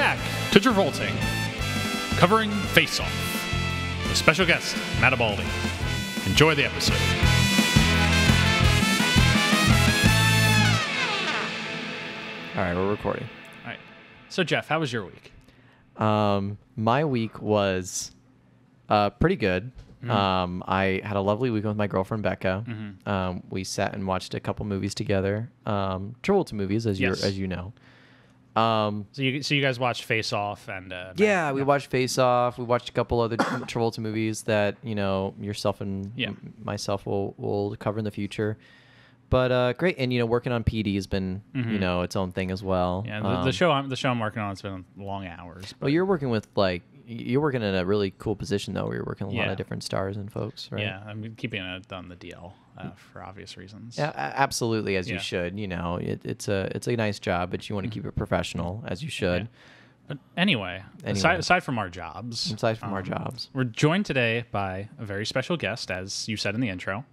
back to Travolting, covering Face Off, with special guest Matt Abaldi. Enjoy the episode. All right, we're recording. All right. So, Jeff, how was your week? Um, my week was uh, pretty good. Um, I had a lovely week with my girlfriend Becca. Um, we sat and watched a couple movies together. Um, Travolta movies, as Yes. you as you know. Um, So, you so you guys watched Face Off and uh, yeah, we watched Face Off. We watched a couple other Travolta movies that you know yourself and Yeah. m- myself will will cover in the future. But uh, great, and you know, working on PD has been you know its own thing as well. Yeah, the, Um, the show I'm the show I'm working on has been long hours. Well, you're working with like you're working in a really cool position though, where you're working with a lot of different stars and folks, right? Yeah, I'm keeping it on the DL uh, for obvious reasons. Yeah, absolutely, as Yeah. you should. You know, it, it's a it's a nice job, but you want to keep it professional, as you should. But anyway, Anyway. Aside, aside from our jobs, Aside from our um, jobs, we're joined today by a very special guest, as you said in the intro.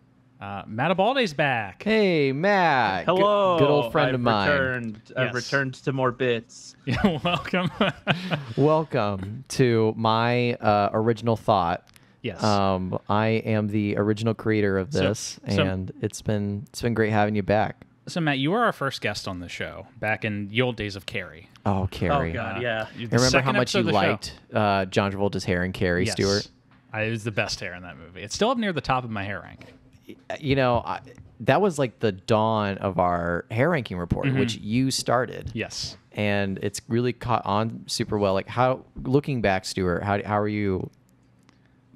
Uh, Matt Abalde's back. hey Matt, good- Hello. good, old friend I've of mine. Returned, I've returned to more bits. Yeah, welcome. Welcome to my uh, original thought. Yes. Um, I am the original creator of this, so- and it's been it's been great having you back. so Matt, you were our first guest on the show back in the old days of Carrie. Oh, Carrie. Oh God, Uh, yeah. you- I the remember how much you of the show. liked uh, John Travolta's hair and Carrie Yes. Stuart. I, it was the best hair in that movie. It's still up near the top of my hair ranking. you know, I, that was like the dawn of our hair ranking report, Mm-hmm. which you started, Yes. and it's really caught on super well. Like how, looking back, Stuart, how how are you?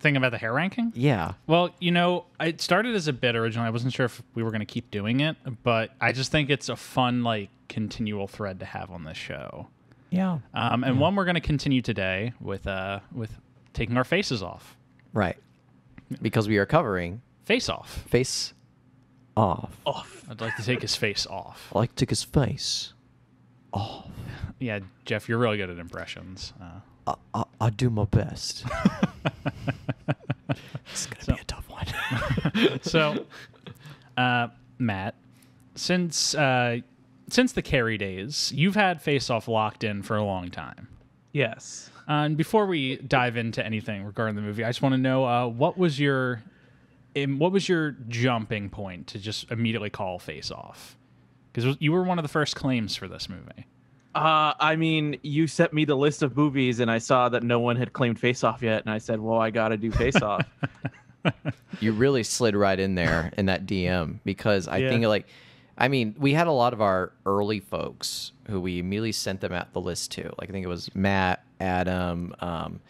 Thing about the hair ranking? Yeah, Well, you know, it started as a bit originally. I wasn't sure if we were going to keep doing it, but I just think it's a fun, like, continual thread to have on this show. yeah, Um, and one we're going to continue today with uh, with taking our faces off. right. Because we are covering Face off. face off. Off. I'd like to take his face off. I like to take his face off. Yeah, Jeff, you're really good at impressions. Uh, I, I, I do my best. it's gonna So- be a tough one. so, uh, Matt, since uh, since the Carrie days, you've had Face Off locked in for a long time. Yes. Uh, and before we dive into anything regarding the movie, I just want to know uh, what was your what was your jumping point to just immediately call Face Off? Because you were one of the first claims for this movie. Uh, I mean, you sent me the list of movies, and I saw that no one had claimed Face Off yet, and I said, "Well, I gotta do Face Off." you really slid right in there in that DM because I Yeah. think like I mean, we had a lot of our early folks who we immediately sent them at the list to. Like I think it was Matt, Adam, um,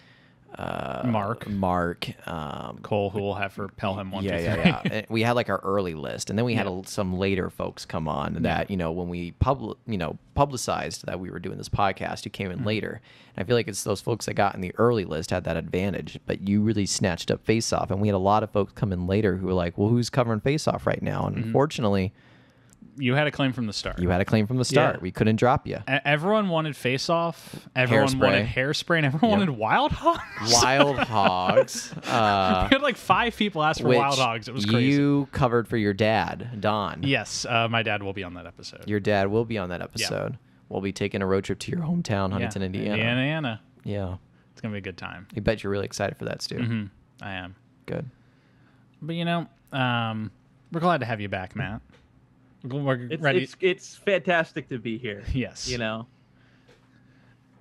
uh, Mark. Mark, um, Cole, who will have for Pelham one, yeah, two, yeah, three. yeah. We had like our early list, and then we had Yeah. a, some later folks come on that you know when we public you know, publicized that we were doing this podcast, who came Mm-hmm. in later. And I feel like it's those folks that got in the early list had that advantage, but you really snatched up Face Off, and we had a lot of folks come in later who were like, "Well, who's covering Face Off right now?" Mm-hmm. And unfortunately, You had a claim from the start. you had a claim from the start. Yeah. We couldn't drop you. E- Everyone wanted Face Off. Everyone Hairspray. wanted Hairspray, and everyone wanted Wild Hogs. Wild Hogs, uh, we had like five people ask for Wild Hogs. It was crazy. you covered for your dad, Don. yes, uh, my dad will be on that episode. Your dad will be on that episode. We'll be taking a road trip to your hometown, Huntington, yeah. Indiana. Indiana, Indiana. Yeah. It's gonna be a good time. I bet you're really excited for that, Stu. hmm I am. Good. But you know, um, we're glad to have you back, Matt. We're It's, ready. it's it's fantastic to be here. yes. You know.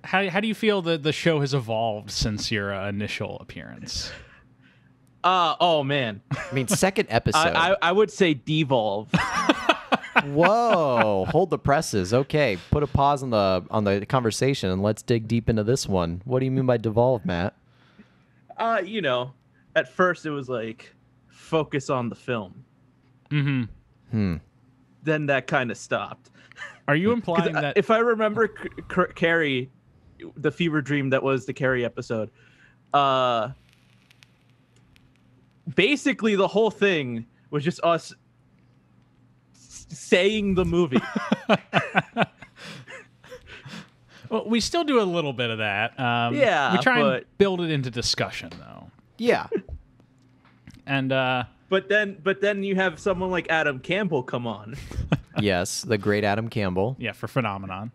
how how do you feel that the show has evolved since your uh, initial appearance? Uh oh man, I mean, second episode. I, I I would say devolve. Whoa! Hold the presses. Okay, put a pause on the on the conversation and let's dig deep into this one. What do you mean by devolve, Matt? uh, you know, at first it was like focus on the film. hmm Hmm. Then that kind of stopped. Are you implying that? if I remember C- C- Carrie, the fever dream that was the Carrie episode, uh, basically the whole thing was just us s- saying the movie. well, we still do a little bit of that. Um, Yeah, we try and build it into discussion though. Yeah. And uh, but then, but then you have someone like Adam Campbell come on. yes, the great Adam Campbell. yeah, for phenomenon.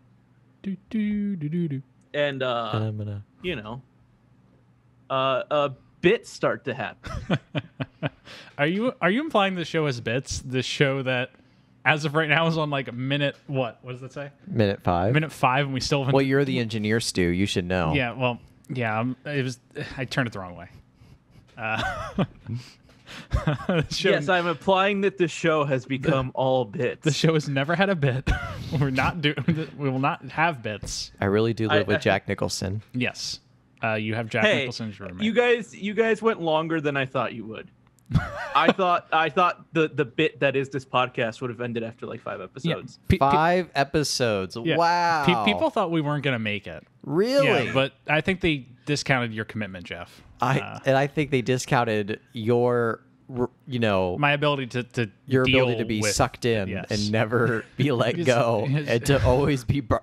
Do, do, do, do, do. and uh, Phenomena. you know, uh, uh, bits start to happen. Are you are you implying the show has bits? The show that, as of right now, is on like a minute what? What does that say? Minute five. Minute five, and we still haven't. Well, you're the engineer, Stu. You should know. yeah. Well, yeah. Um, it was. I turned it the wrong way. Uh, the show, yes, I'm implying that the show has become all bits. the show has never had a bit. We're not doing. We will not have bits. I really do live I- with I- Jack Nicholson. Yes. Uh, you have Jack hey, Nicholson's roommate. you guys, you guys went longer than I thought you would. I thought, I thought the the bit that is this podcast would have ended after like five yeah. episodes. Pe- pe- Five episodes. yeah. Wow. Pe- people thought we weren't gonna make it. really? Yeah, but I think they discounted your commitment, Jeff. I Uh, and I think they discounted your, you know, my ability to, to your ability to be with- sucked in yes. and never be let go, and to always be br-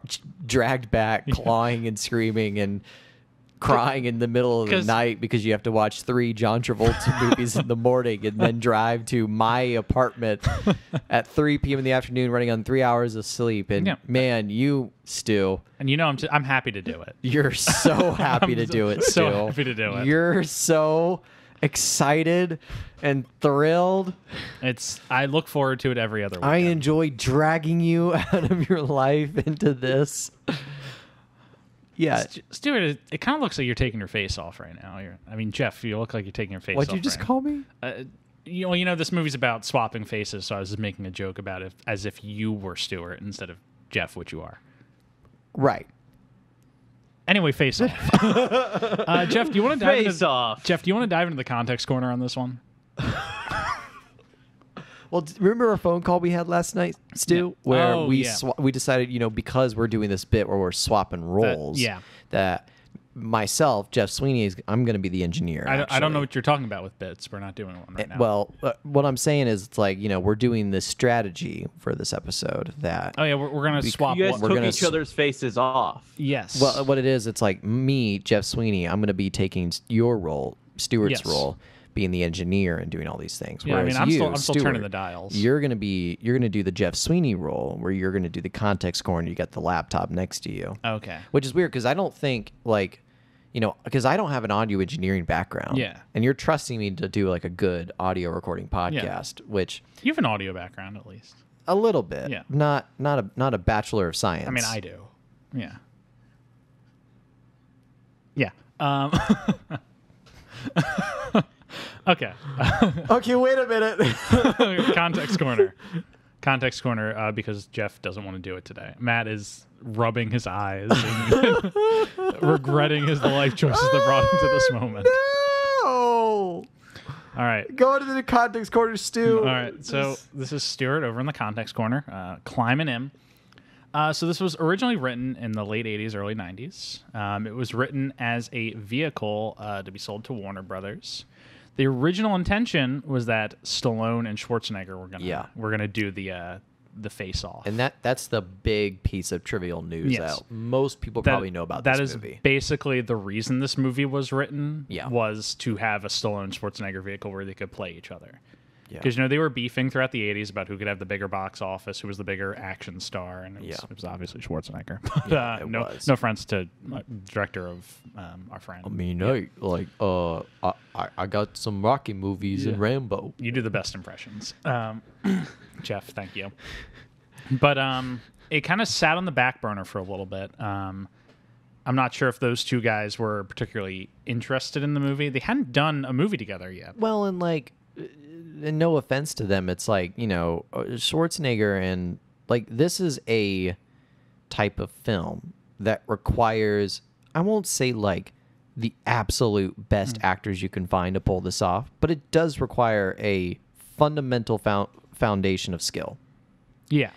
dragged back, clawing and screaming and crying in the middle of the night because you have to watch three John Travolta movies in the morning and then drive to my apartment at 3 p.m. in the afternoon, running on three hours of sleep. And Yeah. man, you, Stu, and you know I'm t- I'm happy to do it. you're so happy to do it, Stu. so happy to do it. You're so excited and thrilled. It's I look forward to it every other week. I enjoy dragging you out of your life into this. Yeah. Stuart, it, it kind of looks like you're taking your face off right now. You're, I mean, Jeff, you look like you're taking your face What'd off. you just right call me? Uh, you know, you know, this movie's about swapping faces, so I was just making a joke about it as if you were Stuart instead of Jeff, which you are. Right. Anyway, face off. uh, Jeff, do you want to dive Face into off. Jeff? Do you want to dive into the context corner on this one? Well, remember our phone call we had last night, Stu, Yeah. where Oh, we yeah. swa- we decided, you know, because we're doing this bit where we're swapping roles, yeah. that myself, Jeff Sweeney, is I'm going to be the engineer. I don't, I don't know what you're talking about with bits. We're not doing one right now. Well, uh, what I'm saying is, it's like you know, we're doing this strategy for this episode that oh yeah, we're, we're gonna swap. You guys one- we're took gonna each s- other's faces off. yes. Well, what it is, it's like me, Jeff Sweeney. I'm going to be taking your role, Stuart's Yes. role, being the engineer and doing all these things. Yeah, I mean, I'm you, still- I'm still turning the dials. You're going to be, you're going to do the Jeff Sweeney role, where you're going to do the context score, and you got the laptop next to you, okay. which is weird because I don't think like. You know, because I don't have an audio engineering background. Yeah. And you're trusting me to do like a good audio recording podcast, which You have an audio background at least. a little bit. Yeah. Not not a not a bachelor of science. I mean, I do. Yeah. Yeah. Um, okay. Okay, wait a minute. Context corner. Context corner uh, because Jeff doesn't want to do it today. Matt is rubbing his eyes and regretting his life choices that brought him to this moment. No. All right. Go to the context corner, Stu. All right. So this is Stuart over in the context corner, uh, climbing in. Uh, so this was originally written in the late '80s, early '90s. Um, it was written as a vehicle uh, to be sold to Warner Brothers. The original intention was that Stallone and Schwarzenegger were gonna Yeah. were gonna do the uh, the face off. and that that's the big piece of trivial news Yes. that most people That- probably know about that is movie. basically the reason this movie was written. Yeah. was to have a Stallone Schwarzenegger vehicle where they could play each other. Yeah. Because you know they were beefing throughout the '80s about who could have the bigger box office, who was the bigger action star, and it was, Yeah. it was obviously Schwarzenegger. But, Yeah, uh, no, was. no offense to uh, director of um, our friend. I mean, I, like uh, I, I got some Rocky movies and Rambo. you do the best impressions, um, Jeff. Thank you. But um, it kind of sat on the back burner for a little bit. Um, I'm not sure if those two guys were particularly interested in the movie. They hadn't done a movie together yet. Well, and like, and no offense to them, it's like you know uh, Schwarzenegger and like this is a type of film that requires I won't say like the absolute best actors you can find to pull this off, but it does require a fundamental found foundation of skill. Yeah.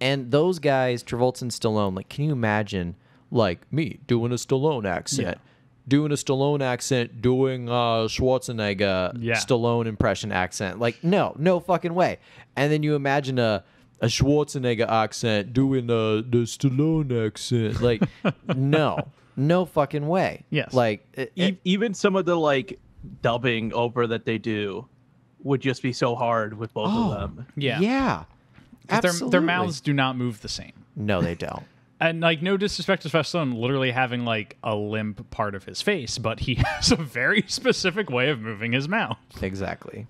And those guys, Travolta and Stallone, like, can you imagine, like, me doing a Stallone accent, doing a Stallone accent, doing a Schwarzenegger Yeah. Stallone impression accent? Like, no, no fucking way. And then you imagine a a Schwarzenegger accent doing the the Stallone accent, like, no, no fucking way. Yes. like, it- E- it- even some of the like dubbing over that they do would just be so hard with both Oh. of them. Yeah. yeah, 'Cause Their, absolutely. their mouths do not move the same. No, they don't. And like no disrespect to Stallone, literally having like a limp part of his face, but he has a very specific way of moving his mouth. Exactly.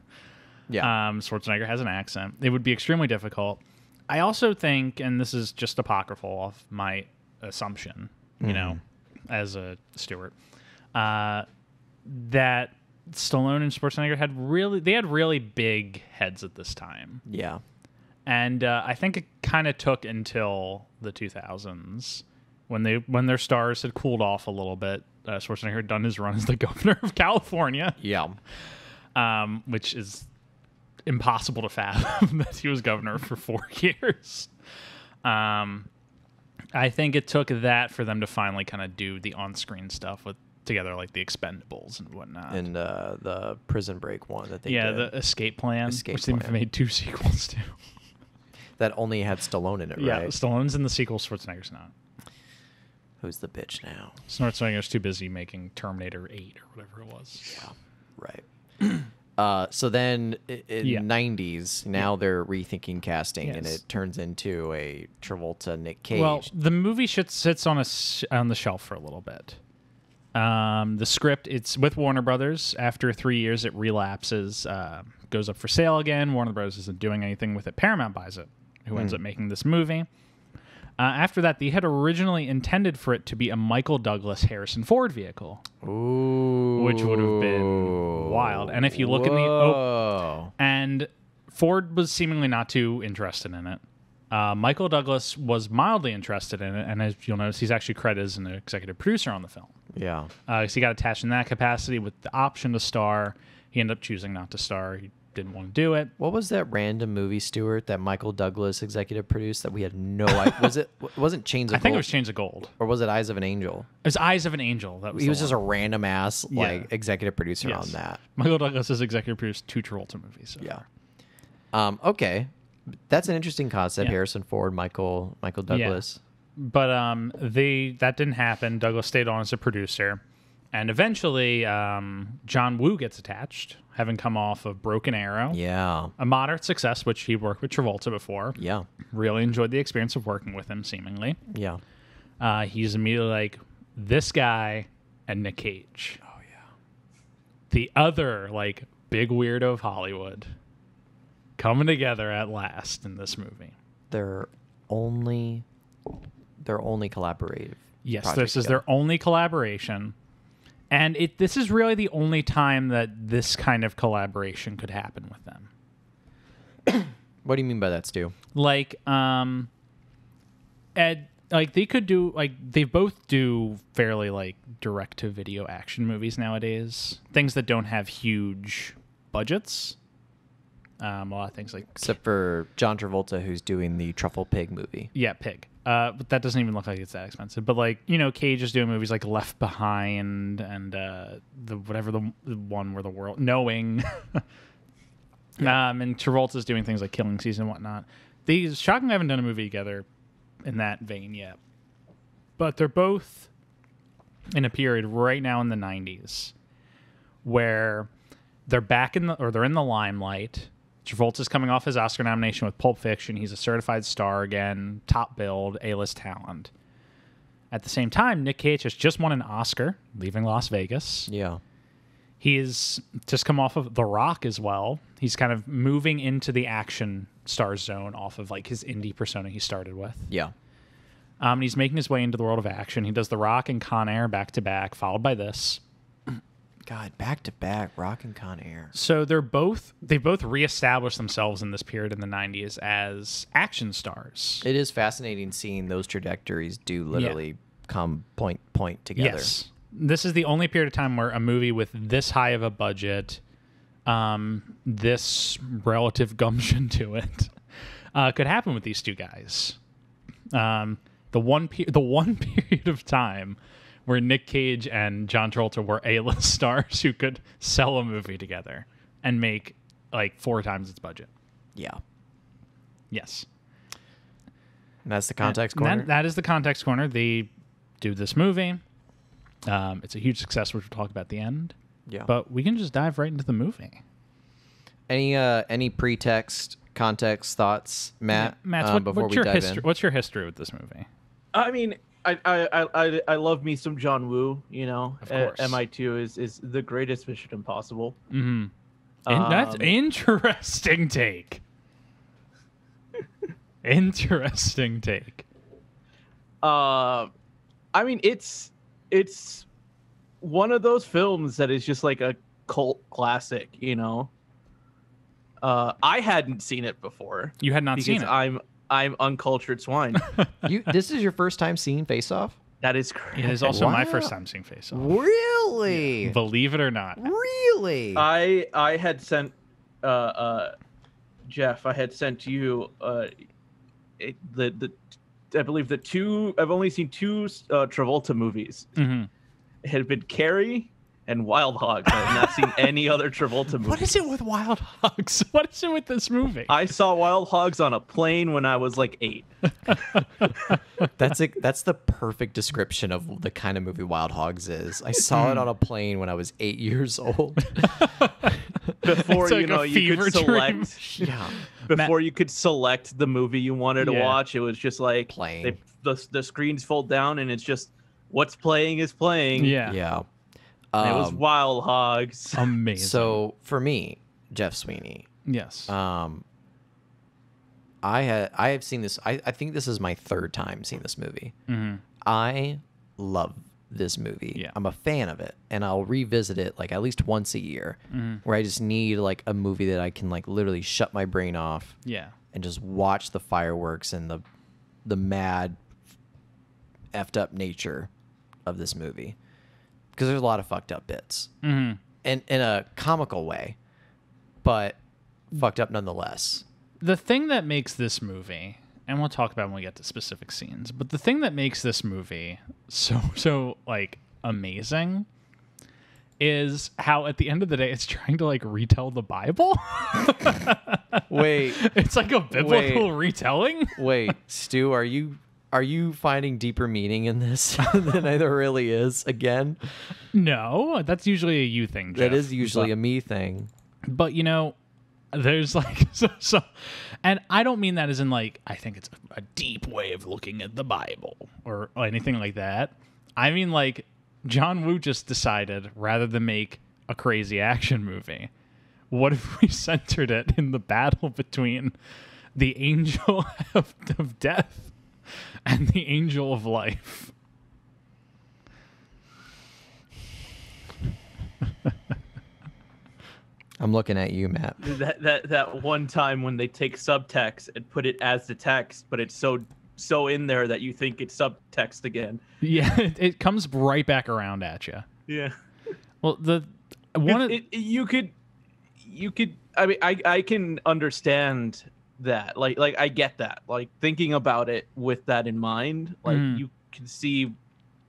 Yeah. Um, Schwarzenegger has an accent. It would be extremely difficult. I also think, and this is just apocryphal off my assumption, you know, as a steward, uh, that Stallone and Schwarzenegger had really they had really big heads at this time, yeah. And uh, I think it kind of took until the 2000s when they when their stars had cooled off a little bit. Uh, Schwarzenegger had done his run as the governor of California Yeah. um, which is impossible to fathom that he was governor for four years. Um, I think it took that for them to finally kind of do the on-screen stuff with together, like the Expendables and whatnot. And uh, the Prison Break one that they yeah, did the Escape Plan, Escape which Plan. made two sequels to. That only had Stallone in it, Yeah, right? Stallone's in the sequel. Schwarzenegger's not. Who's the bitch now? Schwarzenegger's too busy making Terminator Eight or whatever it was. Yeah, right. uh, so then in Yeah. 90s, now they're rethinking casting and it turns into a Travolta Nick Cage. Well, the movie shit sits on a s- on the shelf for a little bit. Um, the script it's with Warner Brothers. After three years, it relapses, uh, goes up for sale again. Warner Brothers isn't doing anything with it. Paramount buys it, who ends up making this movie. Uh, after that, they had originally intended for it to be a Michael Douglas Harrison Ford vehicle, Ooh. which would have been wild. And if you look in the Whoa. and Ford was seemingly not too interested in it. Uh, Michael Douglas was mildly interested in it, and as you'll notice, he's actually credited as an executive producer on the film. yeah. Uh, so he got attached in that capacity with the option to star. He ended up choosing not to star. He didn't want to do it. What was that random movie, Stuart, that Michael Douglas executive produced that we had no idea? was it wasn't Chains of I think it was Chains of Gold. or was it Eyes of an Angel? It was Eyes of an Angel. That was He was just a random ass Yeah. like executive producer Yes. on that. Michael Douglas has executive produced two Travolta movies. So Yeah. Um, okay. That's an interesting concept. Yeah. Harrison Ford, Michael Michael Yeah. Douglas. but um, they that didn't happen. Douglas stayed on as a producer, and eventually um, John Woo gets attached, having come off of Broken Arrow, Yeah. a moderate success, which he worked with Travolta before. Yeah. Really enjoyed the experience of working with him. Seemingly, Yeah. uh, he's immediately like this guy and Nick Cage. Oh yeah, the other like big weirdo of Hollywood coming together at last in this movie. They're only They're only collaborative. Yes, this is together. their only collaboration. And it this is really the only time that this kind of collaboration could happen with them. What do you mean by that, Stu? Like um Ed like they could do like they both do fairly like direct to video action movies nowadays. Things that don't have huge budgets. Um a lot of things like Except for John Travolta, who's doing the Truffle Pig movie. Yeah, Pig. Uh, but that doesn't even look like it's that expensive. But like you know, Cage is doing movies like Left Behind and uh, the whatever the, the one where the world knowing. um, and Travolta's doing things like Killing Season and whatnot. These shockingly haven't done a movie together in that vein yet. But they're both in a period right now in the '90s where they're back in the or they're in the limelight. Travolta's coming off his Oscar nomination with Pulp Fiction. He's a certified star again, top billed, A-list talent. At the same time, Nick Cage has just won an Oscar, leaving Las Vegas. Yeah. He's just come off of The Rock as well. He's kind of moving into the action star zone off of like his indie persona he started with. Yeah. Um, and he's making his way into the world of action. He does The Rock and Con Air back to back, followed by this. God, back to back, Rock and Con Air. So they're both they both reestablished themselves in this period in the '90s as action stars. It is fascinating seeing those trajectories do literally come point point together. Yes, this is the only period of time where a movie with this high of a budget, um, this relative gumption to it, uh, could happen with these two guys. Um, the one pe- the one period of time where Nick Cage and John Travolta were A-list stars who could sell a movie together and make like four times its budget. Yeah. Yes. And that's the context And that- corner. that is the context corner. They do this movie. Um, it's a huge success, which we'll talk about at the end. yeah. But we can just dive right into the movie. any uh any pretext, context, thoughts, Matt? Matt, um, what, before what's we your dive history? in. What's your history with this movie? I mean, I I I I- love me some John Woo. You know, Of course. Mi two is is the greatest Mission Impossible. Mm-hmm. And that's Um, interesting take. interesting take. Uh, I mean, it's it's one of those films that is just like a cult classic. You know. Uh, I hadn't seen it before You had not seen it. I'm I'm uncultured swine. You this is your first time seeing Face Off? that is correct. it is also my first time seeing Face Off. Really? Believe it or not. Really? I I had sent uh uh Jeff, I had sent you uh it, the the I believe the two I've only seen two uh, Travolta movies. Mhm. It had been Carrie and Wild Hogs. I have not seen any other Travolta movie. What is it with Wild Hogs? What is it with this movie? I saw Wild Hogs on a plane when I was like 8. That's a, that's the perfect description of the kind of movie Wild Hogs is. I saw it hmm. on a plane when I was eight years old. Before It's you know you fever could dream. select yeah. before you could select the movie you wanted to Yeah. watch, it was just like Playing. They, the the screens fold down and it's just what's playing is playing. yeah. Yeah. And it was Um, Wild Hogs. Amazing. so for me, Jeff Sweeney, yes. um, I had I have seen this. I, I think this is my third time seeing this movie. Mhm. I love this movie. Yeah. I'm a fan of it, and I'll revisit it like at least once a year, Mm-hmm. where I just need like a movie that I can like literally shut my brain off Yeah. and just watch the fireworks and the the mad effed up nature of this movie because there's a lot of fucked up bits hmm and in a comical way but fucked up nonetheless The thing that makes this movie, and we'll talk about when we get to specific scenes, but the thing that makes this movie so so like amazing is how at the end of the day it's trying to like retell the Bible. wait it's like a biblical Wait. retelling. wait stu are you are you finding deeper meaning in this than there really is again No, that's usually a you thing. that Jeff. is usually a me thing but you know there's like so, so and i don't mean that as in like i think it's a, a deep way of looking at the bible or, or anything like that i mean like john woo just decided rather than make a crazy action movie what if we centered it in the battle between the angel of, of death and the angel of life i'm looking at you matt that that that one time when they take subtext and put it as the text, but it's so so in there that you think it's subtext again. yeah it, it comes right back around at you Yeah. well the one of, it, it- you could you could i mean i i can understand that like like i get that like thinking about it with that in mind like Mhm. you can see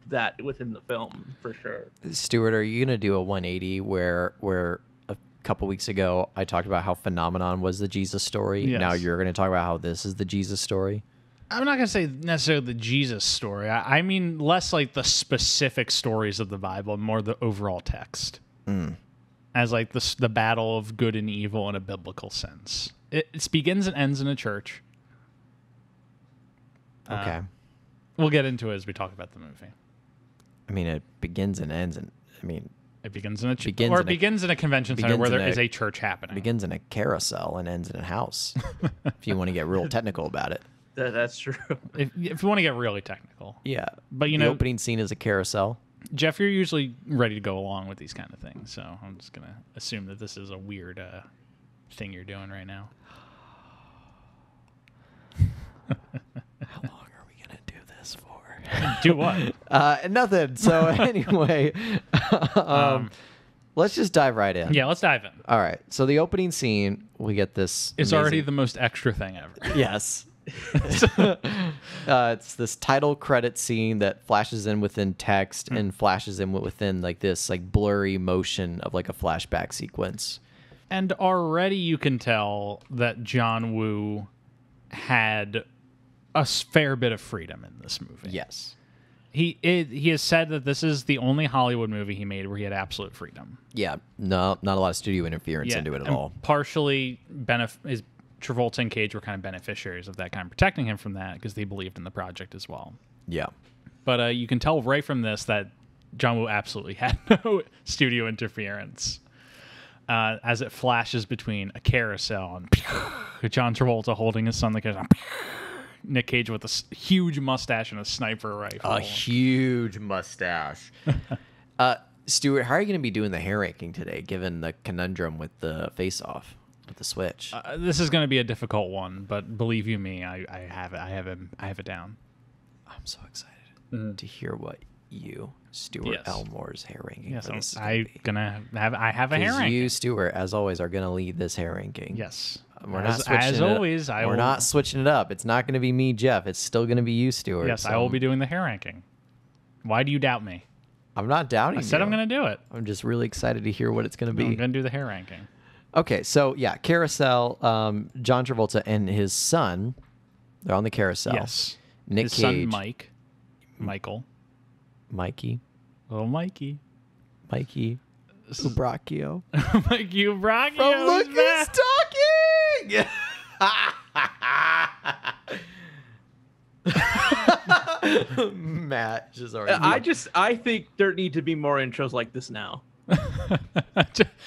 that within the film for sure Stuart, are you gonna do a 180 where where a couple weeks ago I talked about how phenomenon was the Jesus story? Now you're gonna talk about how this is the Jesus story. I'm not gonna say necessarily the Jesus story. I, I mean less like the specific stories of the Bible, more the overall text, as like the the battle of good and evil in a biblical sense. It, it begins and ends in a church. Uh, Okay. We'll get into it as we talk about the movie. I mean, it begins and ends, and I mean, It begins in a church, Begins or it in a- begins in a convention center begins where in there a- is a church happening. begins in a carousel and ends in a house. if you want to get real technical about it. that, that's true if, if you want to get really technical, Yeah. But, you the know- opening scene is a carousel. Jeff, you're usually ready to go along with these kind of things, so I'm just gonna assume that this is a weird uh, thing you're doing right now. How long are we gonna do this for? Do what? uh, nothing. So anyway, um, Um, let's just dive right in. yeah, let's dive in. All right. So the opening scene, we get this. It's already the most extra thing ever. Yes. uh, it's this title credit scene that flashes in within text Hmm. and flashes in within like this like blurry motion of like a flashback sequence. And already you can tell that John Woo had a fair bit of freedom in this movie. Yes. He it, he has said that this is the only Hollywood movie he made where he had absolute freedom. Yeah. No, not a lot of studio interference into it at all. Partially, benef- his Travolta and Cage were kind of beneficiaries of that, kind of protecting him from that because they believed in the project as well. Yeah. But uh, you can tell right from this that John Woo absolutely had no studio interference. Uh, as it flashes between a carousel and John Travolta holding his son the carousel, Nick Cage with a huge mustache and a sniper rifle. A huge mustache. uh, Stuart, how are you going to be doing the hair ranking today, given the conundrum with the face off, with the switch? Uh, this is going to be a difficult one, but believe you me, I, I have it. I have it. I have it down. I'm so excited to hear what you, Stuart Yes. Elmore's hair ranking Yes, for I'm this gonna I gonna have. I have a hair 'Cause ranking. you, Stuart, as always, are going to lead this hair ranking. yes, We're as, not switching as it up. always. I We're will, not switching it up. It's not going to be me, Jeff. It's still going to be you, Stuart. Yes, I will be doing the hair ranking. Why do you doubt me? I'm not doubting I said I'm going to do it. I'm just really excited to hear what it's going to be. I'm going to do the hair ranking. Okay, so yeah, carousel. Um, John Travolta and his son, they're on the carousel. Yes, Nick his Cage, son Mike, Michael, Mikey, little Mikey, Mikey, Ubriaco. Mikey Bracchio From is Look Who's. Talking. Matt just already. I just I think there need to be more intros like this now.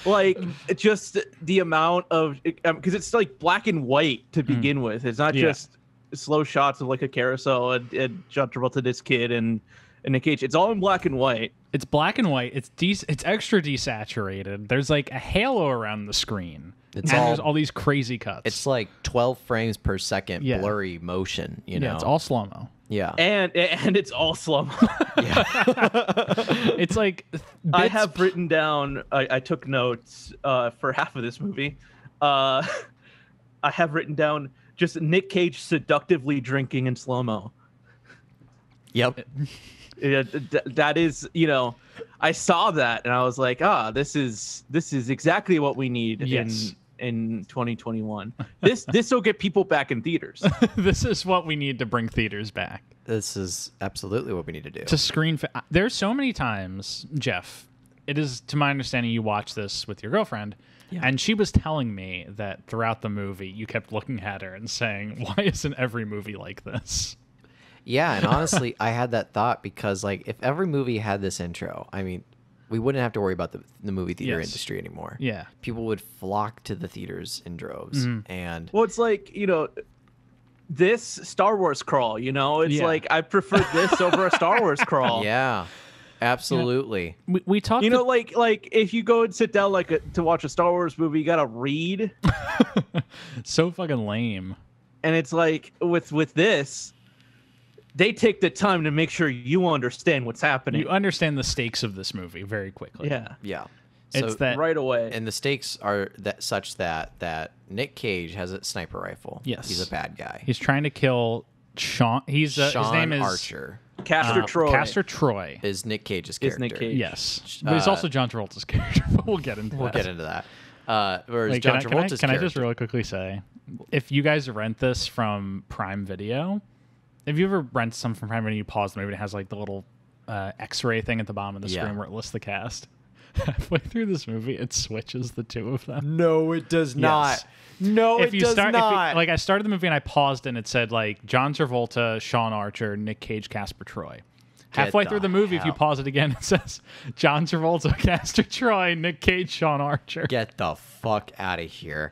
Like just the amount of because um, it's like black and white to hmm. begin with. It's not Yeah. just slow shots of like a carousel and, and John Travolta, this kid, and and Nick Cage. It's all in black and white. It's black and white. It's de- It's extra desaturated. There's like a halo around the screen. It's and all- there's all these crazy cuts. It's like 12 frames per second, Yeah. blurry motion. You know. yeah, it's all slow mo. Yeah. And and it's all slow. Mo. It's like th- I have written down. I, I took notes uh, for half of this movie. Uh, I have written down just Nick Cage seductively drinking in slow mo. Yep. Yeah, th- th- that is, you know, I saw that and I was like, ah, this is this is exactly what we need Yes. in in 2021. This this will get people back in theaters. this is what we need to bring theaters back This is absolutely what we need to do. to screen. Fa- There's so many times, Jeff. It is to my understanding you watched this with your girlfriend, Yeah. and she was telling me that throughout the movie you kept looking at her and saying, "Why isn't every movie like this?" Yeah, and honestly, I had that thought because like if every movie had this intro, I mean, we wouldn't have to worry about the, the movie theater Yes. industry anymore. Yeah. People would flock to the theaters in droves. Mm-hmm. And well, it's like, you know, this Star Wars crawl, you know, it's Yeah. like I prefer this over a Star Wars crawl. yeah, absolutely. We, we talked. You know, like like if you go and sit down like a, to watch a Star Wars movie, you gotta read, so fucking lame. and it's like with with this, they take the time to make sure you understand what's happening. You understand the stakes of this movie very quickly. yeah, Yeah. It's that right away. and the stakes are that such that that Nick Cage has a sniper rifle. Yes. he's a bad guy. he's trying to kill Sean. He's uh, Sean his name is Archer Castor uh, Troy. Castor Troy. is Nick Cage's character. Is character. Nick Cage. Yes, but he's Uh, also John Travolta's character. But we'll get into that. We'll get into that. Uh, whereas Wait, John can, I, can, I, can I just character- really quickly say, if you guys rent this from Prime Video, if you ever rent some from Prime and you pause the movie and it has like the little uh, X-ray thing at the bottom of the Yeah. screen where it lists the cast. Halfway through this movie, it switches the two of them. No, it does Yes. No, if you start, if you- like I started the movie and I paused and it said like John Travolta, Sean Archer, Nick Cage, Casper Troy. Halfway the through the movie, if you pause it again, it says John Travolta, Casper Troy, Nick Cage, Sean Archer. Get the fuck out of here.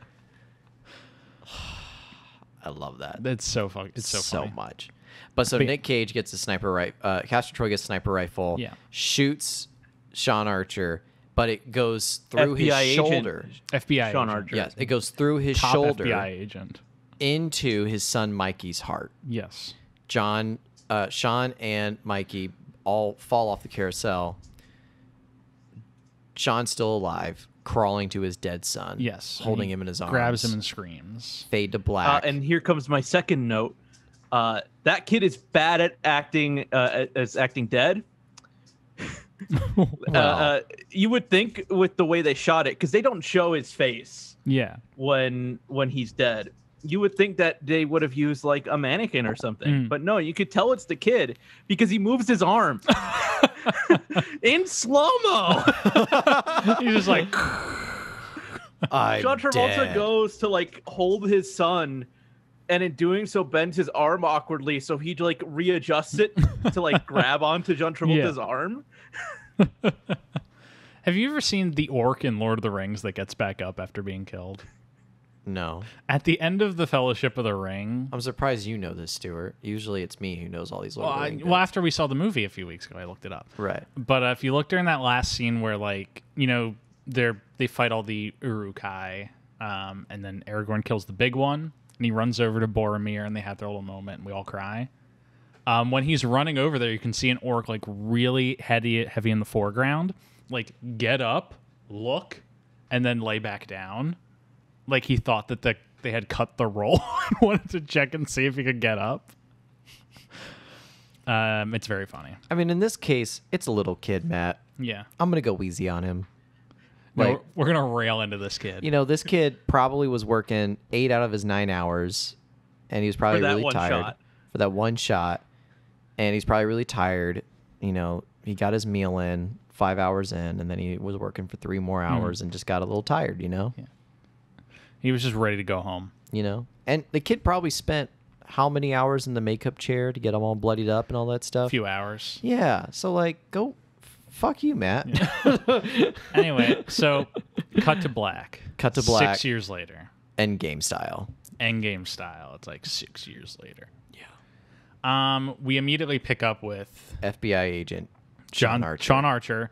I love that. It's so fuck. It's so, so funny. much. But so But- Nick Cage gets a sniper rifle. Uh, Castor Troy gets a sniper rifle. Yeah. Shoots Sean Archer, but it goes through FBI his agent. shoulder. FBI Sean agent. Archer. Yes, it goes through his top shoulder FBI agent. into his son Mikey's heart. Yes. John, uh, Sean, and Mikey all fall off the carousel. Sean's still alive, crawling to his dead son. Yes. holding him in his arms. Grabs him and screams. fade to Uh, black. and here comes my second note. Uh, that kid is bad at acting uh, as acting dead. Uh, uh, you would think with the way they shot it, because they don't show his face Yeah. when when he's dead. You would think that they would have used like a mannequin or something, Mm. but no. You could tell it's the kid because he moves his arm in slow mo. He's just like, I'm John Travolta dead. goes to like hold his son and in doing so bends his arm awkwardly, so he like readjusts it to like grab onto John Travolta's arm. Have you ever seen the orc in Lord of the Rings that gets back up after being killed? No. At the end of the Fellowship of the Ring, I'm surprised you know this, Stuart. Usually it's me who knows all these well, Lord of the I, well, after we saw the movie a few weeks ago, I looked it up. Right. But uh, if you look during that last scene where, like, you know, they're they fight all the Uruk-hai, um, and then Aragorn kills the big one, and he runs over to Boromir, and they have their little moment, and we all cry. Um, when he's running over there, you can see an orc like really heavy, heavy in the foreground, like get up, look, and then lay back down, like he thought that the, they had cut the roll and wanted to check and see if he could get up. Um, it's very funny. I mean, in this case, it's a little kid, Matt. Yeah. I'm gonna go wheezy on him. No, Like- we're, we're gonna rail into this kid. You know, this kid probably was working eight out of his nine hours, and he was probably really tired shot. for that one shot. And he's probably really tired. You know, he got his meal in five hours in, and then he was working for three more mm-hmm. hours and just got a little tired. You know, he was just ready to go home. you know. And the kid probably spent how many hours in the makeup chair to get him all bloodied up and all that stuff? A few hours. Yeah. So like, go, fuck you, Matt. Anyway, so cut to black. Cut to black. Six years later. End game style. End game style. It's like six years later. Yeah. Um, we immediately pick up with FBI agent John Sean Archer. Sean Archer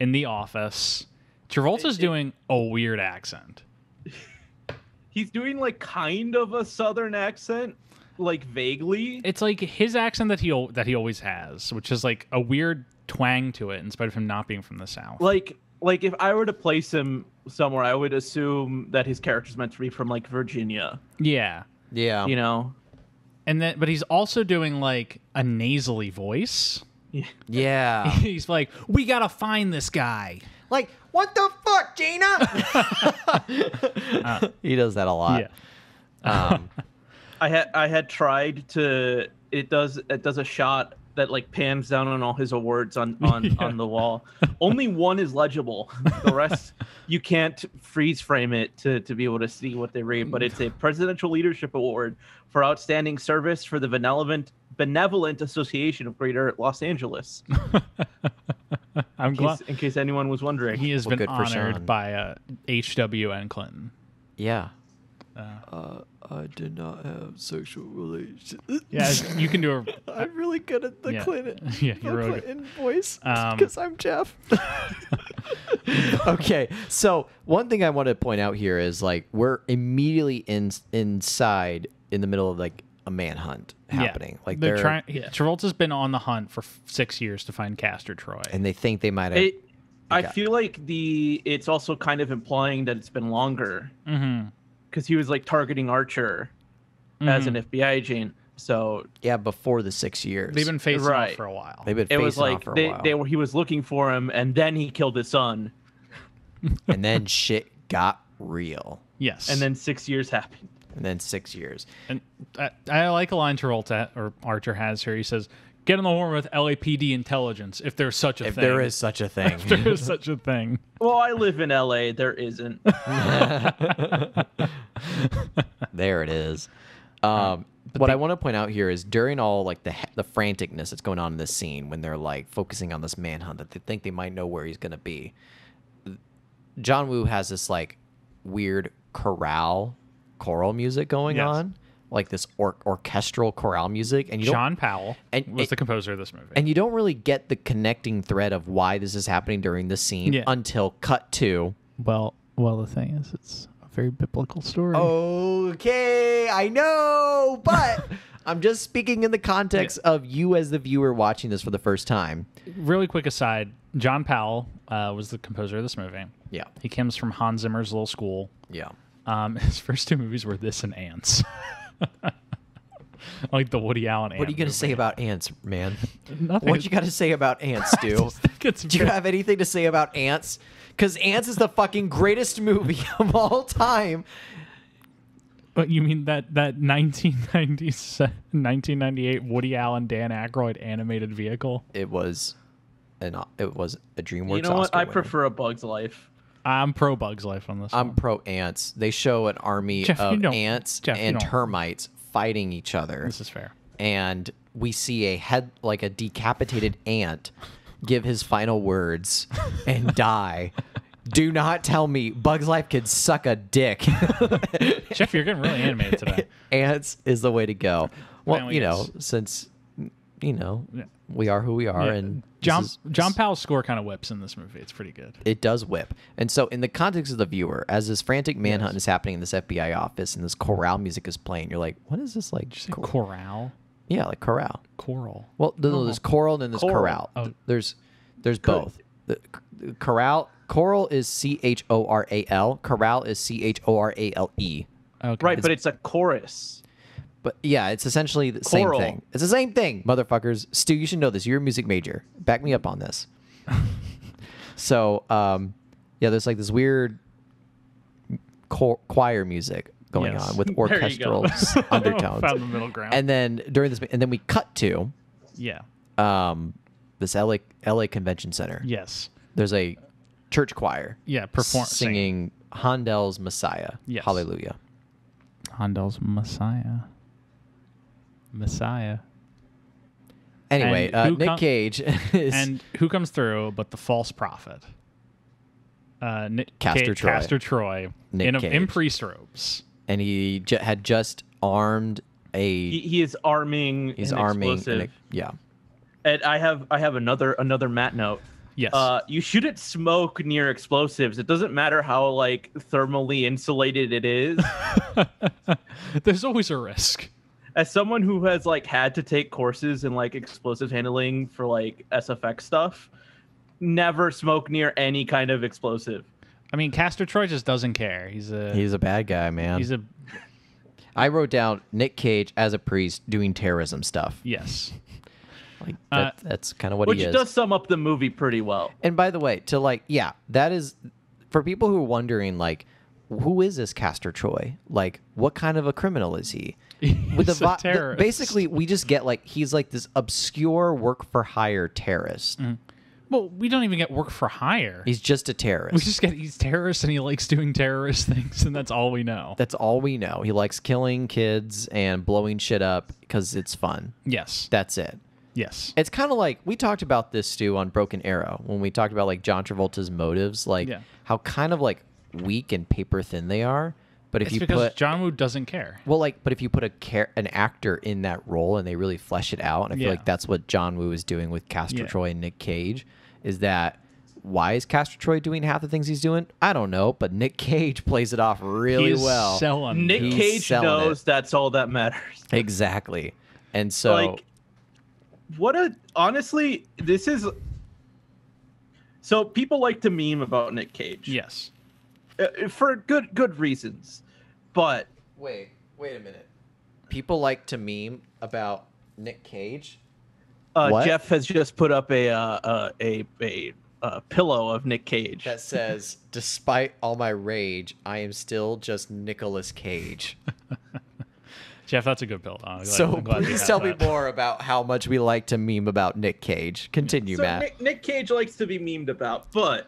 in the office. Travolta's doing a weird accent. He's doing like kind of a southern accent, like vaguely. It's like his accent that he that he always has, which is like a weird twang to it, in spite of him not being from the south. like like if I were to place him somewhere, I would assume that his character's meant to be from like Virginia. yeah, Yeah. You know, and then but he's also doing like a nasally voice. Yeah. He's like, "We gotta find this guy." like, what the fuck, Gina? he does that a lot. Um, I had I had tried to. It does it does a shot that like pans down on all his awards on on on the wall. Only one is legible. The rest you can't freeze frame it to to be able to see what they read. But it's a Presidential Leadership Award for outstanding service for the benevolent benevolent Association of Greater Los Angeles. I'm In glad case, in case anyone was wondering. he has Well, been good for honored Sean. by uh, H.W.N. Clinton. yeah. Uh, I did not have sexual relations. yeah, you can do a I'm really good at the Yeah. Clinton, Yeah, you're really good. Clinton voice Um, because I'm Jeff. okay, so one thing I want to point out here is like we're immediately in inside in the middle of like a manhunt happening. Like they're, they're, trying. Yeah. Travolta's been on the hunt for f- six years to find Castor Troy. and they think they might have. I Okay. feel like the it's also kind of implying that it's been longer mm-hmm. Because he was like targeting Archer as an Mm-hmm. FBI agent. So yeah, before the six years. They've been facing Right. off for a while. they've been it facing was off like for a they, while, they were he was looking for him, and then he killed his son, and then shit got real, yes, and then six years happened. and then six years. and I, I like a line Travolta or Archer has here. He says, "Get on the horn with LAPD intelligence if there's such a If thing." there is such a thing, if there is such a thing. Well, I live in L.A. There isn't. there it is. Um, what I want to point out here is during all like the the franticness that's going on in this scene when they're like focusing on this manhunt that they think they might know where he's gonna be. John Woo has this like weird chorale choral music going Yes. on, like this or- orchestral chorale music, and you John Powell and- was and- the composer of this movie. and you don't really get the connecting thread of why this is happening during this scene Yeah. until cut to well, well, the thing is, it's a very biblical story. Okay, I know, but I'm just speaking in the context of you as the viewer watching this for the first time. Really quick aside: John Powell uh, was the composer of this movie. Yeah. He comes from Hans Zimmer's Little School. Yeah. Um, his first two movies were this and Antz. like the Woody Allen. What are you going to say about Antz, man? Nothing. What you got to say about Antz, I Stu? just think it's Do you have anything to say about Antz? Because Antz is the fucking greatest movie of all time. But you mean that that 1997 1998 Woody Allen Dan Aykroyd animated vehicle? It was an it was a DreamWorks. you know what? Oscar I winner. prefer A Bug's Life. I'm pro Bugs Life on this. I'm one. pro Antz. They show an army Jeff, of ants Jeff, and termites fighting each other This is fair. and we see a head like a decapitated ant give his final words and die. Do not tell me Bugs Life could suck a dick. Jeff, you're getting really animated today. Antz is the way to go. Well, Well, you know, since you know Yeah. we are who we are, Yeah, and John is- John Powell's score kind of whips in this movie. It's pretty good. it does whip. And so, in the context of the viewer, as this frantic manhunt Yes. is happening in this FBI office and this chorale music is playing, you're like, what is this like? Did you chor- chorale? yeah, like chorale. Choral. Well, no, no, there's choral and then there's Choral. chorale. Oh. There's there's Good. both. The c- chorale choral is C H O R A L. Chorale is C H O R A L E. Okay. Right, but it's a chorus. But yeah, it's essentially the same thing. It's the same thing, motherfuckers. Stu, you should know this. You're a music major. Back me up on this. so, um, yeah, there's like this weird choir music going Yes. on with There you go. orchestral undertones. Found the middle ground. And then during this, and then we cut to yeah. um, this LA LA Convention Center. Yes. There's a church choir Yeah. Perform singing Handel's Messiah. Yes. Hallelujah. Handel's Messiah. Messiah. Anyway, uh, Nick com- Cage is And who comes through but the false prophet? Uh, Nick Castor Ca- Troy. Castor Troy Nick in, a, in Cage. priest robes. and he ju- had just armed a He, he is arming. he's an arming an, explosive. yeah And I have I have another another Matt note. Yes. Uh, you shouldn't smoke near explosives. It doesn't matter how like thermally insulated it is. There's always a risk. As someone who has like had to take courses in like explosive handling for like SFX stuff, never smoke near any kind of explosive. I mean, Castor Troy just doesn't care. He's a he's a bad guy man he's a i wrote down nick cage as a priest doing terrorism stuff yes. like Uh, that's kind of what which he is does sum up the movie pretty well. and by the way to like yeah that is for people who are wondering like who is this castor troy like what kind of a criminal is he with the, vi- the- basically we just get like he's like this obscure work for hire terrorist mm-hmm. Well, we don't even get work for hire. he's just a terrorist. we just get he's terrorist and he likes doing terrorist things, and that's all we know. That's all we know. He likes killing kids and blowing shit up because it's fun. yes. That's it. yes. It's kind of like we talked about this, Stu, on Broken Arrow when we talked about like John Travolta's motives, like Yeah. how kind of like weak and paper thin they are. But if It's you because put John Woo doesn't care. well, like, but if you put a care an actor in that role and they really flesh it out, and I feel Yeah. like that's what John Woo is doing with Castor Yeah. Troy and Nick Cage, is that why is Castor Troy doing half the things he's doing? I don't know, but Nick Cage plays it off really He's well. selling. Nick He's Cage selling knows it. that's all that matters. Exactly. And so like what a honestly this is so people like to meme about nick cage Yes. Uh, for good good reasons but wait, wait a minute. People like to meme about Nick Cage. uh, What? jeff has just put up a uh, uh, a a uh, pillow of nick cage That says, "Despite all my rage, I am still just Nicolas Cage." Jeff, that's a good build. I'm glad- so glad please had tell me more about how much we like to meme about Nick Cage. Continue, so Matt. nick, nick cage likes to be memed about but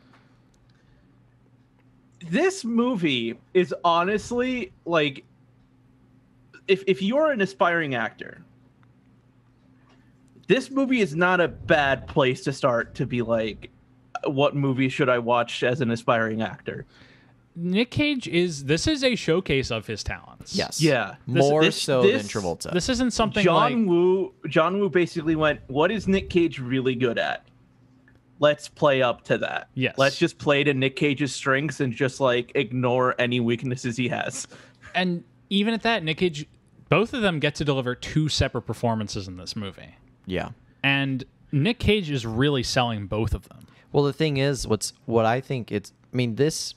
this movie is honestly like if if you're an aspiring actor this movie is not a bad place to start to be like what movie should i watch as an aspiring actor Nick Cage is this is a showcase of his talents. yes. Yeah. This- More this- so this- than Travolta. This isn't something john like woo john woo basically went what is nick cage really good at let's play up to that Yes. let's just play to nick cage's strengths and just like ignore any weaknesses he has and even at that, Nick Cage both of them get to deliver two separate performances in this movie. yeah. And Nick Cage is really selling both of them. Well, the thing is, what's what I think it's. I mean, this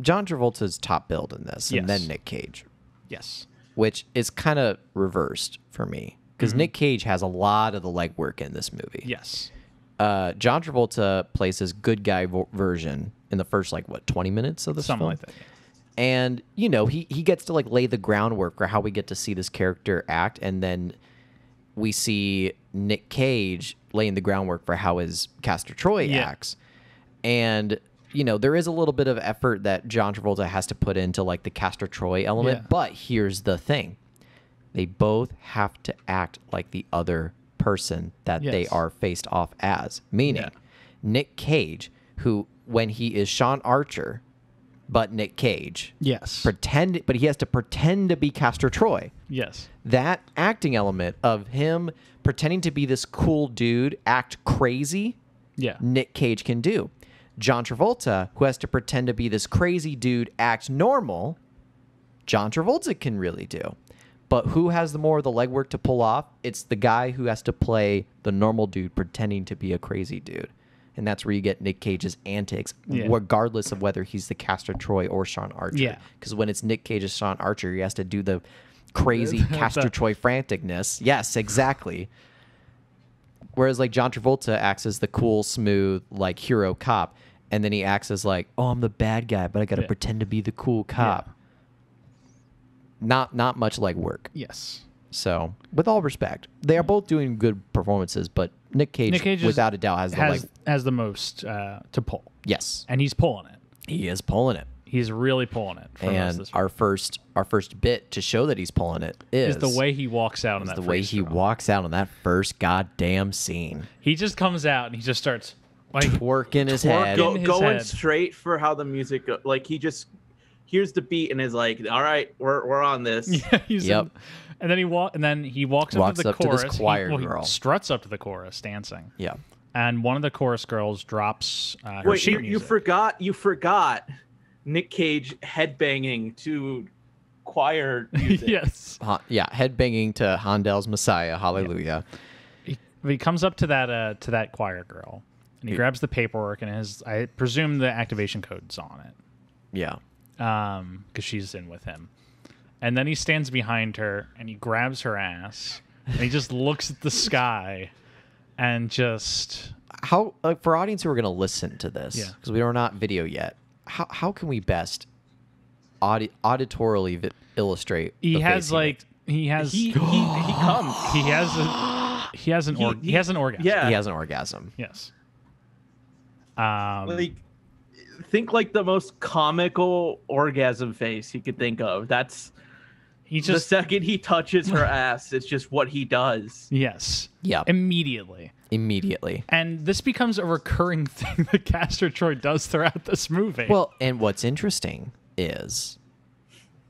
John Travolta's top build in this, and Yes. then Nick Cage. Yes. which is kind of reversed for me because mm-hmm. Nick Cage has a lot of the legwork in this movie. Yes. Uh, John Travolta plays his good guy vo- version in the first like what twenty minutes of the Something film, like that. and you know he he gets to like lay the groundwork for how we get to see this character act, and then we see Nick Cage laying the groundwork for how his Castor Troy Yeah. acts, and you know there is a little bit of effort that John Travolta has to put into like the Castor Troy element, Yeah. but here's the thing they both have to act like the other person that they are faced off as. Meaning, Yeah. Nick Cage, who when he is Sean Archer, but Nick Cage, Yes. pretend, but he has to pretend to be Castor Troy. yes. That acting element of him pretending to be this cool dude, act crazy, Yeah. Nick Cage can do. John Travolta, who has to pretend to be this crazy dude, act normal, John Travolta can really do. But who has the more of the legwork to pull off? It's the guy who has to play the normal dude pretending to be a crazy dude. And that's where you get Nick Cage's antics, Yeah. regardless of whether he's the Castor Troy or Sean Archer. Yeah. Because when it's Nick Cage's Sean Archer, he has to do the crazy Castor The- Troy franticness. Yes, exactly. Whereas like John Travolta acts as the cool, smooth, like hero cop, and then he acts as like, oh, I'm the bad guy, but I got to Yeah. pretend to be the cool cop. Not not much like work. Yes. So with all respect, they are both doing good performances, but Nick Cage, Nick Cage is- without a doubt has the Has like. has the most uh, to pull, Yes, and he's pulling it. he is pulling it. He's really pulling it. For And this our first our first bit to show that he's pulling it is, is the way he walks out in is that the way he drum. walks out on that first goddamn scene, He just comes out and he just starts like twerking his Twerk head. Go, his going head. straight for how the music go, like he just hears the beat and is like, "All right, we're we're on this." Yeah, he's Yep. in- and then he walk and then he walks, Walks up to the up to this chorus. He- choir well, he struts up to the chorus dancing, yeah, and one of the chorus girls drops uh, her Wait, sheet you, you forgot you forgot Nick Cage headbanging to choir music. yes, Ha- yeah, headbanging to Handel's Messiah, Hallelujah. he, he comes up to that uh, to that choir girl, and he grabs the paperwork and his I presume the activation code's on it. Yeah, um because she's in with him and then he stands behind her and he grabs her ass and he just looks at the sky and just how uh, for audience who are going to listen to this Yeah. because we are not video yet. How how can we best audi- auditorily vi- illustrate? he the has face like he has He he, he, he comes. has a he has an He- he, he- has an orgasm yeah. he has an orgasm. yes um like think like the most comical orgasm face you could think of. That's he the just second he touches her ass, it's just what he does. yes Yeah, immediately immediately. and this becomes a recurring thing that Castor Troy does throughout this movie Well, and what's interesting is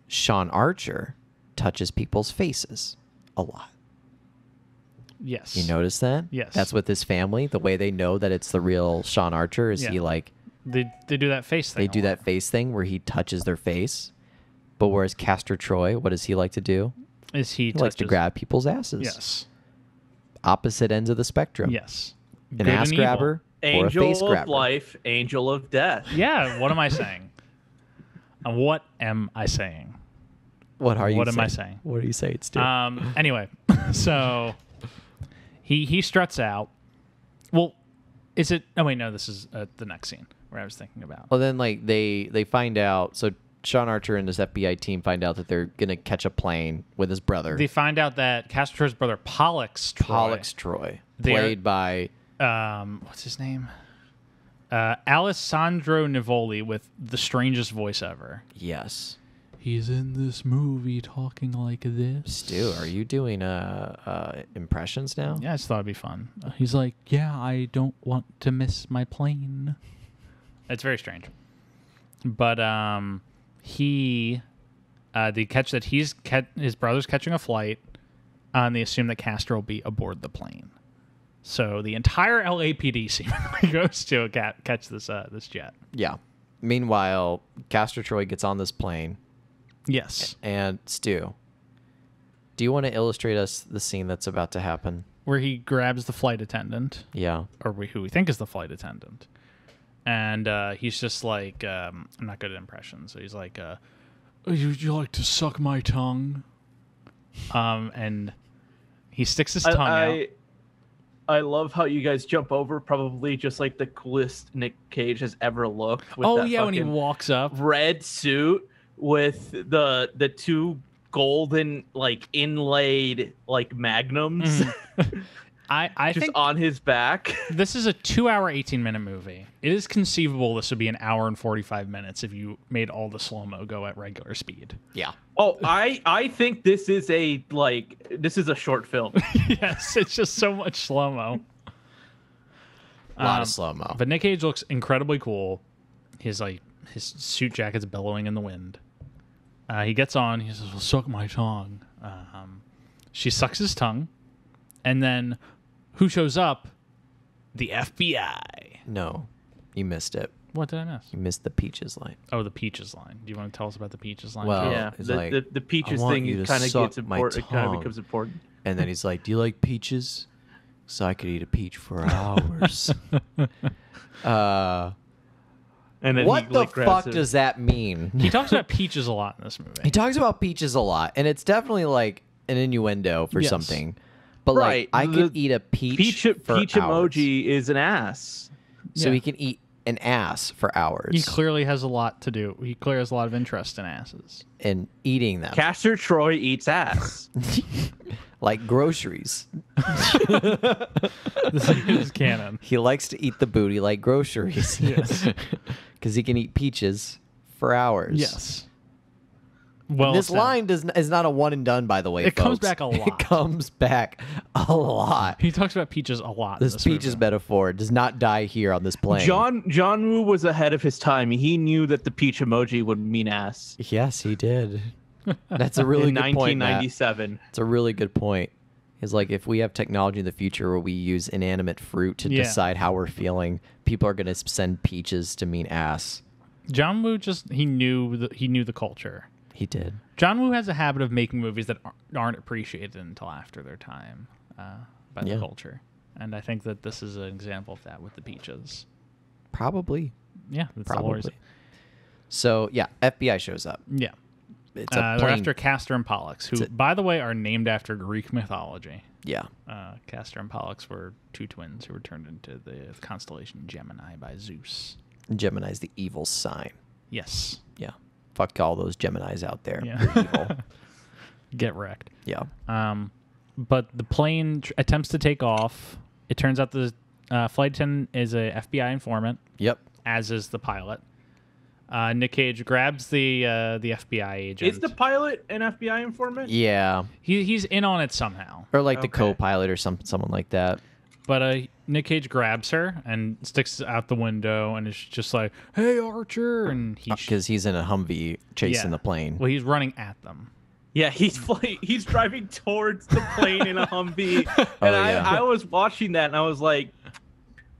Sean Archer touches people's faces a lot. yes You notice that? Yes. That's with his family. The way they know that it's the real Sean Archer is he like they, they do that face thing they do lot. that face thing where he touches their face. But whereas Castor Troy, what does he like to do? is he, He likes to grab people's asses. yes Opposite ends of the spectrum. Yes. An Good ass and evil. grabber or a Angel face of grabber. life, angel of death. Yeah. What am I saying? And what am I saying? What are you saying? What am I saying? saying? What do you say it's to? Um. Anyway, so he he struts out. Well, is it? Oh wait, no. This is uh, the next scene where I was thinking about. well then like they they find out so Sean Archer and his FBI team find out that they're gonna catch a plane with his brother. They find out that Castor's brother Pollux Troy, Pollux Troy. Played by um, what's his name? Uh, Alessandro Nivola with the strangest voice ever. Yes. He's in this movie talking like this. Stu, are you doing uh, uh impressions now? Yeah, I just thought it'd be fun. Uh, he's like, "Yeah, I don't want to miss my plane." It's very strange, but um, he, uh, they catch that he's ca- his brother's catching a flight, uh, and they assume that Castor will be aboard the plane. So the entire LAPD seemingly goes to ca- catch this uh, this jet. Yeah. Meanwhile, Castor Troy gets on this plane Yes, and Stu. Do you want to illustrate us the scene that's about to happen? where he grabs the flight attendant. Yeah. or we, who we think is the flight attendant. And uh, he's just like, um, I'm not good at impressions. So he's like, uh, would you like to suck my tongue? Um, and he sticks his I, tongue out. I, I love how you guys jump over probably just like the coolest Nick Cage has ever looked. With Oh that yeah, when he walks up. red suit with the the two golden like inlaid like magnums. Mhm. I, I just think on his back. this is a two-hour, eighteen-minute movie. It is conceivable this would be an hour and forty-five minutes if you made all the slow mo go at regular speed. Yeah. Oh, I I think this is a like this is a short film. yes, it's just so much slow mo. A lot Um, of slow mo. But Nick Cage looks incredibly cool. His like his suit jacket's billowing in the wind. Uh, he gets on. He says, "Well, suck my tongue." Um, she sucks his tongue, and then who shows up? The FBI. No, you missed it. What did I miss? You missed the peaches line. Oh, the peaches line. Do you want to tell us about the peaches line? Well, yeah, the, like, the the peaches thing kind of gets important. It kind of becomes important. And then he's like, "Do you like peaches?" So I could eat a peach for hours. uh, And then what he, the like, grabs fuck it. does that mean? he talks about peaches a lot in this movie. He talks about peaches a lot, and it's definitely like an innuendo for Yes. something. But Right, like, I could the eat a peach. peach for peach hours. emoji is an ass. so Yeah. he can eat an ass for hours. He clearly has a lot to do. He clearly has a lot of interest in asses. and eating them Castor Troy eats ass. like groceries. This is canon. He likes to eat the booty like groceries. Yes. because he can eat peaches for hours. Yes. Well, this said. line does is not a one and done, by the way. It comes back a lot. It lot. comes back a lot. He talks about peaches a lot. This this peaches movie. metaphor does not die here on this plane. John John Woo was ahead of his time. He knew that the peach emoji would mean ass. Yes, he did. That's a really in good point. 1997. It's a really good point. Is like if we have technology in the future where we use inanimate fruit to Yeah. decide how we're feeling, people are going to send peaches to mean ass. John Woo just he knew the, he knew the culture. He did. John Woo has a habit of making movies that aren't appreciated until after their time uh, by Yeah. the culture, and I think that this is an example of that with the peaches. Probably. Yeah, that's Probably. So yeah, FBI shows up. Yeah, It's a uh, they're after Castor and Pollux, who, by the way, are named after Greek mythology. yeah. Uh, Castor and Pollux were two twins who were turned into the constellation Gemini by Zeus. Gemini's the evil sign. Yes, Yeah. Fuck all those Geminis out there. Yeah. Get wrecked. Yeah. Um, but the plane tr- attempts to take off. It turns out the uh, flight attendant is a FBI informant, Yep. as is the pilot. Uh, Nick Cage grabs the uh, the FBI agent. Is the pilot an FBI informant? Yeah. he, he's in on it somehow. Or like the Okay. co-pilot or some someone like that. But uh, Nick Cage grabs her and sticks out the window and is just like, "Hey, Archer!" And he sh- Because he's in a Humvee chasing Yeah. the plane. well, he's running at them. Yeah, he's flying. He's driving towards the plane in a Humvee, and Oh, I, yeah. I was watching that and I was like,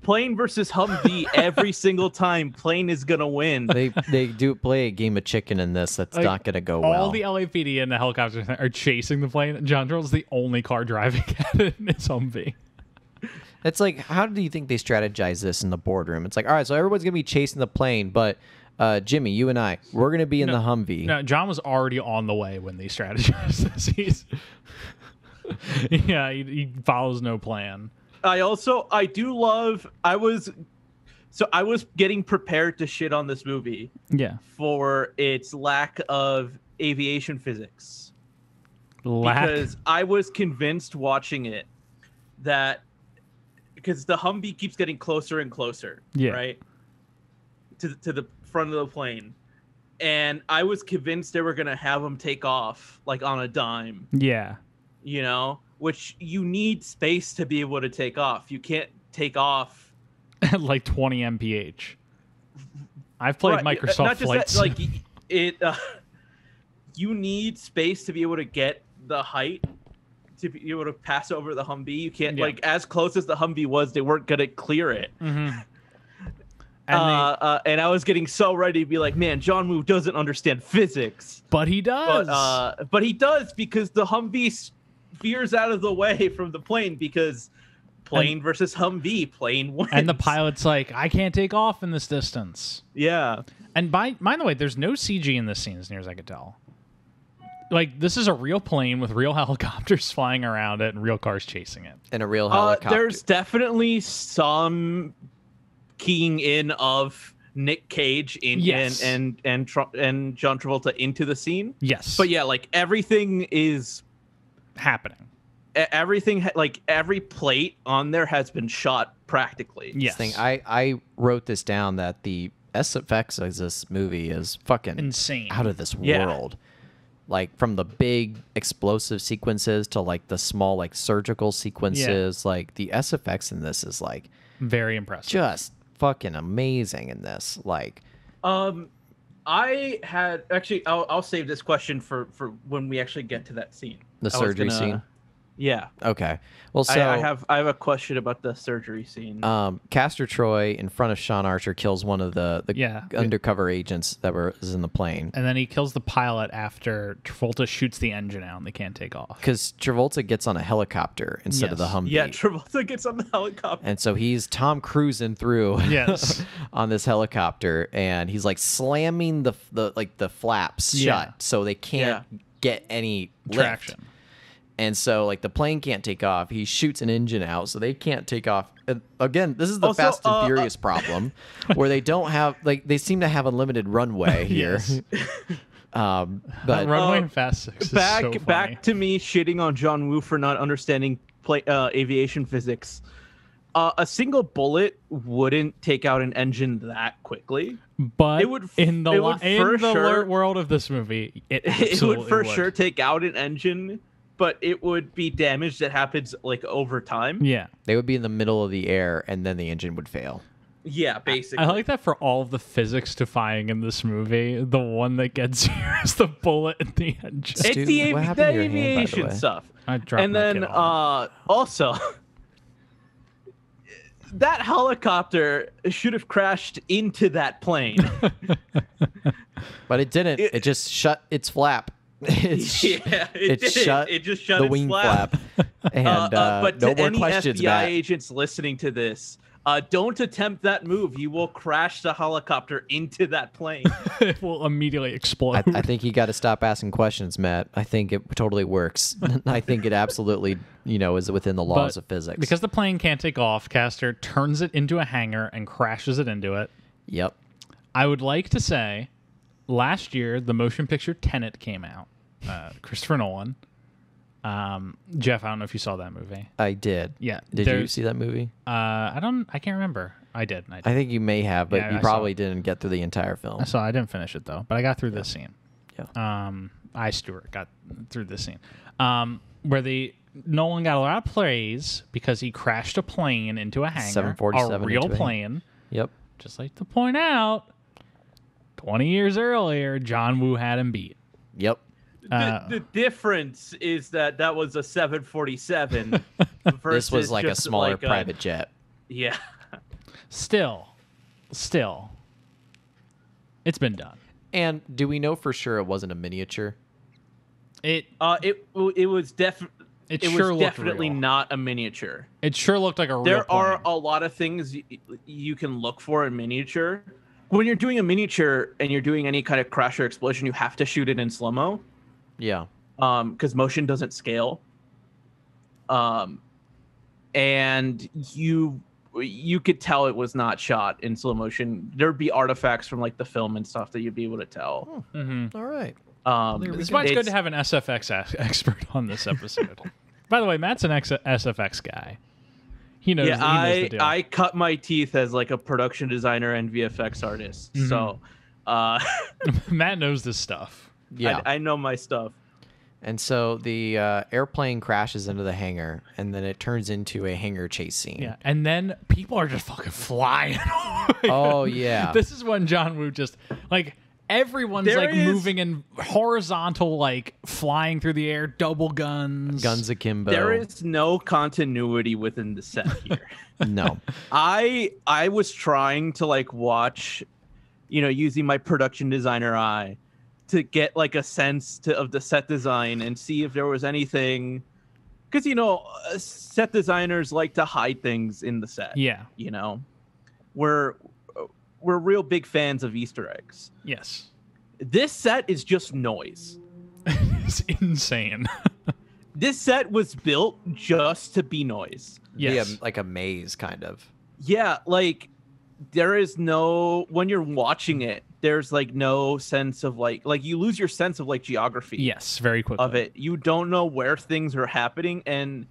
plane versus Humvee every single time. Plane is gonna win. they they do play a game of chicken in this that's Like, not going to go All well. All the LAPD and the helicopters are chasing the plane. John Travolta's the only car driving at it in his Humvee. It's like, how do you think they strategize this in the boardroom? It's like, all right, so everyone's gonna be chasing the plane, but uh, Jimmy, you and I, we're gonna be in the Humvee. No, John was already on the way when they strategized this. He's, yeah, he, he follows no plan. I also I do love. I was so I was getting prepared to shit on this movie Yeah, for its lack of aviation physics. lack. because I was convinced watching it that because the Humvee keeps getting closer and closer, Yeah. right, to the, to the front of the plane, and I was convinced they were gonna have them take off like on a dime, yeah, you know, which you need space to be able to take off. You can't take off. at like 20 mph. I've played Right, uh, Microsoft not just that, like it. Uh, you need space to be able to get the height to be able to pass over the Humvee. You can't Yeah. like as close as the Humvee was, they weren't gonna clear it. Mhm. And uh, they- uh, and I was getting so ready to be like, man, John Woo doesn't understand physics, but he does. but uh, but he does because the Humvee veers out of the way from the plane because plane versus Humvee, plane wins. and the pilot's like, I can't take off in this distance. yeah. And by by the way, there's no CG in this scene as near as I could tell. Like this is a real plane with real helicopters flying around it and real cars chasing it. in a real Uh, helicopter. there's definitely some keying in of Nick Cage in Yes. and and and, Tr- and John Travolta into the scene. Yes, But yeah, like everything is happening. everything like every plate on there has been shot practically. Yes. thing. I I wrote this down that the SFX of this movie is fucking Insane. out of this Yeah. world. Like from the big explosive sequences to like the small like surgical sequences, like the SFX in this is like Very impressive. just fucking amazing in this. Like Um, I had actually. I'll, I'll save this question for for when we actually get to that scene. The I surgery gonna- scene? Yeah. okay, well so I, I have I have a question about the surgery scene. um, Castor Troy in front of Sean Archer kills one of the, the Yeah. undercover agents that were is in the plane. and then he kills the pilot after Travolta shoots the engine out and they can't take off. Because Travolta gets on a helicopter instead of the Humvee. yeah, Travolta gets on the helicopter. and so he's Tom cruising through Yes. on this helicopter and he's like slamming the the like the flaps Yeah. shut so they can't get any lift. Traction. And so like the plane can't take off. He shoots an engine out so they can't take off. And again, this is the Also, Fast and uh, uh, Furious problem where they don't have like they seem to have unlimited runway here. Yes. um That but Runway Uh, in Fast Six is back so funny. back to me shitting on John Woo for not understanding play, uh, aviation physics. Uh, a single bullet wouldn't take out an engine that quickly. but it would f- in the it li- would in the sure- world of this movie, it, It would for sure take out an engine, but it would be damage that happens like over time. Yeah, they would be in the middle of the air and then the engine would fail. Yeah, basically. I like that for all of the physics defying in this movie. The one that gets you is the bullet in the engine. it's Stu, the, what the to your hand, by the aviation way? stuff. I dropped and then uh also that helicopter should have crashed into that plane. But it didn't. It, It- just shut its flap. It, sh- yeah, it, did. shut It just shut the its wing flap. flap. And Uh, uh, uh, but no to more any questions, FBI Matt. agents listening to this, uh, don't attempt that move. You will crash the helicopter into that plane. it will immediately explode. I, I think you got to stop asking questions, Matt. I think it totally works. I think it absolutely, you know, is within the laws But of physics. because the plane can't take off, Castor turns it into a hangar and crashes it into it. yep, I would like to say, last year the motion picture Tenet came out. Uh, Christopher Nolan. Um, Jeff, I don't know if you saw that movie. I did. Yeah, Did you there's- see that movie? Uh, I don't. I can't remember. I did. I, did. I think you may have, but Yeah, you I saw probably it. didn't get through the entire film. I saw. I didn't finish it though, but I got through this scene. Yeah. Um, I Stuart got through this scene. Um, where the Nolan got a lot of praise because he crashed a plane into a hangar, 747 a real into a plane. Yep. Just like to point out, twenty years earlier, John Woo had him beat. Yep. Uh, the, the difference is that that was a 747 versus This was like a smaller like a- private jet. yeah. Still, still, it's been done. And do we know for sure it wasn't a miniature? It Uh, it it was definitely it, it, sure was looked definitely real. not a miniature. It sure looked like a real. There are plane. a lot of things y- you can look for in miniature. When you're doing a miniature and you're doing any kind of crash or explosion, you have to shoot it in slow mo. Yeah. um because motion doesn't scale um and you you could tell it was not shot in slow motion there'd be artifacts from like the film and stuff that you'd be able to tell Mhm. All right. um It's why it's good to have an SFX ex- expert on this episode. By the way, Matt's an ex- SFX guy. He knows. yeah he knows the i deal. i cut my teeth as like a production designer and vfx artist Mm-hmm. so uh Matt knows this stuff. Yeah. I, I know my stuff And so the uh, airplane crashes into the hangar, and then it turns into a hangar chase scene. Yeah, and then people are just fucking flying. Oh yeah. this is when John Woo just like everyone's There like is- moving in horizontal, like flying through the air, double guns. Guns akimbo. there is no continuity within the set here no. I I was trying to like watch, you know, using my production designer eye to get like a sense to, of the set design and see if there was anything because you know uh, set designers like to hide things in the set. Yeah. You know, we're we're real big fans of Easter eggs. Yes. This set is just noise. it's insane. This set was built just to be noise. Be yes. a, like a maze, kind of. Yeah, like there is no when you're watching it, there's like no sense of like like you lose your sense of like geography Yes, very quickly. of it. You don't know where things are happening, and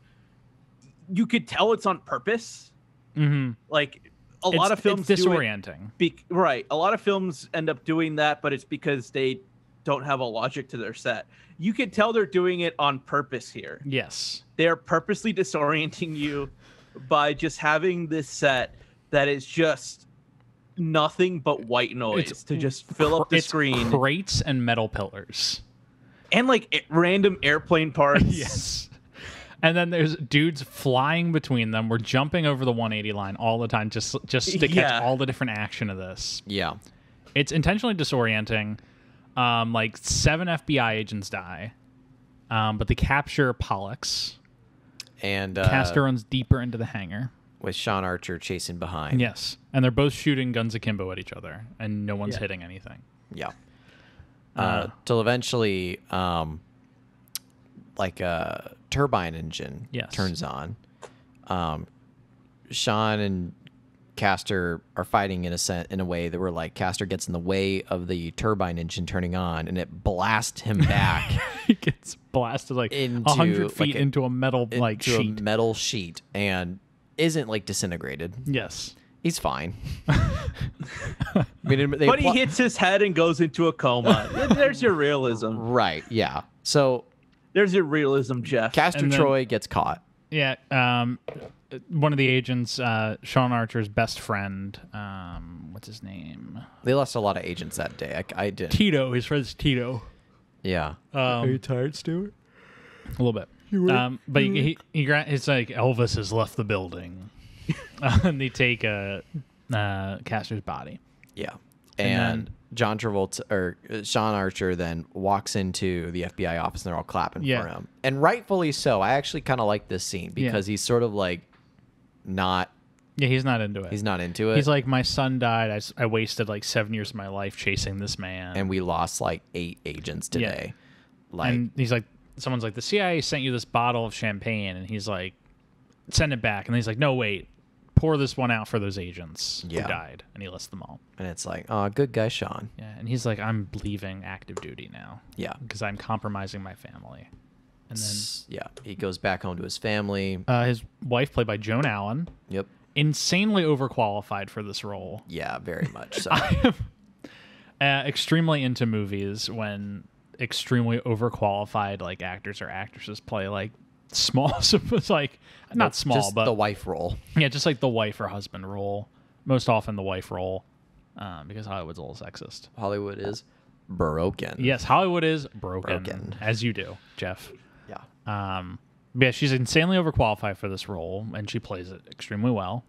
you could tell it's on purpose. Mm-hmm. Like a lot of films it's disorienting. be- right. A lot of films end up doing that, but it's because they don't have a logic to their set. You can tell they're doing it on purpose here. Yes. They're purposely disorienting you by just having this set that is just nothing but white noise It's to just fill up the it's screen Crates and metal pillars. and like random airplane parts. Yes. And then there's dudes flying between them. We're jumping over the 180 line all the time just just to catch Yeah. all the different action of this. Yeah. It's intentionally disorienting. Um, like seven FBI agents die, um, but they capture Pollux. And uh, Castor runs deeper into the hangar. with Sean Archer chasing behind. Yes, and they're both shooting guns akimbo at each other, and no one's Yeah. hitting anything. Yeah. Uh, till eventually, um, like a turbine engine Yes. turns on. Um, Sean and Castor are fighting in a sen- in a way that where like Castor gets in the way of the turbine engine turning on, and it blasts him back he gets blasted like Into, a hundred like, feet a- into a metal like sheet. a metal sheet and isn't like disintegrated. yes, He's fine. I mean, they But he hits his head and goes into a coma. There's your realism. right. Yeah. So There's your realism, Jeff. Castor And then- Troy gets caught. yeah. Um, one of the agents, uh, Sean Archer's best friend. Um, what's his name? They lost a lot of agents that day. I, I did. Tito. His friend's Tito. Yeah. Um, tired, Stuart? a little bit. Um, but he, he, he gra- it's like Elvis has left the building, and they take uh, uh, Castor's body. Yeah. And And, then- John Travolta or uh, Sean Archer then walks into the FBI office and they're all clapping Yeah. for him. And rightfully so. I actually kind of like this scene Yeah. because he's sort of like not Yeah, he's not into it. he's not into it. He's like, my son died. I, I wasted like seven years of my life chasing this man. and we lost like eight agents today. Like and he's like, someone's like, the CIA sent you this bottle of champagne, and he's like, send it back. And he's like, no, wait, pour this one out for those agents Yeah. who died, and he lists them all. and it's like, oh, good guy Sean. Yeah, and he's like, I'm leaving active duty now Yeah. because I'm compromising my family. And then yeah. He goes back home to his family. uh, his wife, played by Joan Allen, Yep. insanely overqualified for this role. Yeah, very much so. I am uh, extremely into movies when extremely overqualified like actors or actresses play like small so it's like not small Just but the wife role. yeah just like the wife or husband role most often the wife role um, because hollywood's a little sexist Hollywood is broken. yes hollywood is broken, Broken. as you do jeff Yeah. um, yeah she's insanely overqualified for this role and she plays it extremely well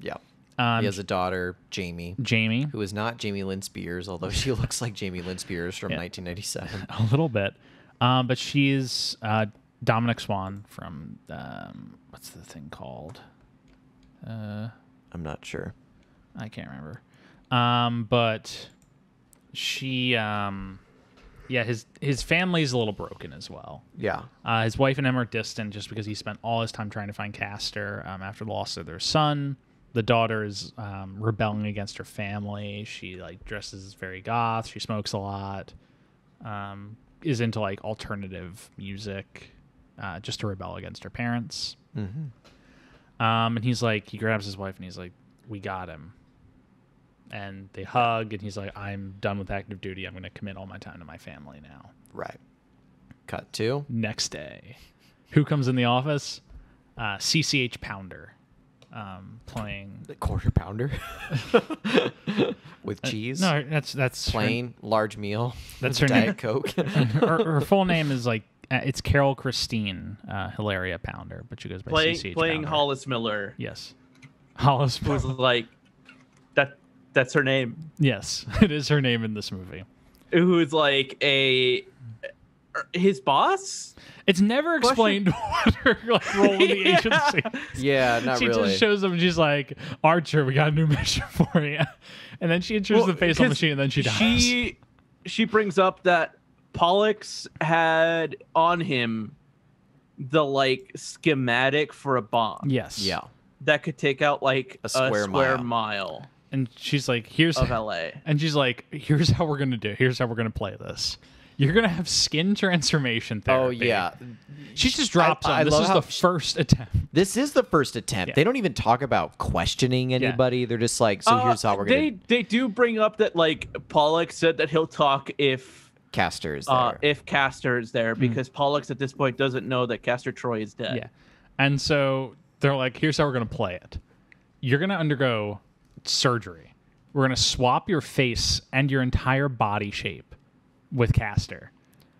Yeah. um, he has a daughter, Jamie, jamie who is not Jamie Lynn Spears, although she looks like Jamie Lynn Spears from Yeah. 1997. a little bit. Um, but she's uh, Dominique Swain from um, what's the thing called? Uh, I'm not sure. I can't remember. Um, but she, um, yeah, his his family's a little broken as well. Yeah. Uh, his wife and him are distant just because he spent all his time trying to find Castor um, after the loss of their son. The daughter is um, rebelling against her family. She like dresses very goth. She smokes a lot. Um, is into like alternative music, uh, just to rebel against her parents. Mm-hmm. Um, and he's like, he grabs his wife and he's like, "We got him." And they hug, and he's like, "I'm done with active duty. I'm going to commit all my time to my family now." Right. Cut two. next day. Who comes in the office? Uh, CCH Pounder, um, playing. The quarter pounder with cheese. Uh, No, that's that's her- Plain large meal. That's her name. Diet Coke. her, her full name is like uh, it's Carol Christine uh, Hilaria Pounder, but she goes by playing CCH playing Pounder. Hollis Miller Yes, Hollis. was like that. That's her name. yes, it is her name in this movie. Who's like a his boss? It's never explained what her like role in the Yeah. agency. yeah, not she really. just shows up and she's like, Archer, we got a new mission for you. And then she intrudes Well, the facial 'cause machine and then she dies. She she brings up that Pollux had on him the like schematic for a bomb yes. yeah. that could take out like A square square mile. mile. and she's like, "Here's of LA. and she's like, "Here's how we're gonna do. it. Here's how we're gonna play this. You're gonna have skin transformation Oh yeah, She just drops I on. This love is the she- first attempt. this is the first attempt. Yeah. They don't even talk about questioning anybody. They're just like, so Uh, here's how we're they gonna they do bring up that like Pollux said that he'll talk if casters. uh there. if Castor is there because Pollux at this point doesn't know that Castor Troy is dead. Yeah. And so they're like, here's how we're going to play it. You're going to undergo surgery. We're going to swap your face and your entire body shape with Castor.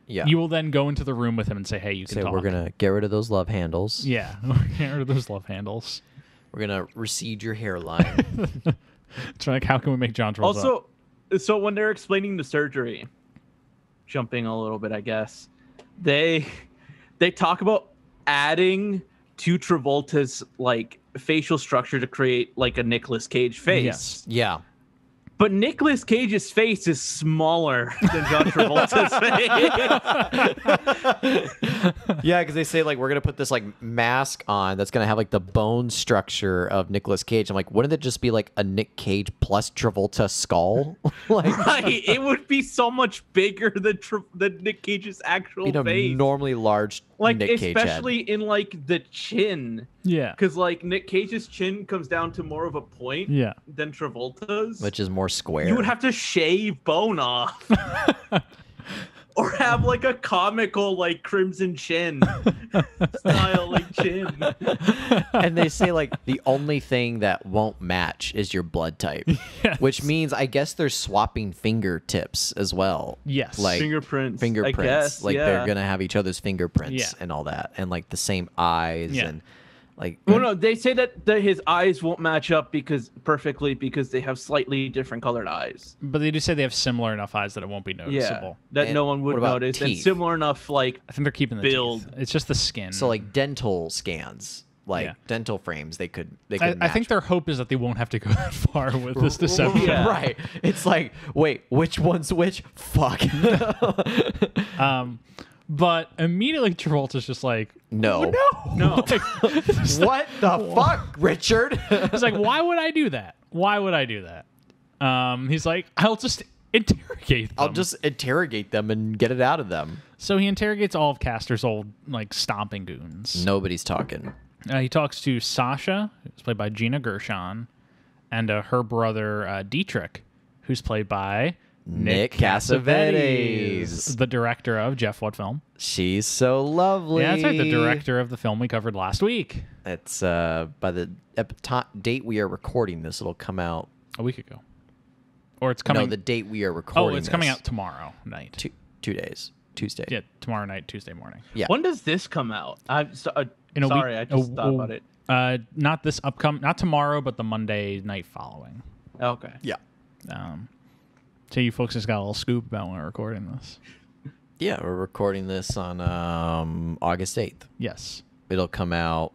yeah, You will then go into the room with him and say, hey, you can say talk. we're gonna get rid of those love handles. Yeah. Get rid of those love handles. We're gonna recede your hairline. It's like, how can we make John Travolta? Also, so when they're explaining the surgery, jumping a little bit, I guess they they talk about adding to Travolta's like facial structure to create like a Nicolas Cage face. Yes. yeah, But Nicolas Cage's face is smaller than John Travolta's face. yeah, because they say like we're gonna put this like mask on that's gonna have like the bone structure of Nicolas Cage. I'm like, wouldn't it just be like a Nick Cage plus Travolta skull? like, right. It would be so much bigger than, Tra- than Nick Cage's actual you know, face. normally large like Nick Cage head. especially in like the chin. yeah. Because like Nick Cage's chin comes down to more of a point Yeah. than Travolta's. which is more square. you would have to shave bone off. or have like a comical like crimson chin style like chin. and they say like the only thing that won't match is your blood type, Yes. which means I guess they're swapping fingertips as well. Yes. like Fingerprints. fingerprints. I guess, like yeah. they're gonna have each other's fingerprints Yeah. and all that, and like the same eyes Yeah. and like. Well, no, they say that, that his eyes won't match up because perfectly because they have slightly different colored eyes. But they do say they have similar enough eyes that it won't be noticeable. Yeah, noticeable. that And no one would what about notice, and similar enough like I think they're keeping the Build. teeth. It's just the skin. So like dental scans, like Yeah. dental frames, they could they I, could. I think match. their hope is that they won't have to go that far with this deception. Yeah. right. It's like, wait, which one's which? Fuck. Um, but immediately Travolta's just like, no. no, No. Like, What the fuck, Richard? he's like, why would I do that? Why would I do that? Um, he's like, I'll just interrogate them. I'll just interrogate them and get it out of them. So he interrogates all of Castor's old like stomping goons. Nobody's talking. Uh, he talks to Sasha, who's played by Gina Gershon, and uh, her brother uh, Dietrich, who's played by Nick Cassavetes. the director of Jeff What Film? She's so lovely. Yeah, that's right. The director of the film we covered last week, It's uh by the ep- to- date we are recording this, it'll come out. a week ago, or it's coming. no, the date we are recording. oh, recording. it's coming out tomorrow night. two two days. Tuesday. Yeah, tomorrow night, Tuesday morning. Yeah. When does this come out? I'm so, uh, In a sorry, week- I just a- thought a- about it. Uh, not this upcoming, not tomorrow, but the Monday night following. Okay. Yeah. Um, so you folks just got a little scoop about when we're recording this. Yeah, we're recording this on um August 8th. Yes. It'll come out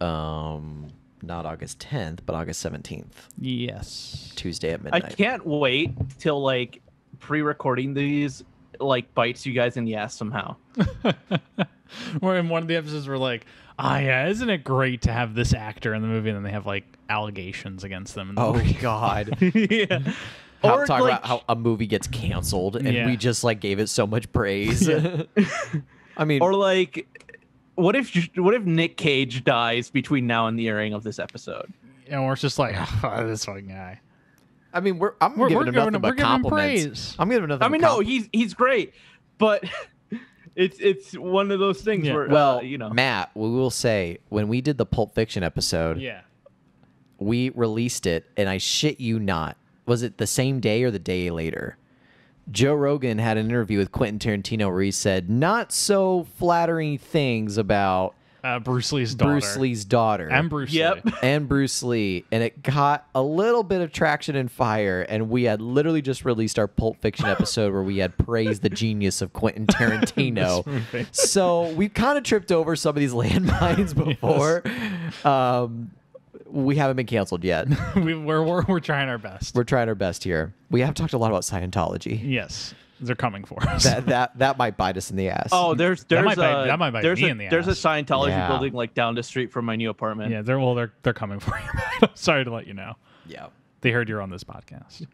um not August 10th, but August 17th, Yes. Tuesday at midnight. I can't wait till like pre-recording these like bites you guys in the ass somehow. Where in one of the episodes we're like, ah, yeah, isn't it great to have this actor in the movie? And then they have like allegations against them. In the Oh movie. god. yeah. How, Or, talk like, about how a movie gets canceled and Yeah. we just like gave it so much praise. I mean, Or like, what if what if Nick Cage dies between now and the airing of this episode? and we're just like, oh, this fucking guy. I mean, we're I'm We're- giving we're him nothing him- but we're giving him compliments. I'm giving him nothing. I mean, but no, he's he's great, but it's it's one of those things Yeah. where well, uh, you know. Matt, we will say when we did the Pulp Fiction episode, Yeah. we released it, and I shit you not, was it the same day or the day later? Joe Rogan had an interview with Quentin Tarantino where he said not so flattering things about Uh, Bruce Lee's daughter. Bruce Lee's daughter And Bruce Yep. Lee. and Bruce Lee, and it got a little bit of traction and fire. And we had literally just released our Pulp Fiction episode where we had praised the genius of Quentin Tarantino. so we've kind of tripped over some of these landmines before. Um, we haven't been canceled yet. we, we're, we're, we're trying our best. We're trying our best here. We have talked a lot about Scientology. yes. They're coming for us. That that that might bite us in the ass. Oh, there's there's might bite- a, that might bite there's me a, in the there's a. Scientology Yeah. building like down the street from my new apartment. yeah, they're well, they're they're coming for you. Sorry to let you know. Yeah. They heard you're on this podcast.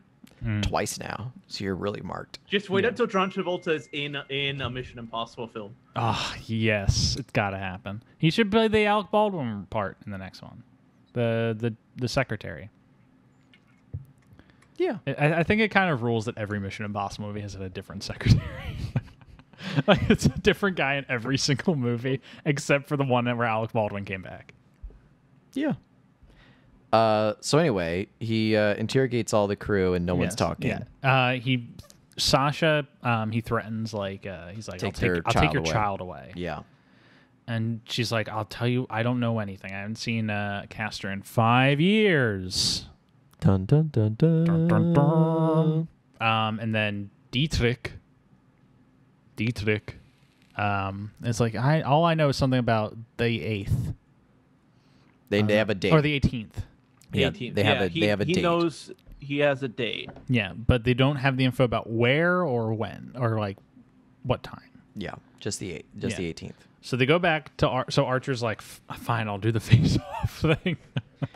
Twice now. So you're really marked. Just wait until John Travolta is in in a Mission Impossible film. Ah, yes, it's got to happen. He should play the Alec Baldwin part in the next one, the the the secretary. Yeah. I, I think it kind of rules that every Mission Impossible movie has a different secretary. like it's a different guy in every single movie except for the one where Alec Baldwin came back. Yeah. Uh, so anyway, he uh, interrogates all the crew and no one's talking. Yeah. Uh, he Sasha um, he threatens like uh, he's like Take I'll take I'll take your away." child away. Yeah. And she's like I'll tell you I don't know anything. I haven't seen uh, Castor in 5 years. Dun dun dun dun. Dun, dun, dun. Um, and then Dietrich, Dietrich, um, it's like I all I know is something about the eighth They, they have a date. or the eighteenth. yeah, 18th. they have Yeah, a he, they have a he date. He knows he has a date. Yeah, but they don't have the info about where or when or like what time. Yeah, just the eight, just Yeah. the 18th. So they go back to Ar- so Archer's like, fine, I'll do the face off thing.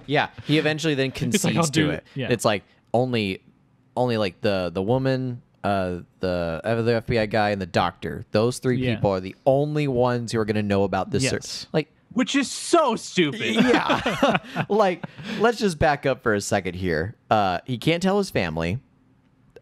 Yeah, he eventually then concedes like, "I'll to it. it." Yeah. It's like only, only like the the woman, uh, the uh, the FBI guy, and the doctor. Those three Yeah. people are the only ones who are going to know about this. cer- Yes. like, Which is so stupid. yeah, like let's just back up for a second here. Uh, he can't tell his family.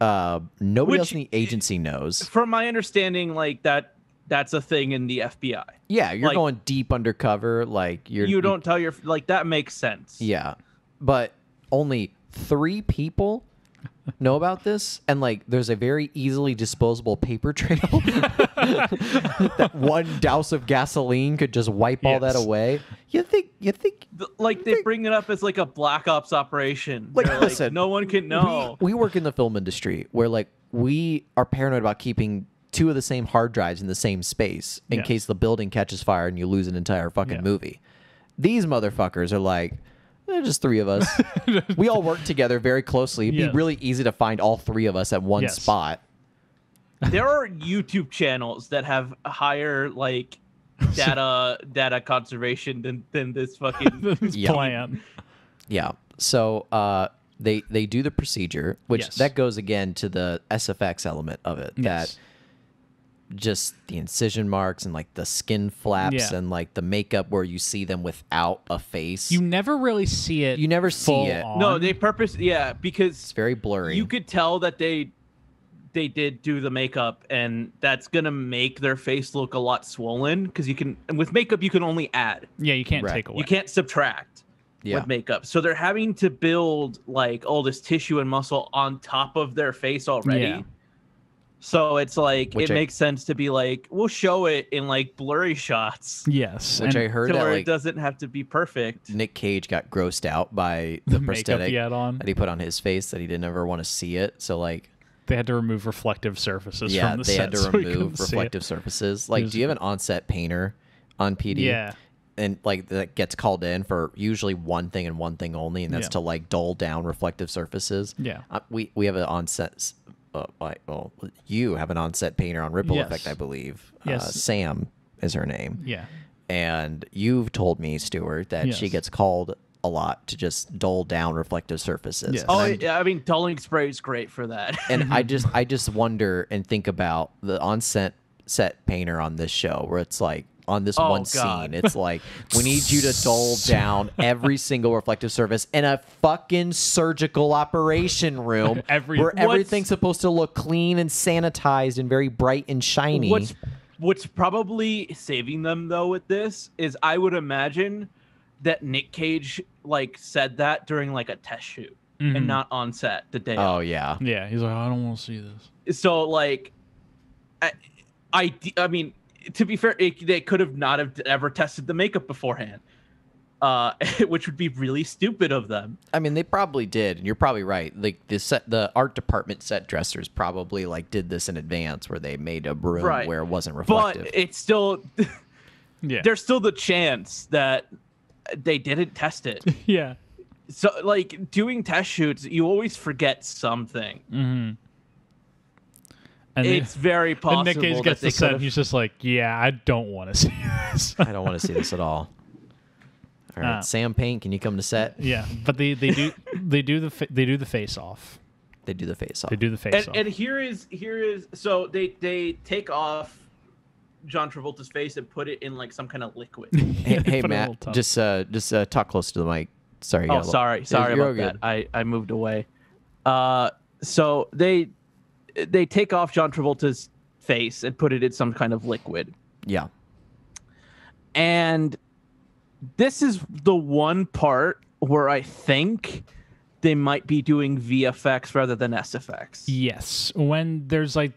Uh, nobody Which- else in the agency knows. From my understanding, like that that's a thing in the FBI. Yeah, you're like- going deep undercover. Like you're You don't tell your like that makes sense. Yeah. But only three people know about this. And like there's a very easily disposable paper trail. that one douse of gasoline could just wipe all that away. You think you think Th- Like they bring it up as like a black ops operation. Like, listen, no one can know. we, we work in the film industry where like we are paranoid about keeping two of the same hard drives in the same space in Yes. case the building catches fire and you lose an entire fucking Yeah. movie. These motherfuckers are like, "Eh, just three of us. we all work together very closely. It'd Yes. be really easy to find all three of us at one Yes. spot. there are YouTube channels that have higher like data data conservation than than this fucking This Yeah. plan. Yeah. So uh, they they do the procedure, which Yes. that goes again to the SFX element of it. Yes. That just the incision marks and like the skin flaps Yeah. and like the makeup where you see them without a face. You never really see it. You never see it. on. No, they purpose yeah, because it's very blurry. you could tell that they they did do the makeup and that's gonna make their face look a lot swollen because you can and with makeup you can only add Yeah, you can't Right. take away. you can't subtract yeah. with makeup so they're having to build like all this tissue and muscle on top of their face already Yeah. So it's like Which it I- makes sense to be like we'll show it in like blurry shots Yes, Which and I heard to that where like it doesn't have to be perfect Nick Cage got grossed out by the, the makeup prosthetic he had on. that he put on his face that he didn't ever want to see it. So like They had to remove reflective surfaces yeah, from the they set had to so we remove couldn't see it. reflective surfaces. Like, was- do you have an on-set painter on PD? Yeah, and like that gets called in for usually one thing and one thing only, and that's Yeah. to like dull down reflective surfaces. Yeah. uh, we we have an onset. s- like, well, you have an onset painter on Ripple Yes. Effect, I believe. Uh, Yes. Sam is her name, yeah. and you've told me, Stuart, that she gets called a lot to just dull down reflective surfaces. Yes. Oh yeah i mean dulling spray is great for that and I just I just wonder and think about the on-set set painter on this show where it's like on this Oh, one God. scene it's like we need you to dull down every single reflective surface in a fucking surgical operation room Every- where everything's supposed to look clean and sanitized and very bright and shiny What's what's probably saving them though with this is I would imagine that Nick Cage like said that during like a test shoot Mhm. and not on set the day. oh of. yeah Yeah, he's like, I don't want to see this. So like, I, I, I mean, to be fair, it, they could have not have ever tested the makeup beforehand, uh, which would be really stupid of them. I mean they probably did and you're probably right like the set the art department set dressers probably like did this in advance where they made a room Right. where it wasn't reflective But it's still Yeah, there's still the chance that they didn't test it. yeah. so like doing test shoots you always forget something Mm-hmm. And then- it's very and possible Nick Cage gets they the set, and he's just like, "Yeah, I don't want to see this." I don't want to see this at all. All right, Uh, Sam Payne, can you come to set? Yeah, but they they do they do the fa- they do the face off. They do the face off. They do the face and, off. and here is here is so they they take off John Travolta's face and put it in like some kind of liquid. Hey, hey Put a little Matt, just uh, just uh, talk close to the mic. Sorry. oh, got little- sorry, sorry You're about that. I I moved away. Uh, so they they take off John Travolta's face and put it in some kind of liquid. Yeah. And this is the one part where I think they might be doing VFX rather than SFX. yes, when there's like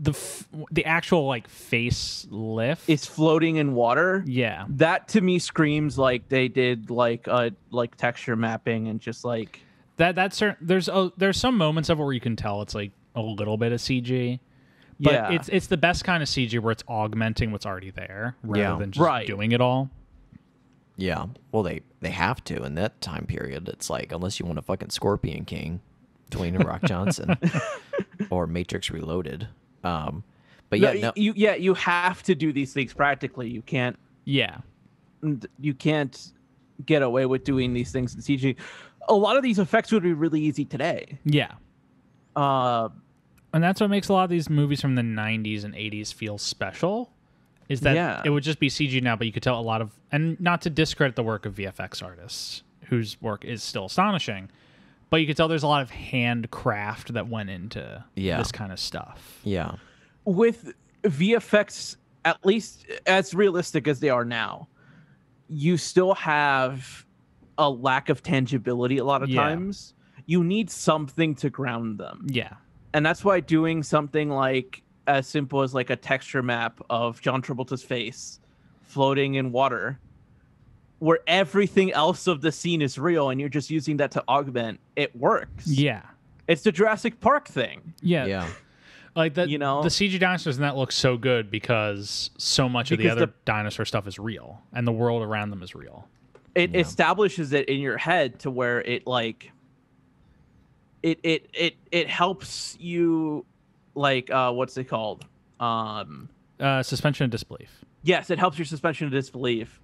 the f- the actual like face lift. It's floating in water. yeah, That to me screams like they did like uh like texture mapping and just like that that's certain. There's a, there's some moments of it where you can tell it's like a little bit of CG. But yeah. it's it's the best kind of CG where it's augmenting what's already there rather Yeah. than just Right. doing it all. Yeah. Well, they they have to in that time period. It's like unless you want a fucking Scorpion King, Dwayne the Rock Johnson, or Matrix Reloaded. Um, but yeah, no, no, you yeah you have to do these things practically. You can't Yeah, you can't get away with doing these things in CG. A lot of these effects would be really easy today. yeah. Uh, and that's what makes a lot of these movies from the 90s and 80s feel special is that Yeah. it would just be cg now but you could tell a lot of and not to discredit the work of vfx artists whose work is still astonishing but you could tell there's a lot of handcraft that went into Yeah. this kind of stuff yeah, with VFX, at least as realistic as they are now, you still have a lack of tangibility a lot of Yeah. times. You need something to ground them. yeah And that's why doing something like as simple as like a texture map of John Travolta's face floating in water where everything else of the scene is real and you're just using that to augment it works. yeah It's the Jurassic Park thing. yeah yeah, like that You know? the cg dinosaurs and that looks so good because so much of the other the- dinosaur stuff is real and the world around them is real it Yeah. establishes it in your head to where it like it it it it helps you like uh what's it called? Um uh, suspension of disbelief. Yes it helps your suspension of disbelief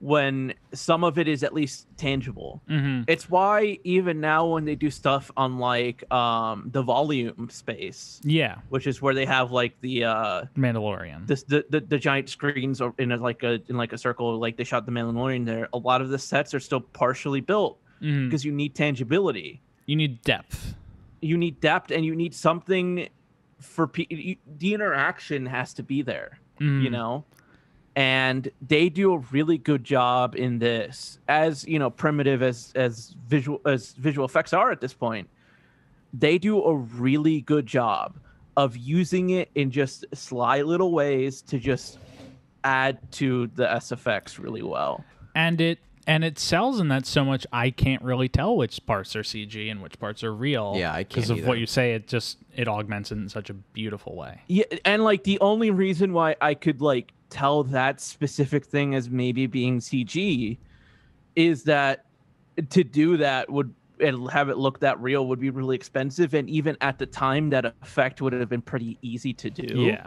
when some of it is at least tangible. Mm-hmm. it's why even now when they do stuff on like um the volume space yeah. which is where they have like the uh mandalorian. this the, the, the giant screens are in a, like a in like a circle like they shot the Mandalorian there a lot of the sets are still partially built Mhm. because you need tangibility you need depth. You need depth and you need something for pe- you, the interaction has to be there you Mhm. know? And they do a really good job in this as you know primitive as as visual as visual effects are at this point. They do a really good job of using it in just sly little ways to just add to the sfx really well. And it and it sells in that so much I can't really tell which parts are CG and which parts are real. Yeah, I because can't of what you say. It just it augments it in such a beautiful way. Yeah, and like the only reason why I could like tell that specific thing as maybe being CG is that to do that would and have it look that real would be really expensive and even at the time that effect would have been pretty easy to do. Yeah,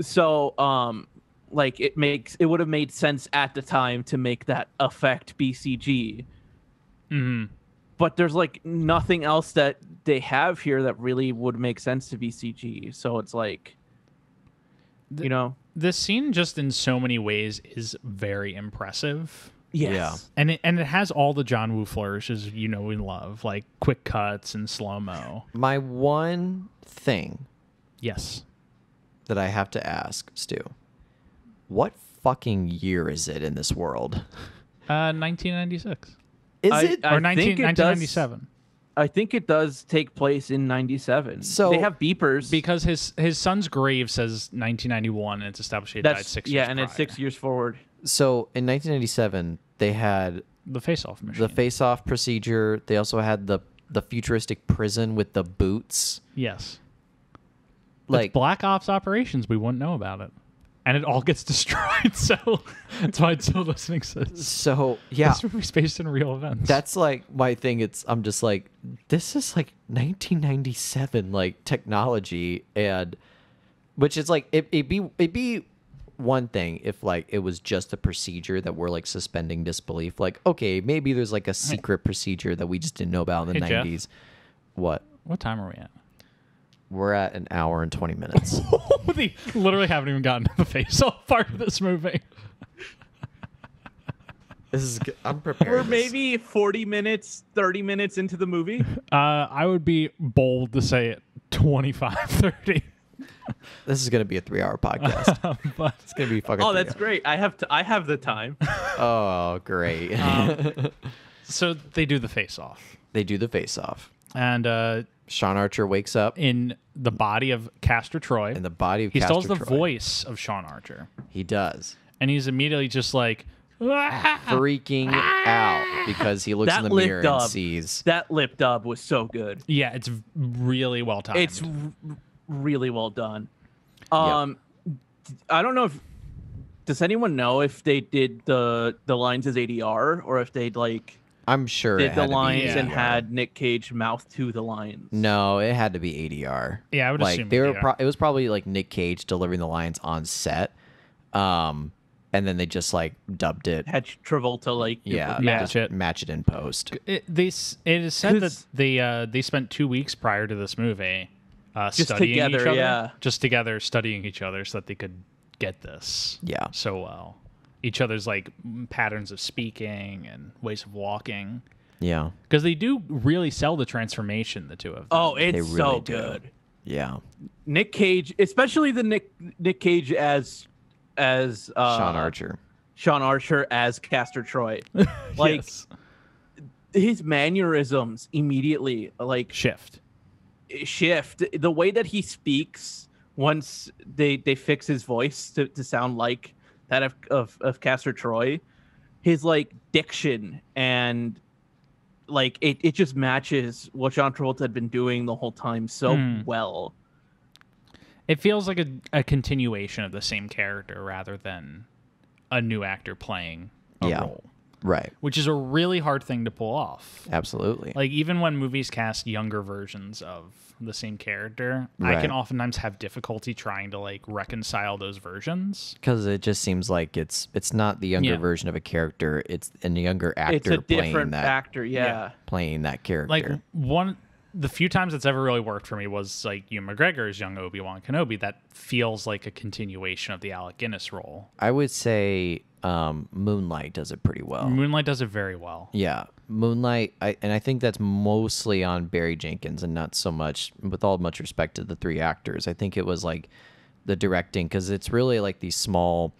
So um like it makes it would have made sense at the time to make that affect BCG. CG. hmm But there's like nothing else that they have here that really would make sense to BCG. So it's like The- you know, this scene just in so many ways is very impressive. yes. Yeah. And it, and it has all the John Woo flourishes you know we love, like quick cuts and slow mo. my one thing Yes, that I have to ask, Stu, what fucking year is it in this world? uh, 1996 Is I- it? I or 19, think it does- 1997 I think it does take place in 97. So- they have beepers because his his son's grave says 1991 and it's established he had died six yeah, years and it's 6 years forward. so in 1997, they had the face off machine. the face-off procedure. They also had the the futuristic prison with the boots. yes. Like Like Black Ops operations, we wouldn't know about it, and it all gets destroyed. So that's why it still doesn't exist. so, yeah. This movie's based in real events. That's like my thing. It's I'm just like this is like 1997 like technology and which is like it it be it be one thing if like it was just a procedure that we're like suspending disbelief. Like, okay, maybe there's like a secret procedure that we just didn't know about in the Hey, Jeff. 90s. What? What time are we at? We're at an hour and 20 minutes. we literally haven't even gotten to the face-off part of this movie. this is good. I'm prepared. We're maybe 40 minutes, 30 minutes into the movie. Uh, I would be bold to say it 25, 30. This is going to be a 3-hour podcast. but It's going to be fucking Oh, three that's great. I have to, I have the time. Oh, great. Um, so they do the face-off, they do the face off. and uh, Sean Archer wakes up in the body of Castor Troy, in the body of he Castor steals the Troy. voice of Sean Archer, He does. and he's immediately just like, Freaking out because he looks in the mirror dub. and sees That lip dub was so good. yeah, it's really well timed. It's r- really well done. Um, I don't know if does anyone know if they did the the lines as ADR or if they'd like I'm sure it did the had to be lines and had Nick Cage mouth to the lines. No, it had to be ADR. Yeah, I would like assume they were. ADR. Pro- it was probably like Nick Cage delivering the lines on set, um, and then they just like dubbed it. Had Travolta like Yeah, match it. match it in post. it, they it is said that they uh, they spent two weeks prior to this movie uh, Just studying each other, yeah. just together studying each other so that they could get this Yeah, so well. Each other's like patterns of speaking and ways of walking yeah, because they do really sell the transformation. The two of them. Oh, it's really so do. good. yeah. Nick Cage, especially the Nick Nick Cage as as uh, Sean Archer. Sean Archer as Castor Troy. like Yes. his mannerisms immediately like shift. shift the way that he speaks once they they fix his voice to, to sound like that of, of of Castor Troy his like diction and like it, it just matches what John Travolta had been doing the whole time so Hmm. well It feels like a, a continuation of the same character rather than a new actor playing a Yeah. role, Right. which is a really hard thing to pull off. Absolutely. Like even when movies cast younger versions of the same character, I can oftentimes have difficulty trying to like reconcile those versions. because it just seems like it's it's not the younger Yeah. version of a character. It's a younger actor it's a playing different that actor yeah. Yeah. playing that character. Like one the few times it's ever really worked for me was like Ewan McGregor's young Obi-Wan Kenobi that feels like a continuation of the Alec Guinness role. I would say um, Moonlight does it pretty well. Moonlight does it very well. Yeah, Moonlight, I, and I think that's mostly on Barry Jenkins and not so much, with all much respect to the three actors. I think it was like the directing because it's really like these small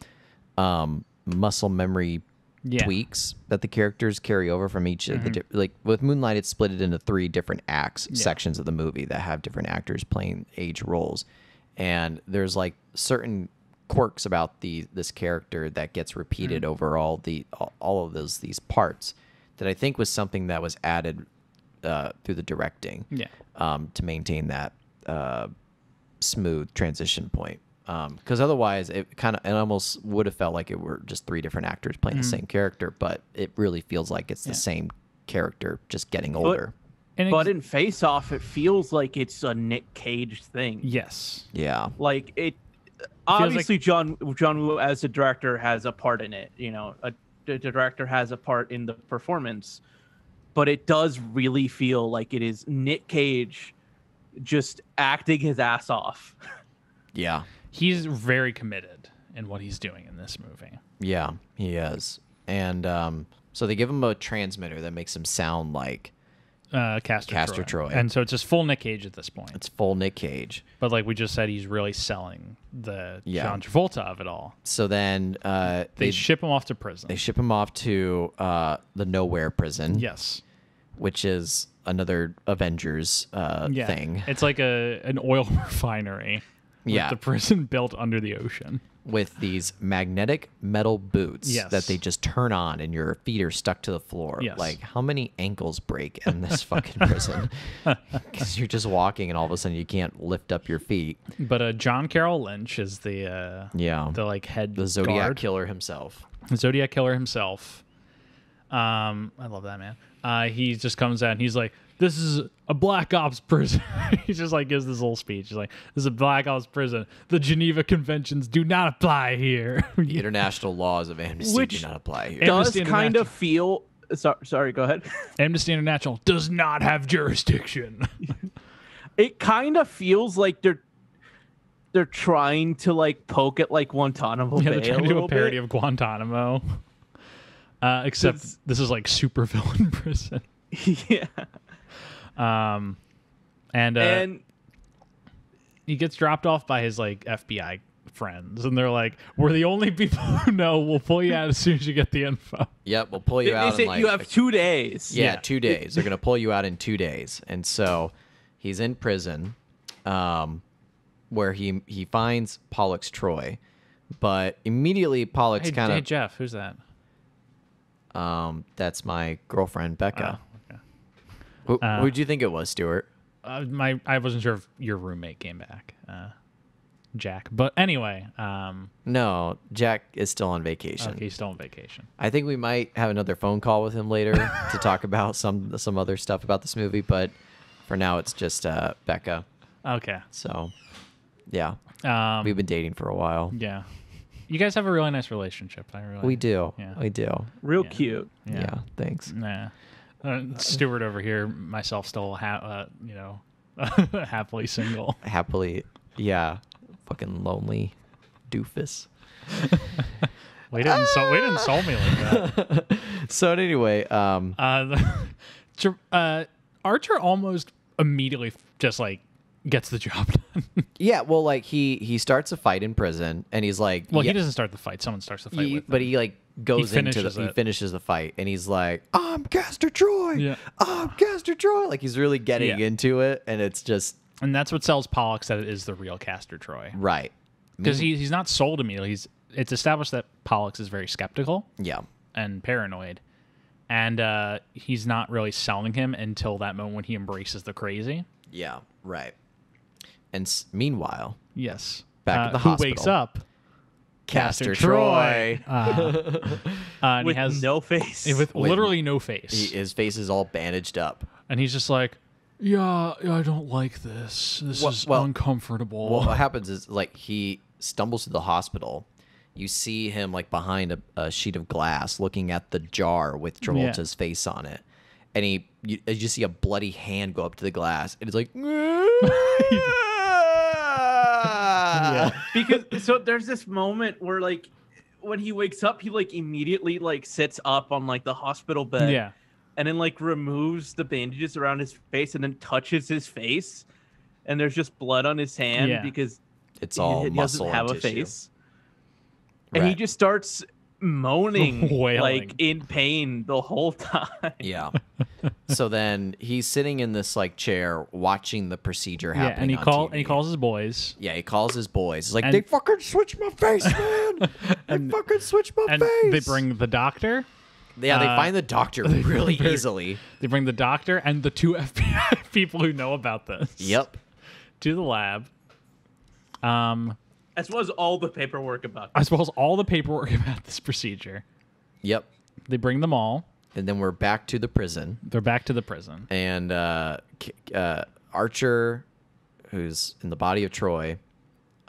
um, muscle memory Yeah. tweaks that the characters carry over from each of the di- like with Moonlight, it's split it into three different acts sections of the movie that have different actors playing age roles, and there's like certain quirks about the this character that gets repeated over all the all, all of those these parts that I think was something that was added uh, through the directing Yeah. um, to maintain that uh, smooth transition point. Because otherwise, it kind of it almost would have felt like it were just three different actors playing the same character, but it really feels like it's the same character just getting older. And but in Face Off it feels like it's a Nick Cage thing yes. yeah, like it like- obviously john john woo as a director has a part in it you know a, the director has a part in the performance but it does really feel like it is nick cage just acting his ass off yeah, He's very committed in what he's doing in this movie. yeah, he is. And um, so they give him a transmitter that makes him sound like Uh, Castor, Castor Troy. Troy. And so it's just full Nick Cage at this point. it's full Nick Cage. But like we just said, he's really selling the Yeah. John Travolta of it all. So then uh, They, they ship him off to prison. they ship him off to uh, the Nowhere prison. yes. which is another Avengers uh, Yeah. thing It's like a an oil refinery. with Yeah. The prison built under the ocean. With these magnetic metal boots Yes. that they just turn on and your feet are stuck to the floor. Yes. Like, how many ankles break in this fucking prison? Because you're just walking and all of a sudden you can't lift up your feet. But uh, John Carroll Lynch is the uh, Yeah. the like head the Zodiac guard. killer himself. the Zodiac killer himself. Um, I love that man. Uh, he just comes out and he's like, this is a black ops prison. he just like gives this little speech. He's like, this is a black ops prison. The Geneva Conventions do not apply here. The international laws of amnesty Which- do not apply here. Am- does kind of feel. So, sorry, go ahead. Amnesty International does not have jurisdiction. It kind of feels like they're they're trying to like poke at like Guantanamo yeah, Bay they're trying a to do a parody bit. of Guantanamo. Uh, except It's- this is like supervillain prison. yeah, Um, and, uh, and he gets dropped off by his like FBI friends, and they're like, "We're the only people who know. We'll pull you out as soon as you get the info." Yep, we'll pull you they, they out say in like you have two days. yeah, yeah. two days. They're gonna pull you out in two days, and so he's in prison, um, where he he finds Pollux Troy, but immediately Pollux Hey, kind of hey, Jeff, who's that? um, that's my girlfriend Becca. Okay. Who, Uh, who'd you think it was, Stuart? Uh, my I wasn't sure if your roommate came back, uh, Jack. But anyway, um, No, Jack is still on vacation. okay, he's still on vacation. I think we might have another phone call with him later to talk about some some other stuff about this movie, but for now it's just uh, Becca. Okay. So, yeah, Um, we've been dating for a while. yeah. You guys have a really nice relationship. I really. We do. Yeah. We do. real Yeah. cute. Yeah. thanks. Nah. Uh, Stuart over here, myself still, ha- uh, you know, happily single. Happily, yeah. Fucking lonely doofus. Wait, didn't insult, wait, insult me like that. So anyway, um, Uh, Tr- uh, Archer almost immediately just like gets the job done. yeah. Well, like he he starts a fight in prison, and he's like, well, yeah, he doesn't start the fight. Someone starts the fight he- with him. but he like goes into finishes the, he finishes the fight, and he's like, "I'm Castor Troy. Yeah. I'm Castor Troy." Like he's really getting Yeah. into it, and it's just and that's what sells Pollux that it is the real Castor Troy. right. Because he, he's not sold immediately. He's it's established that Pollux is very skeptical Yeah. and paranoid, and uh, he's not really selling him until that moment when he embraces the crazy. Yeah. Right. And s- meanwhile, Yes. Back uh, at the who hospital. wakes up? Castor Troy. Uh, uh, and with he has no face. with, With- literally no face, he, his face is all bandaged up. and he's just like, "Yeah, I don't like this. This Well- is well- uncomfortable." Well, what happens is like he stumbles to the hospital. You see him like behind a, a sheet of glass, looking at the jar with Travolta's face on it, and he you, you just see a bloody hand go up to the glass, and it's like, Yeah. because so there's this moment where like when he wakes up, he like immediately like sits up on like the hospital bed. yeah, and then like removes the bandages around his face and then touches his face and there's just blood on his hand Yeah. because It's he, all he muscle doesn't have and a tissue. face and he just starts moaning Wailing. like in pain the whole time Yeah. so then he's sitting in this like chair watching the procedure happen. yeah, and he on call TV. and he calls his boys, Yeah, he calls his boys. He's like, And- they fucking switch my face, man. they fucking switch my and face. they bring the doctor. Yeah, they uh, find the doctor really easily. They bring the doctor and the two FBI people who know about this. Yep. to the lab. Um, as well as all the paperwork about as well as all the paperwork about this procedure. Yep. They bring them all. And then we're back to the prison. They're back to the prison. And uh, K- uh, Archer, who's in the body of Troy,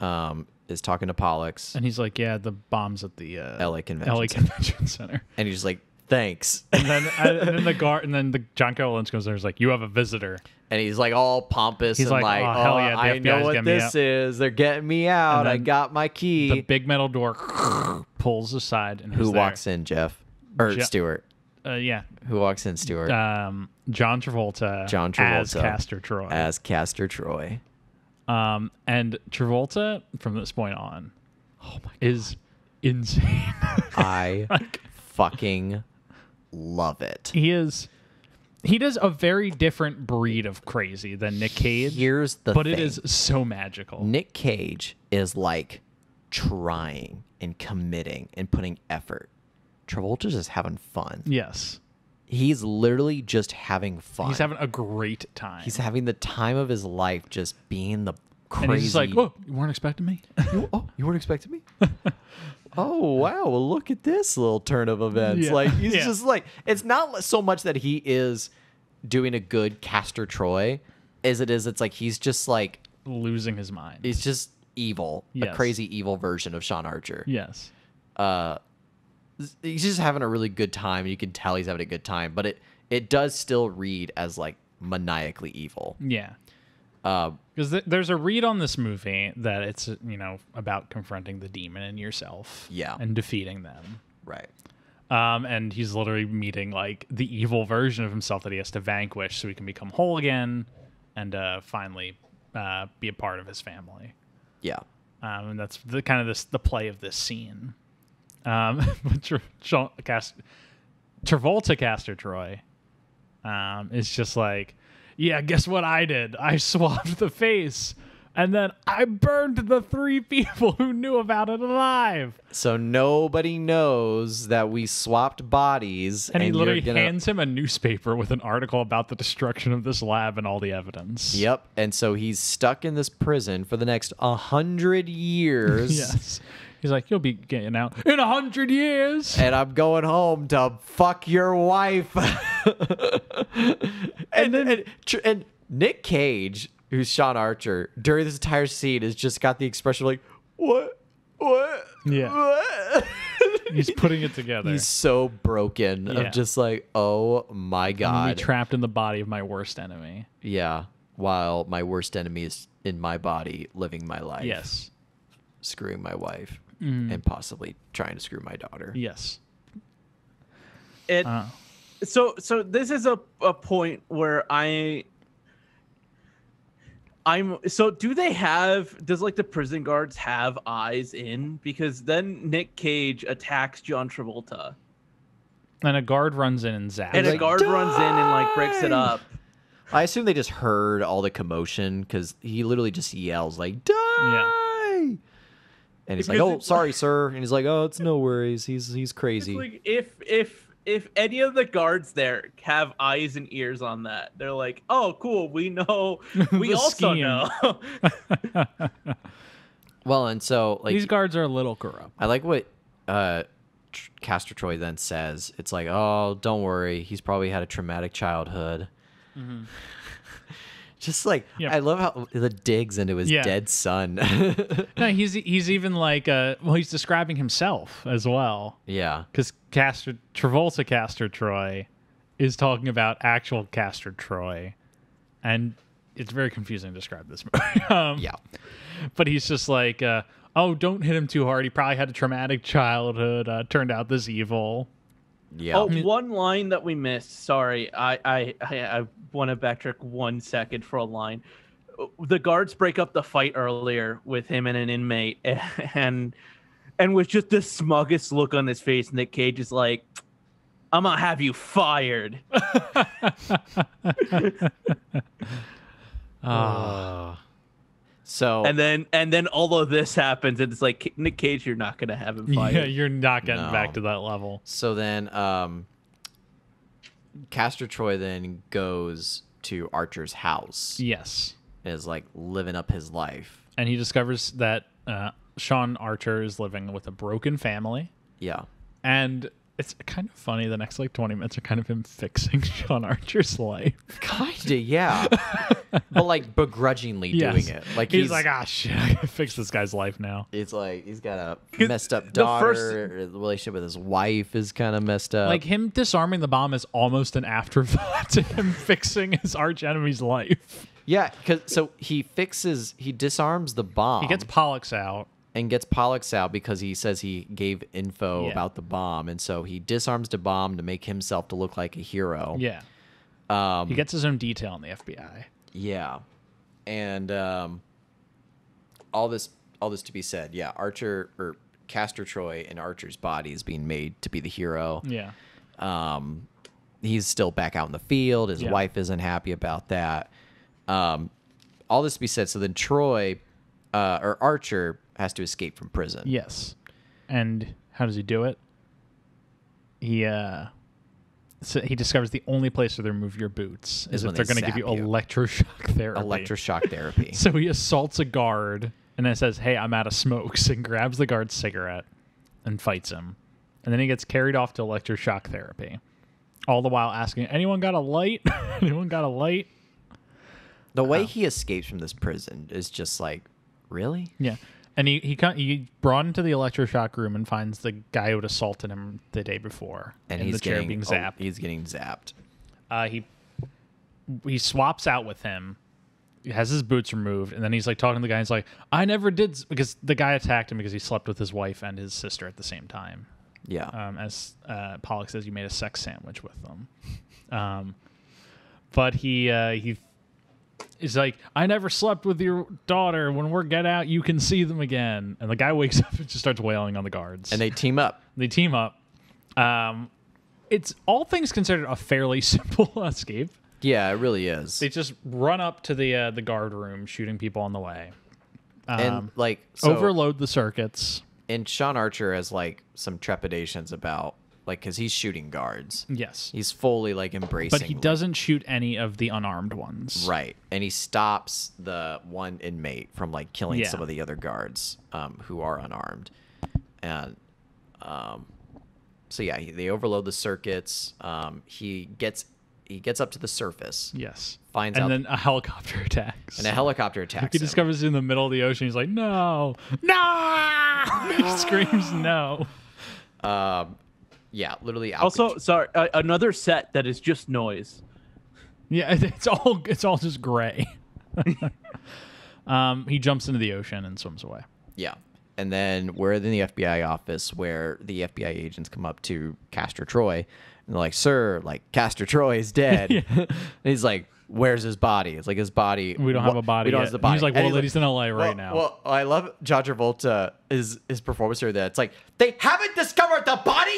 um, is talking to Pollux. And he's like, "Yeah, the bombs at the uh, LA Convention LA Center." Convention Center." And he's just like, thanks. And then, and then the guard, and then the John Carroll Lynch goes there. He's like, "You have a visitor." And he's like all pompous He's and like, like, "Oh, oh, yeah, I know what this is. They're getting me out. I got my key. The big metal door pulls aside, and Who who's there? walks in, Jeff? Or Je- Stuart. Uh, yeah, Who walks in, Stuart? um, John Travolta. John Travolta as. Castor Troy. as Castor Troy. Um, and Travolta from this point on, oh my God. is insane. I Like, fucking love it. he is. He does a very different breed of crazy than Nick Cage, Here's the but thing. it is so magical. Nick Cage is like trying and committing and putting effort. Travolta's just having fun. yes, He's literally just having fun. he's having a great time. He's having the time of his life just being the crazy. and he's like, "Oh, you weren't expecting me." you, oh, you weren't expecting me? oh, wow. Well, look at this little turn of events. Yeah. Like, he's Yeah. just like, it's not so much that he is doing a good Castor Troy as it is. It's like he's just like Losing his mind. he's just evil, Yes. a crazy evil version of Sean Archer. yes. Uh, he's just having a really good time. You can tell he's having a good time, but it it does still read as like maniacally evil. Yeah. Uh, Because th- there's a read on this movie that it's you know about confronting the demon in yourself, Yeah. and defeating them. right. Um, and he's literally meeting like the evil version of himself that he has to vanquish so he can become whole again, and uh, finally uh, be a part of his family. Yeah. Um, and that's the kind of this the play of this scene. Um, but Tra- Tra- Cast- Travolta Castor Troy um, is just like, yeah, guess what I did? I swapped the face, and then I burned the three people who knew about it alive. So nobody knows that we swapped bodies, And, he literally gonna- hands him a newspaper with an article about the destruction of this lab and all the evidence. Yep. And so he's stuck in this prison for the next a hundred years. Yes. He's like, you'll be getting out in a hundred years. And I'm going home to fuck your wife. and then and, and Nick Cage, who's Sean Archer, during this entire scene has just got the expression like, what? What? Yeah. What? He's putting it together. He's so broken Yeah. of just like, oh my I'm god. trapped in the body of my worst enemy. yeah. While my worst enemy is in my body, living my life. Yes. Screwing my wife. Mm. And possibly trying to screw my daughter. Yes. It Uh, so so this is a, a point where I I'm so do they have does like the prison guards have eyes in because then Nick Cage attacks John Travolta and a guard runs in and zaps. and a guard runs in and like breaks it up. I assume they just heard all the commotion because he literally just yells like "Die!" And he's like, "Oh, it's- sorry, sir." And he's like, "Oh, it's no worries. He's he's It's crazy." like if if if any of the guards there have eyes and ears on that, they're like, "Oh, cool, we know. We also scheme. know." well, and so like These guards are a little corrupt. I like what uh, Castor Troy then says. It's like, "Oh, don't worry. He's probably had a traumatic childhood." Just like Yeah. I love how the digs into his Yeah. dead son. No, he's he's even like uh well he's describing himself as well yeah. because Castor Travolta Castor Troy is talking about actual Castor Troy, and it's very confusing to describe this movie. um, Yeah. but he's just like, uh, oh, don't hit him too hard. He probably had a traumatic childhood. Uh, turned out this evil. Yeah. Oh, one line that we missed. Sorry, I I I, I want to backtrack one second for a line. The guards break up the fight earlier with him and an inmate, and and with just the smuggest look on his face, Nick Cage is like, "I'm gonna have you fired." Uh, so And then and then all of this happens, and it's like Nick Cage, you're not gonna have him fired. Yeah, you're not getting No. back to that level. So then, um, Castor Troy then goes to Archer's house. Yes, Is like living up his life. and he discovers that uh, Sean Archer is living with a broken family, Yeah. and it's kind of funny. The next like 20 minutes are kind of him fixing Sean Archer's life. Kinda, yeah. but like begrudgingly Yes. doing it. Like he's, he's, like, ah, shit, I gotta fix this guy's life now. it's like he's got a 'Cause messed up the daughter. first- The relationship with his wife is kind of messed up. Like him disarming the bomb is almost an afterthought to him fixing his arch enemy's life. yeah, because so he fixes, he disarms the bomb. He gets Pollux out. and gets Pollux out because he says he gave info Yeah. about the bomb, and so he disarms the bomb to make himself to look like a hero. Yeah, Um, he gets his own detail in the FBI. Yeah, and um, all this, all this to be said, yeah, Archer or Castor Troy and Archer's body is being made to be the hero. Yeah, Um, he's still back out in the field. His Yeah. wife isn't happy about that. Um, all this to be said, so then Troy uh, or Archer has to escape from prison. yes. And how does he do it? He uh, so he discovers the only place to remove your boots is Is if they're going to give you you. electroshock therapy. Electroshock therapy. So he assaults a guard and then says, "Hey, I'm out of smokes," and grabs the guard's cigarette and fights him. And then he gets carried off to electroshock therapy. all the while asking, "Anyone got a light? Anyone got a light?" The way um, he escapes from this prison is just like, really? Yeah. And he he he brought into the electroshock room and finds the guy who had assaulted him the day before And he's the chair getting being oh, zapped. he's getting zapped. uh, he he swaps out with him. He has his boots removed, and then he's like talking to the guy. And He's like, "I never did," because the guy attacked him because he slept with his wife and his sister at the same time. Yeah. Um, as uh, Pollux says, you made a sex sandwich with them. Um, but he uh, he is like, "I never slept with your daughter. When we're get out, you can see them again." And the guy wakes up and just starts wailing on the guards. and they team up. they team up. Um, it's all things considered a fairly simple escape. Yeah, it really is. They just run up to the uh, the guard room, shooting people on the way. Um, and like so, overload the circuits. and Sean Archer has like some trepidations about like because he's shooting guards. Yes, He's fully like embracing. but he doesn't shoot any of the unarmed ones. Right, and he stops the one inmate from like killing Yeah. some of the other guards um, who are unarmed, and um, so yeah, he, they overload the circuits. Um, he gets he gets up to the surface, Yes. Finds and out- then a helicopter attacks. and a helicopter attacks he him. discovers in the middle of the ocean. He's like, "No, no!" he screams, "No!" Um, yeah, literally. Al Also, sorry, uh, another set that is just noise. Yeah, it's all it's all just gray. um, he jumps into the ocean and swims away. yeah, and then we're in the FBI office where the FBI agents come up to Castor Troy, and they're like, "Sir, like Castor Troy is dead." and he's like, "Where's his body?" It's like his body. We don't wha- have a body. We don't yet. have the body. He's like, And "Well, he's in LA right well, now." Well, I love John Travolta is his performance here. That it's like they haven't discovered the body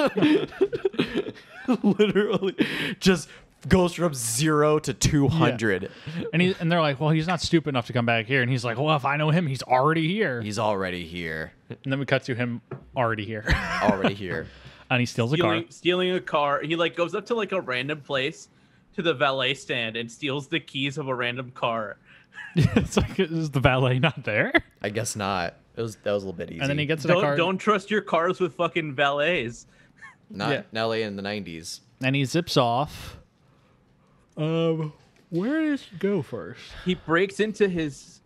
yet. Literally, just goes from zero to two hundred. and he and they're like, "Well, he's not stupid enough to come back here." And he's like, "Well, if I know him, he's already here." He's already here. and then we cut to him already here, Already here. and he steals a car. Stealing, stealing a car. He like goes up to like a random place to the valet stand and steals the keys of a random car. it's like, is the valet not there? I guess not. It was that was a little bit easy. And then he gets in a Don't car, don't trust your cars with fucking valets. not yeah. in LA in the nineties. and he zips off. Um, where does he go first? He breaks into his.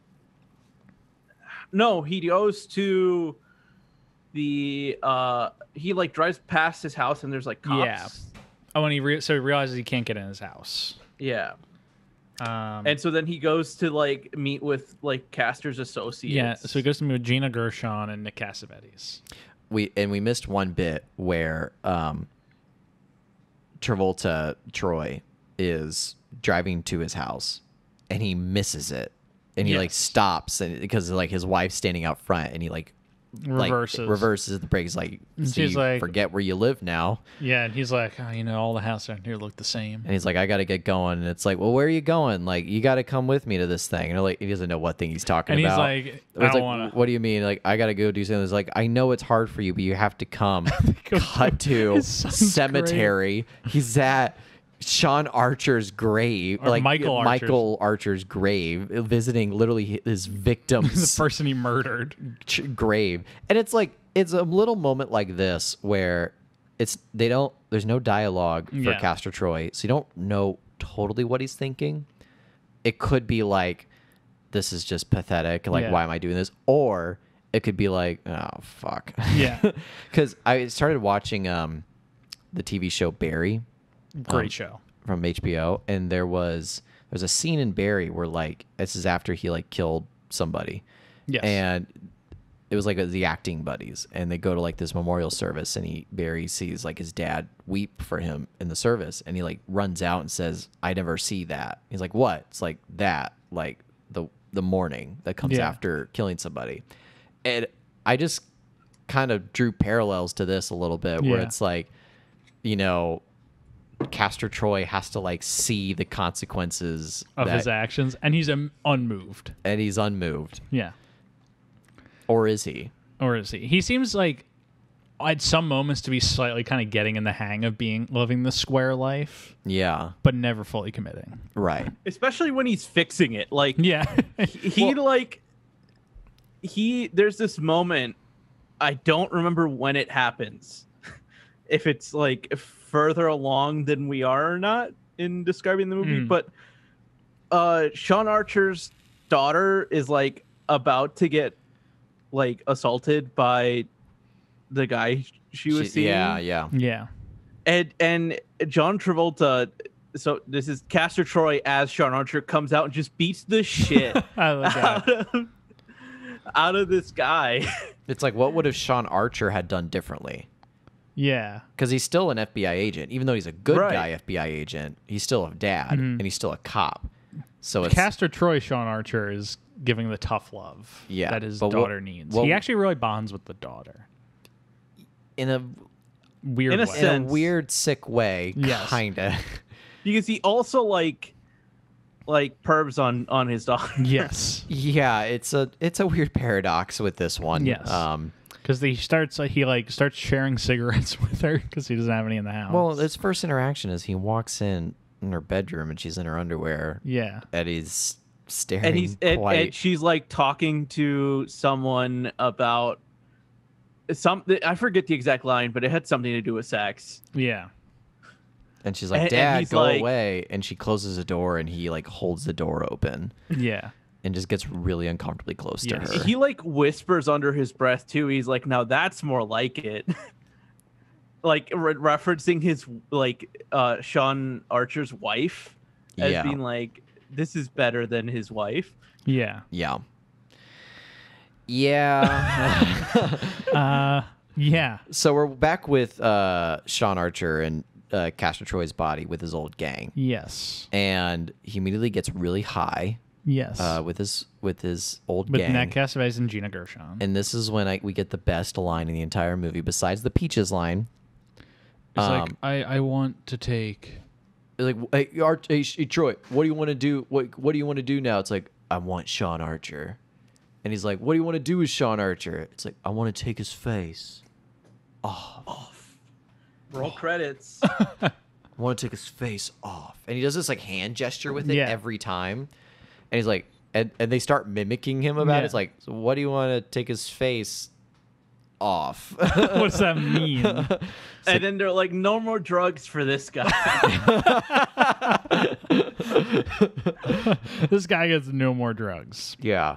No, he goes to the. uh He like drives past his house and there's like cops. Yeah. Oh, and he re- so he realizes he can't get in his house. Yeah. Um, And so then he goes to like meet with like Castor's associates. yeah, so he goes to meet with Gina Gershon and Nick Cassavetes. We and we missed one bit where um Travolta Troy is driving to his house and he misses it. And he like stops and because like his wife's standing out front and he like like, Reverses. reverses the brakes like so she's you like- forget where you live now. Yeah, and he's like, oh, you know, all the houses around here look the same. and he's like i gotta get going. And it's like well where are you going? Like you gotta come with me to this thing. And like he doesn't know what thing he's talking about. And he's like, I don't like, want to. what do you mean? Like i gotta go do something. It's like i know it's hard for you but you have to come. Cut to to his son's cemetery. He's at Sean Archer's grave, Or like Michael Archer's. Michael Archer's grave, visiting literally his victim's The person he murdered. grave and it's like it's a little moment like this where it's they don't there's no dialogue for Yeah. Castor Troy so you don't know totally what he's thinking it could be like this is just pathetic like Yeah. why am I doing this or it could be like oh fuck Yeah. cuz I started watching um the TV show Barry Great Um, show. from HBO, and there was there's a scene in Barry where like this is after he like killed somebody, Yes. and it was like the acting buddies, and they go to like this memorial service, and he Barry sees like his dad weep for him in the service, and he like runs out and says, "I never see that." He's like, "What?" It's like that, like the the mourning that comes Yeah. after killing somebody, and I just kind of drew parallels to this a little bit, where Yeah. it's like, you know. Castor Troy has to like see the consequences of that- his actions, and he's um, unmoved. and he's unmoved, Yeah. or is he? Or is he? He seems like at some moments to be slightly kind of getting in the hang of being living the square life, Yeah, but never fully committing. right. Especially when he's fixing it. Like Yeah. he like he there's this moment I don't remember when it happens. if it's like further along than we are or not in describing the movie, Mm. but uh Sean Archer's daughter is like about to get like assaulted by the guy she was She- seeing. yeah, yeah. Yeah. And and John Travolta so this is Castor Troy as Sean Archer comes out and just beats the shit I like that. out of out of this guy. It's like, what would have Sean Archer had done differently? Yeah. Because he's still an FBI agent, even though he's a good Right. guy FBI agent. He's still a dad, Mm-hmm. and he's still a cop. So it's Castor Troy, Sean Archer is giving the tough love Yeah, that his but what- daughter needs. what- he actually really bonds with the daughter. in a Weird In a way. in a weird, sick way, Yes. kinda. because he also like like pervs on on his daughter. yes. yeah, it's a it's a weird paradox with this one. Yes. Um. Because he starts, uh, he like starts sharing cigarettes with her because he doesn't have any in the house. Well, his first interaction is he walks in in her bedroom and she's in her underwear, yeah. and he's staring. and he's and, and she's like talking to someone about some I forget the exact line, but it had something to do with sex. Yeah. and she's like, and- and "Dad, go like- away!" And she closes the door, and he like holds the door open Yeah. And just gets really uncomfortably close to Yes. her. He like whispers under his breath too. He's like, "Now that's more like it." like re- referencing his like uh Sean Archer's wife as Yeah. being like, "This is better than his wife." Yeah. Yeah. Yeah. Uh, yeah. so we're back with uh, Sean Archer and uh, Castor Troy's body with his old gang, Yes. and he immediately gets really high Yes. uh, with his with his old With gang. Nat Cassavetes and Gina Gershon. and this is when I, we get the best line in the entire movie, besides the peaches line. It's like, um, I, I want to take. Like, hey, Ar- hey, Troy, what do you want to do? What What do you want to do now? It's like, I want Sean Archer, and he's like, What do you want to do with Sean Archer? It's like, I want to take his face. Off. Roll credits. I want to take his face off. And he does this like hand gesture with it Yeah. every time. And he's like, and, and they start mimicking him about Yeah. it. It's like, so what do you want to take his face off? what does that mean? and then they're like, "No more drugs for this guy." this guy gets no more drugs. yeah.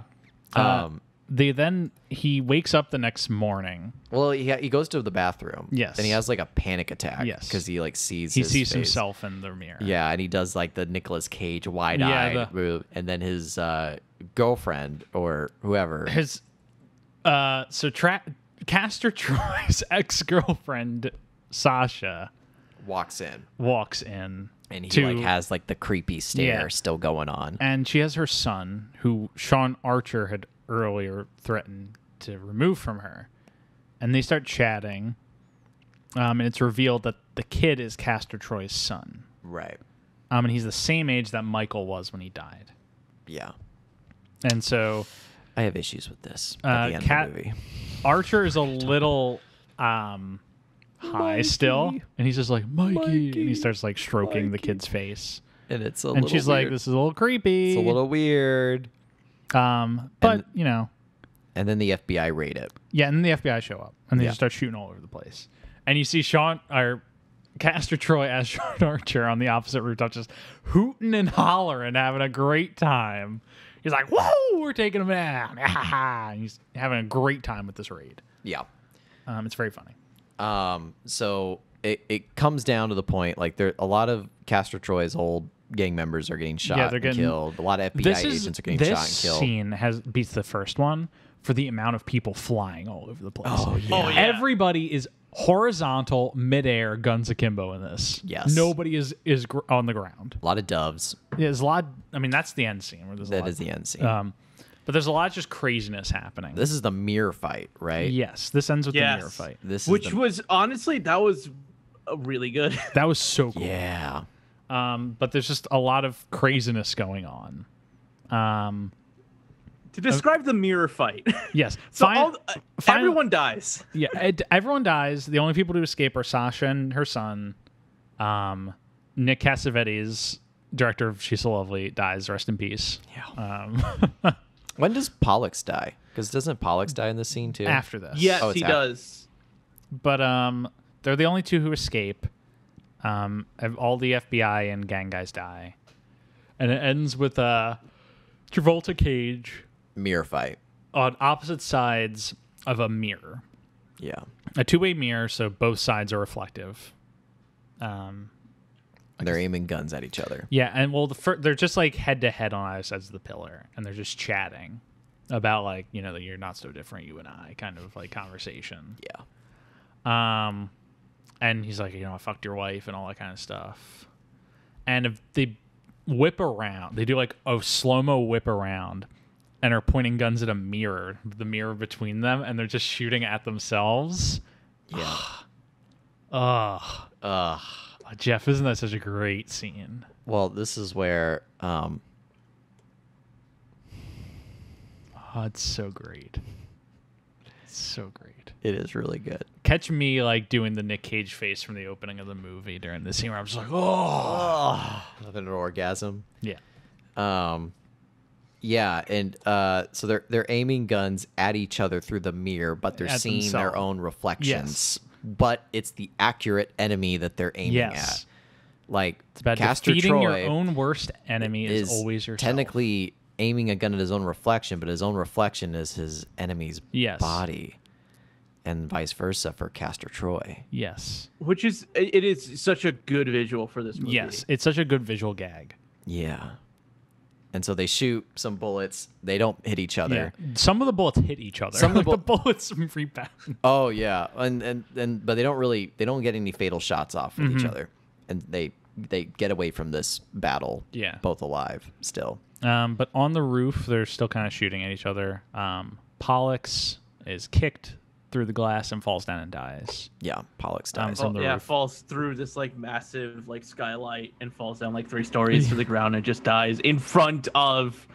Uh, Um, They then he wakes up the next morning. well, he, he goes to the bathroom. Yes. And he has like a panic attack. Yes. Because he like sees He sees face. himself in the mirror. Yeah. And he does like the Nicolas Cage wide eye Yeah, move. And then his uh, girlfriend or whoever. His uh so tra- Castor Troy's ex-girlfriend Sasha walks in. walks in And he to, like has like the creepy stare Yeah. still going on. and she has her son who Sean Archer had earlier threatened to remove from her. And they start chatting. Um, and it's revealed that the kid is Castor Troy's son. Right. Um, and he's the same age that Michael was when he died. Yeah. And so I have issues with this at Uh, the end Cat- of the movie. Archer is a little um high still, and he's just like Mikey, and he starts like stroking the kid's face, And it's a and she's like, "This is a little creepy." It's a little weird. Um, but And- you know, And then the FBI raid it. yeah, and then the FBI show up, and they Yeah. just start shooting all over the place, and you see Sean or Castor Troy as Sean Archer on the opposite rooftop, just hooting and hollering, having a great time. He's like, "Whoa, we're taking him down!" and he's having a great time with this raid. Yeah. Um, it's very funny. Um, so it, it comes down to the point like there a lot of Castor Troy's old gang members are getting shot yeah, they're and getting- killed. A lot of FBI this is agents are getting shot and killed. This scene has beats the first one for the amount of people flying all over the place. Oh, yeah. Oh, yeah. Everybody is horizontal, midair, guns akimbo in this. Yes. Nobody is is gr- on the ground. A lot of doves. There's a lot. I mean, that's the end scene where there's a lot. is the end scene. Um, but there's a lot of just craziness happening. this is the mirror fight, right? yes, this ends with Yes. the mirror fight. This Which is the, was honestly that was really good. That was so cool. yeah. Um, but there's just a lot of craziness going on. Um, to describe the mirror fight. yes. So Fin- all, uh, final- everyone dies. Yeah, it, everyone dies. The only people to escape are Sasha and her son. Um, Nick Cassavetes, director of She's So Lovely, dies. Rest in peace. Yeah. Um, When does Pollux die? Because doesn't Pollux die in this scene too? after this, Yes, Oh, he after. does. but um, they're the only two who escape. Um, all the FBI and gang guys die, and it ends with uh, Travolta Cage Mirror fight. on opposite sides of a mirror, Yeah. a two-way mirror, so both sides are reflective. Um, They're aiming guns at each other. Yeah, and well, the fir- they're just like head to head on either sides of the pillar, and they're just chatting about like you know that you're not so different, you and I, kind of like conversation. Yeah. Um, and he's like, you know, I fucked your wife and all that kind of stuff. And if they whip around, they do like a slow mo whip around, and are pointing guns at a mirror, the mirror between them, and they're just shooting at themselves. Yeah. Ugh, Ugh. Jeff, isn't that such a great scene? Well, this is where um, Oh, it's so great. It's so great. It is really good. Catch me like doing the Nick Cage face from the opening of the movie during the scene where I'm just like, oh, Having an orgasm. yeah, Um, yeah, and uh, so they're they're aiming guns at each other through the mirror, but they're At seeing their own reflections. But it's the accurate enemy that they're aiming yes. at. Like It's about Castor defeating Troy your own worst enemy is, always yourself. technically aiming a gun at his own reflection, but his own reflection is his enemy's Yes. body, and vice versa for Castor Troy. yes, Which is it it is such a good visual for this movie. yes, it's such a good visual gag. Yeah. And so they shoot some bullets. They don't hit each other. Yeah, some of the bullets hit each other. Some of the Like, the bullets rebound. Oh yeah, and and and but they don't really they don't get any fatal shots off with Mm-hmm. each other, and they they get away from this battle. Yeah. both alive still. Um, but on the roof, they're still kind of shooting at each other. Um, Pollux is kicked through the glass and falls down and dies. Yeah, Pollux Um, dies. from Fall- the yeah, roof. falls through this like massive like skylight and falls down like three stories to the ground and just dies in front of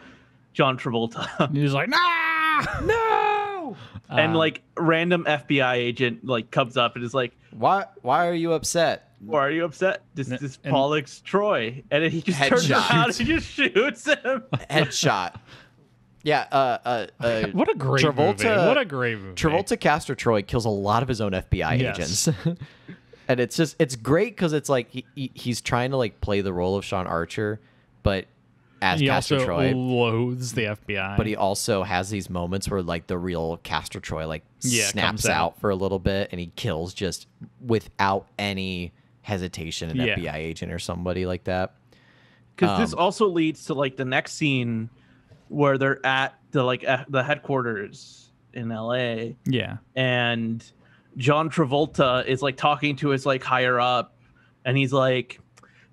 John Travolta. And he's like, nah, no. and Um, like random FBI agent like comes up and is like, why why are you upset? "Why are you upset? This N- this and- Pollux Troy." And then he just turns around and just shoots him. Headshot. Yeah, uh, uh, uh, what a great Travolta. movie. What a great movie. Travolta Castor Troy kills a lot of his own FBI Yes. agents. and it's just it's great because it's like he, he, he's trying to like play the role of Sean Archer, but as He Castor also Troy. loathes the FBI. but he also has these moments where like the real Castor Troy like Yeah, snaps out. out. for a little bit and he kills just without any hesitation an Yeah. FBI agent or somebody like that. Because this Um, also leads to like the next scene where they're at the like uh, the headquarters in LA yeah. and John Travolta is like talking to his like higher up and he's like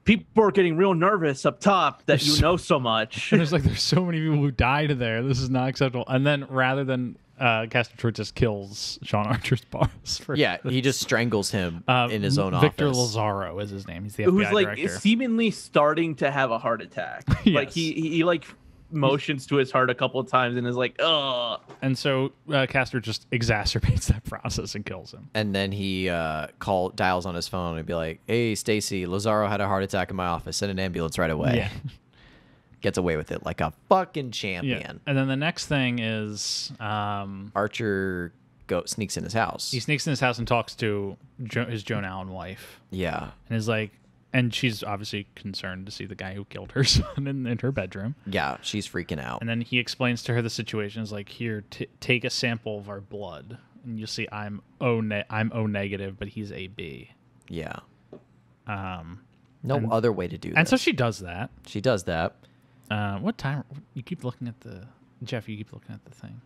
people are getting real nervous up top that you know so much. And there's like there's so many people who died there. This is not acceptable. And then rather than uh, Castor Troy just kills Sean Archer's boss. For Yeah, he just strangles him Uh, in his own Victor office. Victor Lazarro is his name. He's the FBI Who's like director. seemingly starting to have a heart attack. Like Yes. he, he he like motions to his heart a couple of times and is like, "Ugh." and so uh, Castor just exacerbates that process and kills him. And then he uh, call dials on his phone and be like, "Hey, Stacy, Lazarro had a heart attack in my office. Send an ambulance right away." Yeah. Gets away with it like a fucking champion. Yeah. And then the next thing is um, Archer go sneaks in his house. he sneaks in his house and talks to jo- his Joan Allen wife. yeah, And is like, and she's obviously concerned to see the guy who killed her son in, in her bedroom. yeah, she's freaking out. And then he explains to her the situation. Is like, here, t- take a sample of our blood, and you'll see I'm O ne- I'm O negative, but he's A B. yeah, Um, no And- other way to do and this. so she does that. she does that. Uh, what time? You keep looking at the Jeff. You keep looking at the thing.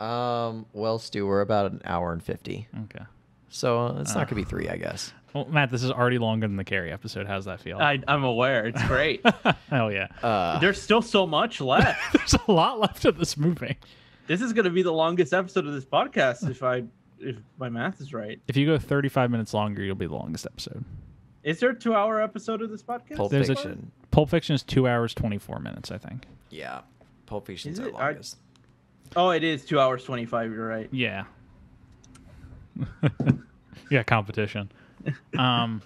Um, well, Stu, we're about an hour and fifty, Okay. so uh, it's not gonna be three, I guess. Well, Matt, this is already longer than the Carrie episode. How's that feel? I, I'm aware. It's great. Hell yeah. Uh, There's still so much left. There's a lot left of this movie. this is going to be the longest episode of this podcast if I if my math is right. If you go 35 minutes longer, you'll be the longest episode. Is there a two hour episode of this podcast? Pulp There's a- Fiction. Pulp Fiction is two hours 24 minutes, I think. yeah, Pulp Fiction's Is our it? I- longest. Oh, it is two hours twenty five. You're right. Yeah. yeah, competition. Um,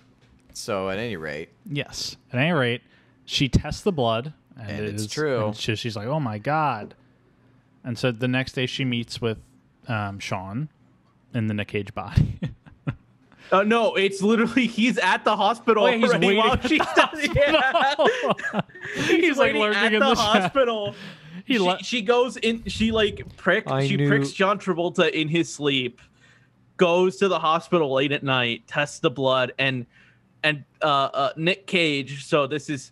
So at any rate, yes. At any rate, she tests the blood, and, And it it's is- true. and she- she's like, "Oh my god!" And so the next day, she meets with um, Sean in the Nick Cage body, Uh, no, it's literally he's at the hospital Oh, yeah, he's already waiting while at the she's hospital. He's, like waiting lurking at in the, the shadow. hospital. He she, le- she goes in. She like prick. I she knew- pricks John Travolta in his sleep. Goes to the hospital late at night. Tests the blood and and uh, uh Nick Cage. So this is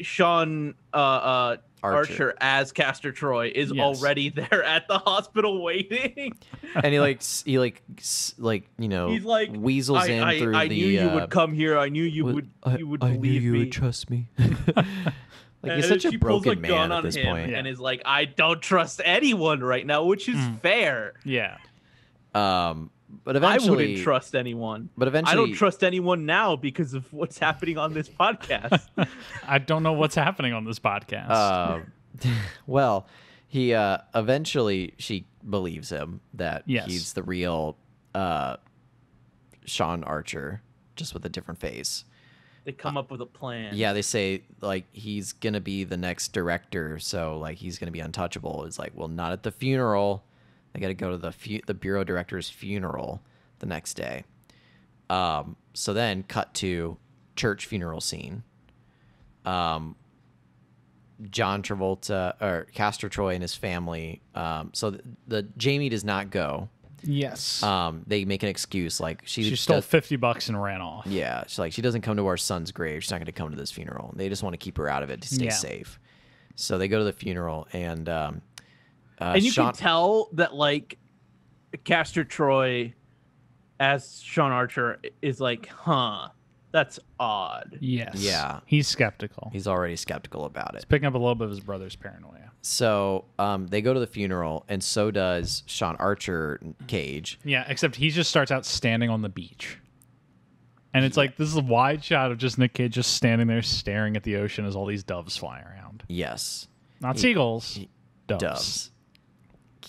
Sean uh, uh Archer. Archer. as Castor Troy is Yes. already there at the hospital waiting. and he like he like like you know He's like, weasels I, in I, through I the. knew you uh, would come here. I knew you Well, would I, you would I believe knew you me. would trust me. like he's such a broken a gun man at on this him and is like, I don't trust anyone right now, which is Mm. fair. yeah. Um, but eventually, I wouldn't trust anyone. But eventually, I don't trust anyone now because of what's happening on this podcast. I don't know what's happening on this podcast. Uh, well, he uh, eventually she believes him that Yes. he's the real uh, Sean Archer, just with a different face. they come up with a plan. Yeah, they say like he's gonna be the next director, so like he's gonna be untouchable. It's like, well, not at the funeral. They got to go to the fu- the bureau director's funeral the next day. Um, so then cut to church funeral scene. Um, John Travolta or Castor Troy and his family. Um, so the, the Jamie does not go. yes. Um, they make an excuse like she, she stole does- 50 bucks and ran off. yeah, she's like she doesn't come to our son's grave. She's not going to come to this funeral. They just want to keep her out of it to stay Yeah. safe. So they go to the funeral, and um, uh, and you Sean, can tell that like Castor Troy as Sean Archer is like, huh, that's odd. Yes. Yeah. He's skeptical. He's he's already skeptical about it. picking up a little bit of his brother's paranoia. So um, they go to the funeral, and so does Sean Archer Cage. Yeah, except he just starts out standing on the beach. And it's like this is a wide shot of just Nick Cage just standing there staring at the ocean as all these doves fly around. Yes, Not He- seagulls, he- doves. doves.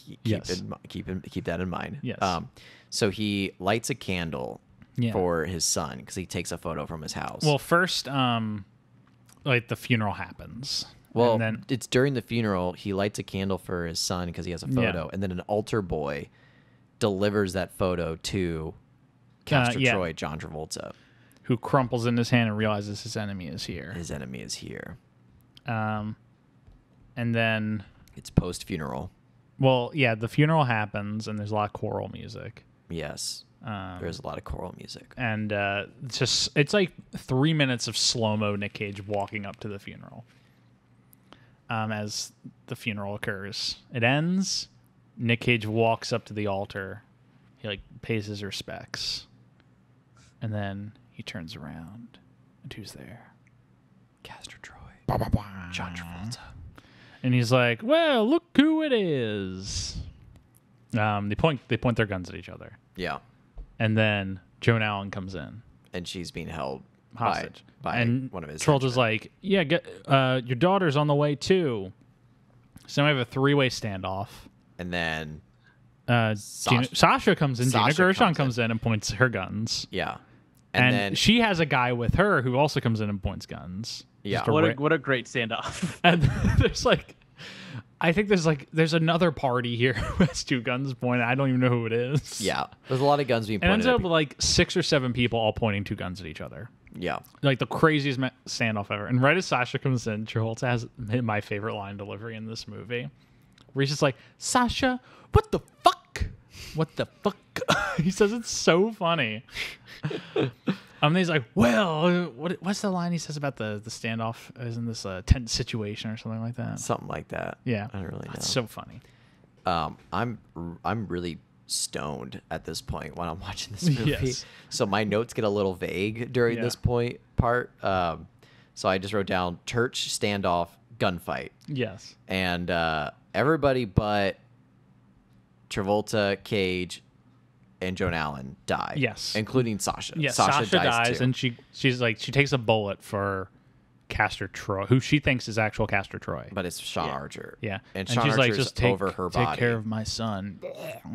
Keep, Yes. in, keep in, keep that in mind. Yes. Um, so he lights a candle Yeah. for his son because he takes a photo from his house. Well, first, um, like the funeral happens. Well, and then it's during the funeral. He lights a candle for his son because he has a Yeah. photo, and then an altar boy delivers that photo to Castor Uh, yeah. Troy, John Travolta. who crumples in his hand and realizes his enemy is here. His enemy is here. Um, and then, It's post funeral. Well, yeah, the funeral happens and there's a lot of choral music. Yes, Um, there's a lot of choral music. and uh, it's just it's like three minutes of slow mo Nick Cage walking up to the funeral. Um, as the funeral occurs, it ends. Nick Cage walks up to the altar. He like pays his respects, and then he turns around, and who's there? Castor Troy, John John Travolta. And he's like, "Well, look who it is." Um, they point they point their guns at each other, Yeah, and then Joan Allen comes in. and she's being held hostage. by, by and one of his. Travolta's henchmen. like, yeah, get, uh, your daughter's on the way too. So we have a three-way standoff. and then Uh, Gina, Sasha- Sasha comes in. Gina Sasha Gershon comes comes, in. and points her guns. yeah, And, and, then she has a guy with her who also comes in and points guns. Yeah. A What a what a great standoff. and there's like, I think there's like there's another party here who has two guns pointed. I don't even know who it is. yeah, there's a lot of guns being And it ends up at with like six or seven people all pointing two guns at each other. yeah, like the craziest ma- standoff ever. And right as Sasha comes in, Travolta has my favorite line delivery in this movie, where he's just like, "Sasha, what the fuck? What the fuck?" he says it's so funny. Um, and he's like, "Well, what, what's the line he says about the the standoff? Isn't this a tense situation or something like that?" something like that. Yeah, I don't really know. It's so funny. um, I'm I'm really stoned at this point when I'm watching this movie. Yes. So my notes get a little vague during Yeah. this point part. Um, so I just wrote down church standoff gunfight, Yes. and uh, everybody but Travolta, Cage, and Joan Allen die. Yes. including Sasha. Yes, Sasha, Sasha, dies, too. and she she's like she takes a bullet for Castor Troy, who she thinks is actual Castor Troy. but it's Sean Archer. Yeah, and Sean she's Archer's like, just take, over her take body. care of my son,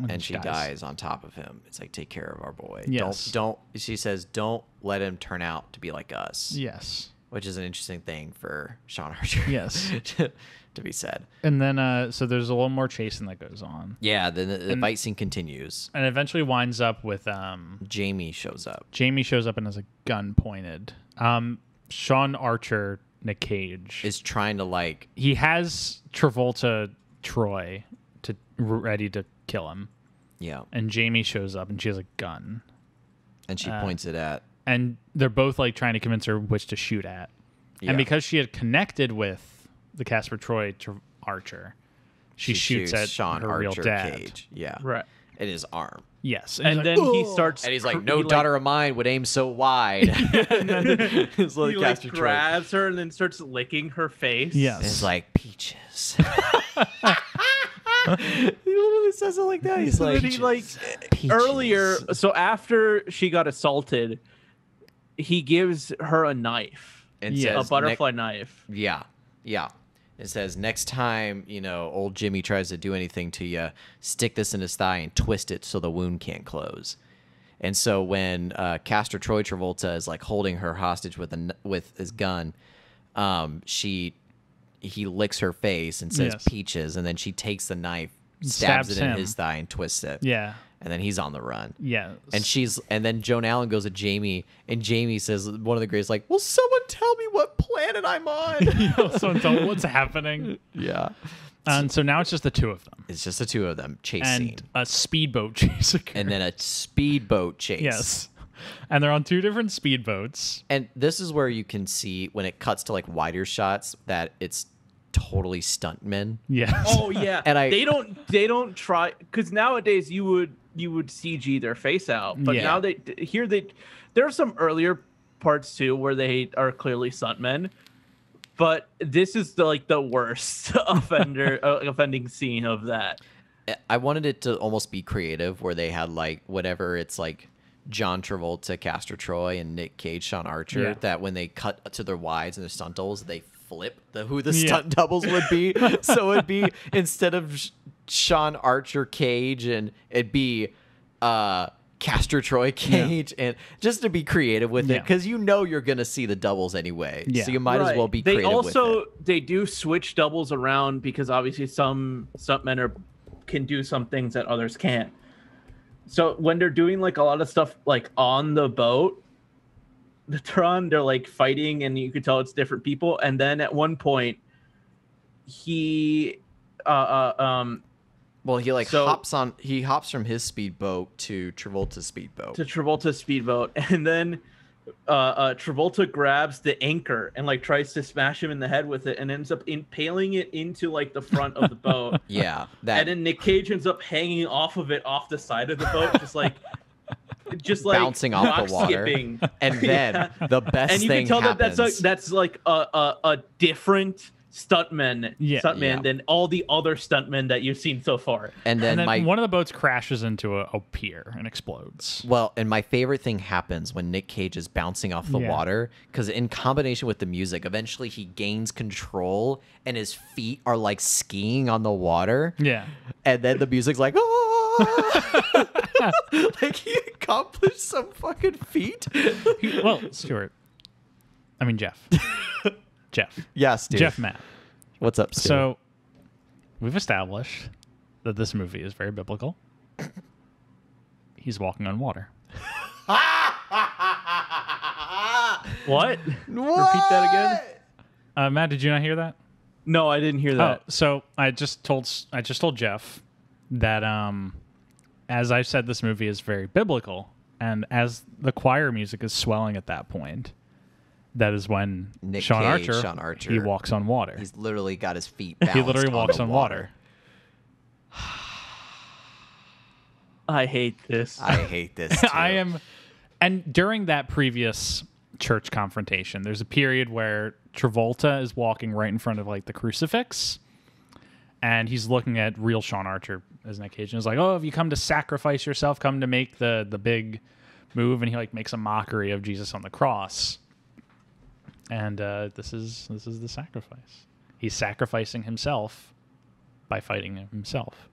and she dies. on top of him. It's like take care of our boy. Yes. Don't don't she says don't let him turn out to be like us. Yes, Which is an interesting thing for Sean Archer. Yes. to, to be said. And then, uh, so there's a little more chasing that goes on, Yeah, then the, the fight scene continues. and eventually winds up with um, Jamie shows up. Jamie shows up and has a gun pointed. Um, Sean Archer, Nick Cage, Is trying to like he has Travolta, Troy, to ready to kill him, yeah, and Jamie shows up and she has a gun, and she Uh, points it at and they're both like trying to convince her which to shoot at, Yeah. and because she had connected with the Castor Troy Tr- Archer, she, shoots, at Sean her Archer real dad. Cage. Yeah, Right. in his arm. Yes, And he's then like, he starts And he's like, "No he, daughter of mine would aim so wide." His little he like Castor Troy. grabs her and then starts licking her face. Yes. And It's like peaches. he literally says it like that. He's So like, then he like Peaches. earlier. So after she got assaulted, he gives her a knife, and Yeah. a says, butterfly knife. Yeah, yeah. It says next time you know old Jimmy tries to do anything to you, stick this in his thigh and twist it so the wound can't close. And so when uh, Castor Troy Travolta is like holding her hostage with a with his gun, um, she he licks her face and says Yes. peaches, and then she takes the knife, stabs, Stabs it in him. his thigh, and twists it. Yeah, and then he's on the run. yeah, And she's and then Joan Allen goes to Jamie, and Jamie says one of the greatest like, "Will someone tell me what planet I'm on?" so tell me what's happening. yeah, And so now it's just the two of them it's just the two of them chase scene, and a speedboat chase occurs. and then a speedboat chase. yes, and they're on two different speedboats. and this is where you can see when it cuts to like wider shots that it's totally stuntmen. Yes. Oh yeah, And I- they don't they don't try because nowadays you would you would CG their face out, but Yeah. now they here they there are some earlier parts too where they are clearly stuntmen, but this is the like the worst offender uh, offending scene of that. I wanted it to almost be creative, where they had like whatever it's like John Travolta, Castor Troy, and Nick Cage, Sean Archer. Yeah. That when they cut to their wides and their stunt doubles, they flip the who the Yeah. stunt doubles would be. so it'd be instead of Sh- Sean Archer Cage, and it'd be uh Castor Troy Cage, and just to be creative with it, because you know you're gonna see the doubles anyway. Yeah. So you might as well be They creative with also it. they do switch doubles around because obviously some stuntmen are can do some things that others can't. So when they're doing like a lot of stuff like on the boat, the Tron, they're like fighting and you could tell it's different people. And then at one point, he uh, uh um Well, he like So- hops on. He hops from his speedboat to Travolta's speedboat. to Travolta's speedboat, and then uh, uh, Travolta grabs the anchor and like tries to smash him in the head with it, and ends up impaling it into like the front of the boat. Yeah, that and then Nick Cage ends up hanging off of it off the side of the boat, just like, just like Bouncing off the water. skipping. and then Yeah. the best and you can tell happens. that that's a, that's like a a, a different stuntman, Yeah. stuntman Yeah. than all the other stuntmen that you've seen so far. and then, and then my one of the boats crashes into a, a pier and explodes. well, and my favorite thing happens when Nick Cage is bouncing off the Yeah. water because in combination with the music, eventually he gains control and his feet are like skiing on the water. Yeah. And then the music's like, ah! like he accomplished some fucking feat. Well, Stuart. I mean Jeff. Jeff. yes, dude. Jeff Matt. What's up, Stu? So we've established that this movie is very biblical. He's walking on water. What? what? Repeat that again. Uh, Matt, did you not hear that? No, I didn't hear Oh, that. so I just told I just told Jeff that um, as I said, this movie is very biblical, and as the choir music is swelling at that point, that is when Nick Sean Cage, Archer Sean Archer. he walks on water. He's literally got his feet. he literally walks the on water. I hate this. I hate this. Too. I am, and during that previous church confrontation, there's a period where Travolta is walking right in front of like the crucifix, and he's looking at real Sean Archer as Nick Cage, and is like, "Oh, have you come to sacrifice yourself? Come to make the the big move?" And he like makes a mockery of Jesus on the cross. And uh, this is this is the sacrifice. He's sacrificing himself by fighting himself.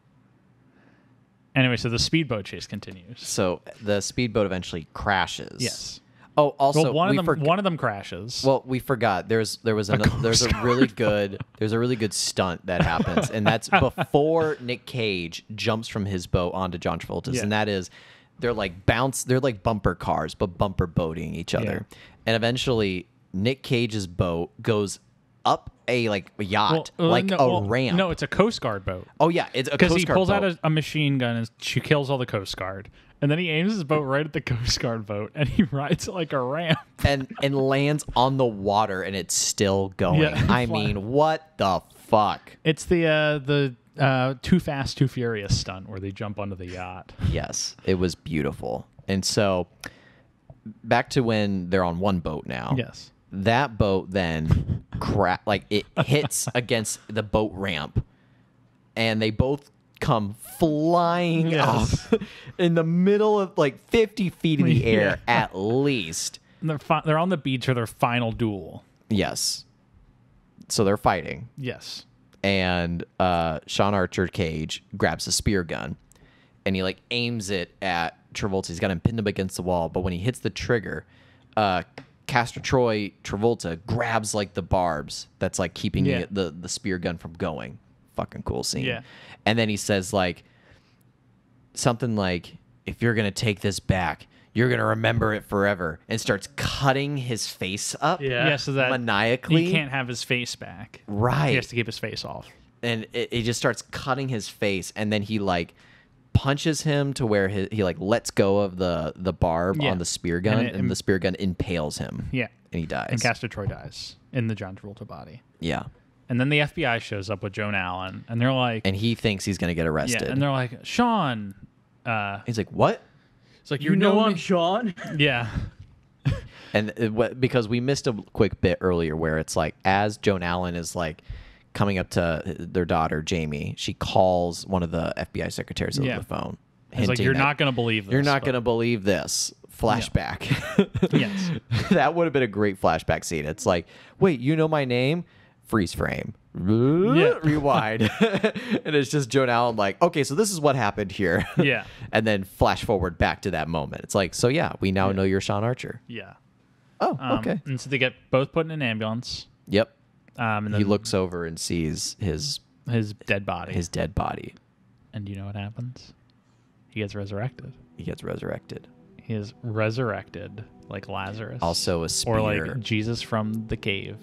Anyway, so the speedboat chase continues. So the speedboat eventually crashes. Yes. Oh, also well, one of them forg- one of them crashes. Well, we forgot. There's there was another, there's a really good there's a really good stunt that happens, and that's before Nick Cage jumps from his boat onto John Travolta's, Yeah. and that is they're like bounce they're like bumper cars, but bumper boating each other, and eventually Nick Cage's boat goes up a like a yacht, Well, uh, like no, a well, ramp. No, it's a Coast Guard boat. oh yeah, it's a Because he pulls out a, a machine gun and she kills all the Coast Guard. And then he aims his boat right at the Coast Guard boat and he rides it like a ramp. and and lands on the water, and it's still going. Yeah. I mean, what the fuck? It's the uh, the uh, Too Fast, Too Furious stunt where they jump onto the yacht. Yes, it was beautiful. And so back to when they're on one boat now. Yes. That boat then cra- like it hits against the boat ramp and they both come flying Yes. off in the middle of like 50 feet in the air Yeah. at least. And they're, fi- they're on the beach for their final duel. Yes. So they're fighting Yes. and uh, Sean Archer Cage grabs a spear gun and he like aims it at Travolta. He's got him pinned up against the wall, but when he hits the trigger, uh, Castor Troy Travolta grabs like the barbs that's like keeping Yeah. it, the the spear gun from going. Fucking cool scene. Yeah. And then he says like something like, "If you're gonna take this back." You're gonna remember it forever, and starts cutting his face up. Yeah. Yeah, so that maniacally. he can't have his face back. Right. He has to keep his face off. and it, it just starts cutting his face and then he like punches him to where he, he like lets go of the the barb Yeah. on the spear gun And and, the spear gun impales him Yeah. and he dies And Castor Troy dies in the John Travolta body. yeah And then the FBI shows up with Joan Allen and they're like, and he thinks he's gonna get arrested. yeah, arrested and they're like, Sean, uh, he's like what it's like, You know I'm? Sean. Yeah. and it, because we missed a quick bit earlier where it's like as joan allen is like coming up to their daughter jamie she calls one of the fbi secretaries Yeah. the phone It's like, you're not going to believe this. you're not gonna believe this flashback Yes. that would have been a great flashback scene. It's like, wait, you know my name? Freeze frame. Rewind. and it's just Joan Allen like, okay, so this is what happened here. Yeah. and then flash forward back to that moment. It's like, so yeah, we now know you're Sean Archer. Yeah. Oh, Um, okay. And so they get both put in an ambulance. Yep. Um, and then He looks over and sees his his dead body. his dead body. and you know what happens? He gets resurrected. He gets resurrected. He is resurrected like Lazarus. Also a spear. or like Jesus from the cave.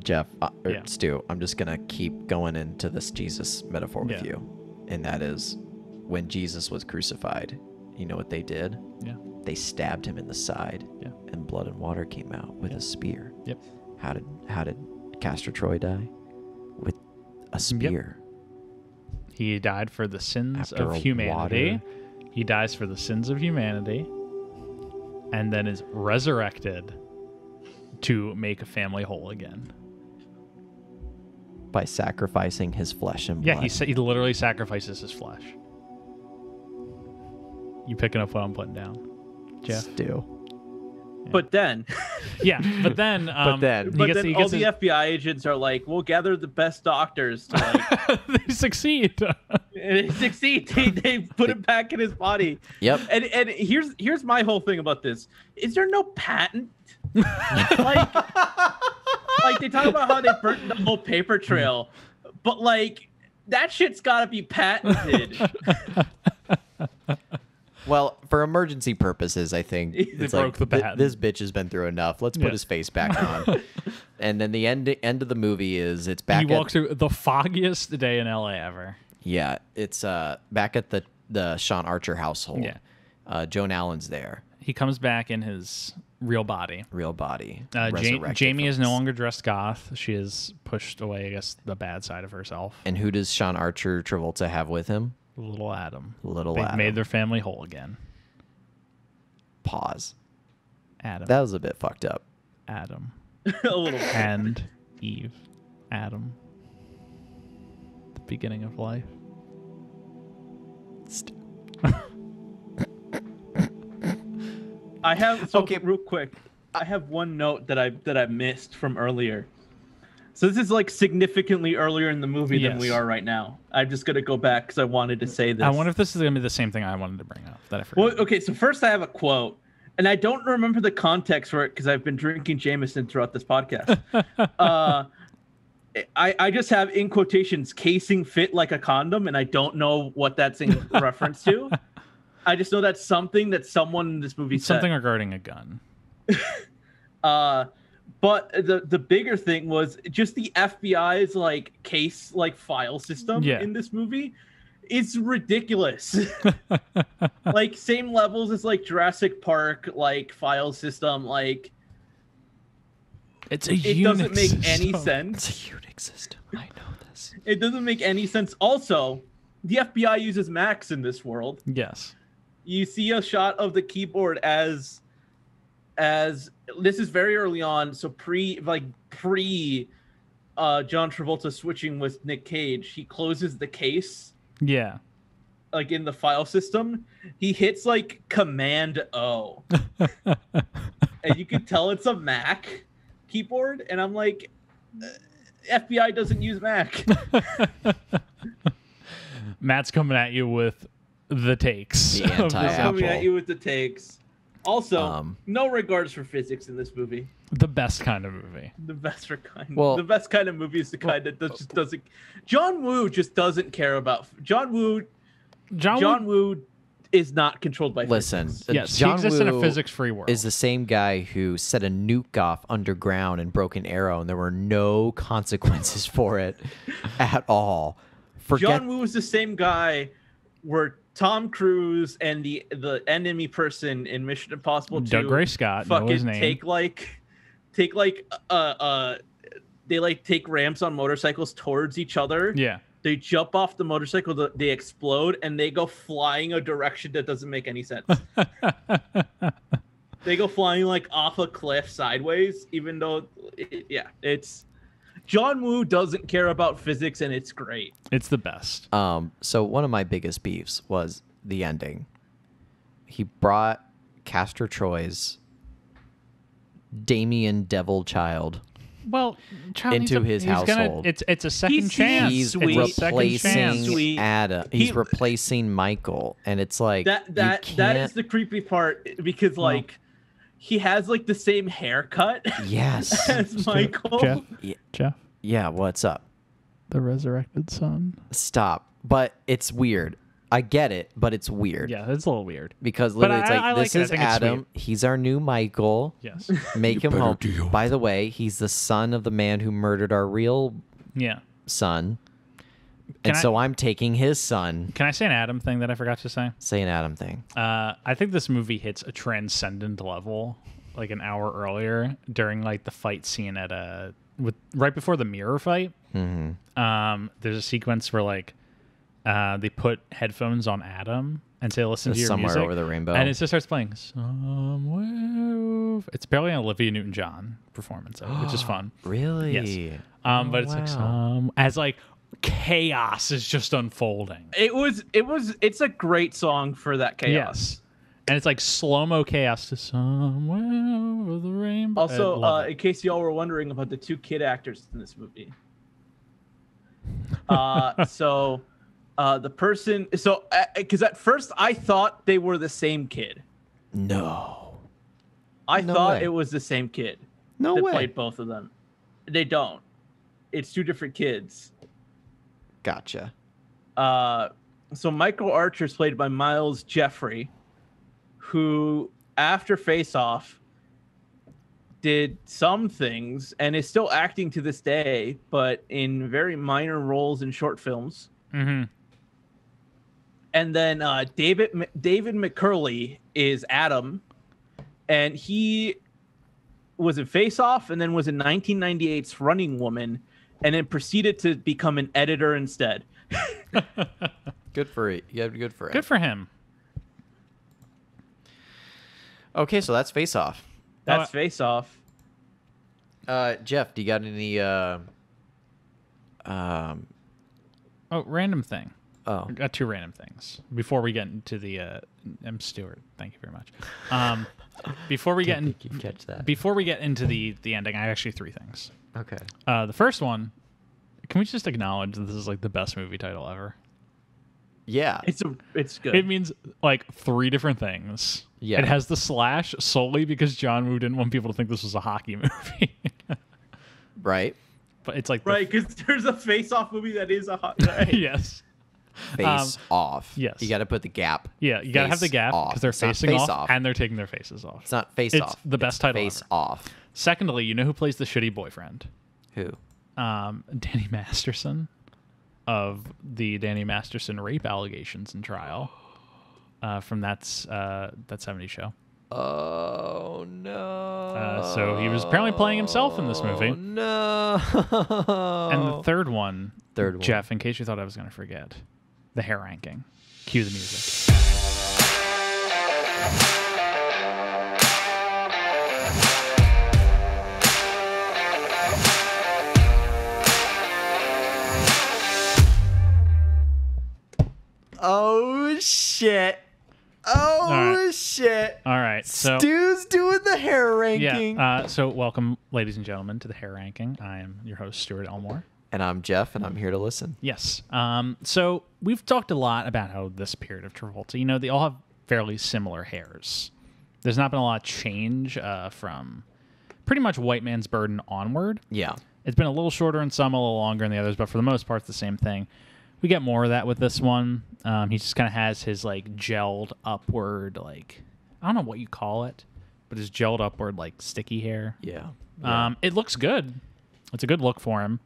Jeff, uh, or Yeah. Stu, I'm just gonna keep going into this Jesus metaphor with Yeah. you, and that is when Jesus was crucified. You know what they did? Yeah. They stabbed him in the side, Yeah. and blood and water came out with a spear. Yep. How did how did Castor Troy die? With a spear. He died for the sins After of humanity. water- He dies for the sins of humanity and then is resurrected to make a family whole again. By sacrificing his flesh and blood. Yeah, he sa- he literally sacrifices his flesh. You picking up what I'm putting down, Jeff? Stu. But then, Yeah, but then, um, then- but gets, then all the his- FBI agents are like, "We'll gather the best doctors to like they succeed. and they succeed." They, they put it back in his body. Yep. And and here's here's my whole thing about this: is there no patent? like, like they talk about how they burnt the whole paper trail, but like that shit's got to be patented. Well, for emergency purposes, I think They it's broke like the "Th- this bitch has been through enough. Let's put Yeah. his face back on. and then the end end of the movie is it's back. he at, walks through the foggiest day in LA ever. Yeah, it's uh back at the the Sean Archer household. Yeah. Uh, Joan Allen's there, He comes back in his real body. real body. Uh, Ja- resurrected Jamie from is no longer dressed goth. She is pushed away, I guess, the bad side of herself. And who does Sean Archer Travolta have with him? Little Adam. Little They've Adam. made their family whole again. Pause. Adam. That was a bit fucked up. Adam. a little. And Eve. Adam. The beginning of life. St- I have so Okay. real quick. I have one note that I that I missed from earlier. So this is like significantly earlier in the movie than we are right now. I'm just gonna go back because I wanted to say this. I wonder if this is going to be the same thing I wanted to bring up that I forgot. Well, okay, so first I have a quote, and I don't remember the context for it because I've been drinking Jameson throughout this podcast. uh, I, I just have in quotations casing fit like a condom, and I don't know what that's in reference to. I just know that's something that someone in this movie said. Something said. regarding a gun. Uh, but the the bigger thing was just the FBI's like case like file system Yeah. in this movie. It's ridiculous. like same levels as like Jurassic Park like file system. Like It's a it doesn't make any Unix system. It's a sense. Unix system. I know this. It doesn't make any sense. Also, the FBI uses Macs in this world. Yes. you see a shot of the keyboard as as this is very early on so pre like pre uh john travolta switching with nick cage he closes the case Yeah. like in the file system he hits like command o and you can tell it's a mac keyboard and i'm like uh, fbi doesn't use mac Matt's coming at you with the takes. The of this anti-Apple. coming at you with the takes also Um, no regards for physics in this movie the best kind of movie. the best for kind. Well- the best kind of movie is the kind that does, just doesn't. John Woo just doesn't care about. John Woo. John, John Wood, Woo is not controlled by. Listen, physics. uh, yes, John he exists in a Woo physics-free world. is the same guy who set a nuke off underground and Broken Arrow, and there were no consequences for it at all. Forget John Woo is the same guy where Tom Cruise and the the enemy person in Mission Impossible 2 Dougray Scott, fucking take like take like uh uh they like take ramps on motorcycles towards each other. yeah. They jump off the motorcycle, they explode, and they go flying a direction that doesn't make any sense. they go flying like off a cliff sideways, even though, it, yeah, it's John Woo doesn't care about physics, and it's great. It's the best. Um, so one of my biggest beefs was the ending. He brought Castor Troy's Damien Devil Child. Well, Child Into needs a- his he's gonna- household. it's it's a second He's- chance. He's Sweet. It's a second replacing chance. Sweet. Adam. He's He- replacing Michael, and it's like That that that is the creepy part because like he has like the same haircut yes, as Michael. Jeff, Yeah. Jeff, yeah. What's up? the resurrected son. Stop. But it's weird. I get it, but it's weird. Yeah, it's a little weird. Because But literally, it's I- like I like this it. I is Adam. He's our new Michael. Yes. Make him home. By the way, he's the son of the man who murdered our real Yeah. son. And I- so I'm taking his son. Can I say an Adam thing that I forgot to say? Say an Adam thing. Uh, I think this movie hits a transcendent level like an hour earlier during like the fight scene at a with right before the mirror fight. Mm-hmm. Um, there's a sequence where like uh, they put headphones on Adam and say listen to your Somewhere music, over the rainbow. and it just starts playing somewhere. over-" It's barely an Olivia Newton-John performance, it, which is fun. really? Yes. Um, Oh, but it's like some as like chaos is just unfolding. It was it was it's a great song for that chaos. Yes. And it's like slow mo chaos to somewhere over the rainbow. Also, uh, in case y'all were wondering about the two kid actors in this movie, uh, so uh, the person, so because at first I thought they were the same kid. No. I No thought way. it was the same kid No that way. played both of them. They don't. It's two different kids. Gotcha. Uh, so Michael Archer is played by Myles Jeffrey, who after Face Off did some things and is still acting to this day, but in very minor roles in short films. Mhm. And then uh, David M- David McCurley is Adam, and he was in Face Off, and then was in 1998's Running Woman, and then proceeded to become an editor instead. Good for it. Yeah, good for it. Good for him. okay, so that's face off. That's Uh, Face Off. Uh, Jeff, do you got any? Uh, um. Oh, random thing. Oh. I got two random things before we get into the uh, M. Stuart. Thank you very much. Um, before we get in, you catch that. before we get into the the ending, I have actually three things. Okay. Uh, the first one, can we just acknowledge that this is like the best movie title ever? Yeah. It's a it's good. It means like three different things. Yeah. It has the slash solely because John Woo didn't want people to think this was a hockey movie. right? but it's like Right, because there's a face-off movie that is a hot. Right. yes. Face off. yes. You got to put the gap. Yeah, you gotta have the gap off. because they're It's facing face off, off. and they're taking their faces off. It's not face It's off. the best title Face ever. off. Secondly, you know who plays the shitty boyfriend? Who? Um, Danny Masterson of the Danny Masterson rape allegations and trial uh, from that's uh, that 70s show. Oh no. Uh, so he was apparently playing himself in this movie. Oh, no. And the third one, Third one. Jeff, in case you thought I was going to forget, the hair ranking. Cue the music. Oh shit. Oh Alright. shit. All right, so Stu's doing the hair ranking. yeah, uh, so welcome, ladies and gentlemen, to the hair ranking. I am your host, Stuart Elmore. and I'm Jeff, and I'm here to listen. Yes. Um, so we've talked a lot about how this period of Travolta, you know, they all have fairly similar hairs. There's not been a lot of change uh, from pretty much White Man's Burden onward. Yeah. It's been a little shorter in some, a little longer in the others, but for the most part, it's the same thing. We get more of that with this one. Um, he just kind of has his like gelled upward, like I don't know what you call it, but his gelled upward like sticky hair. Yeah. Um, it looks good. It's a good look for him.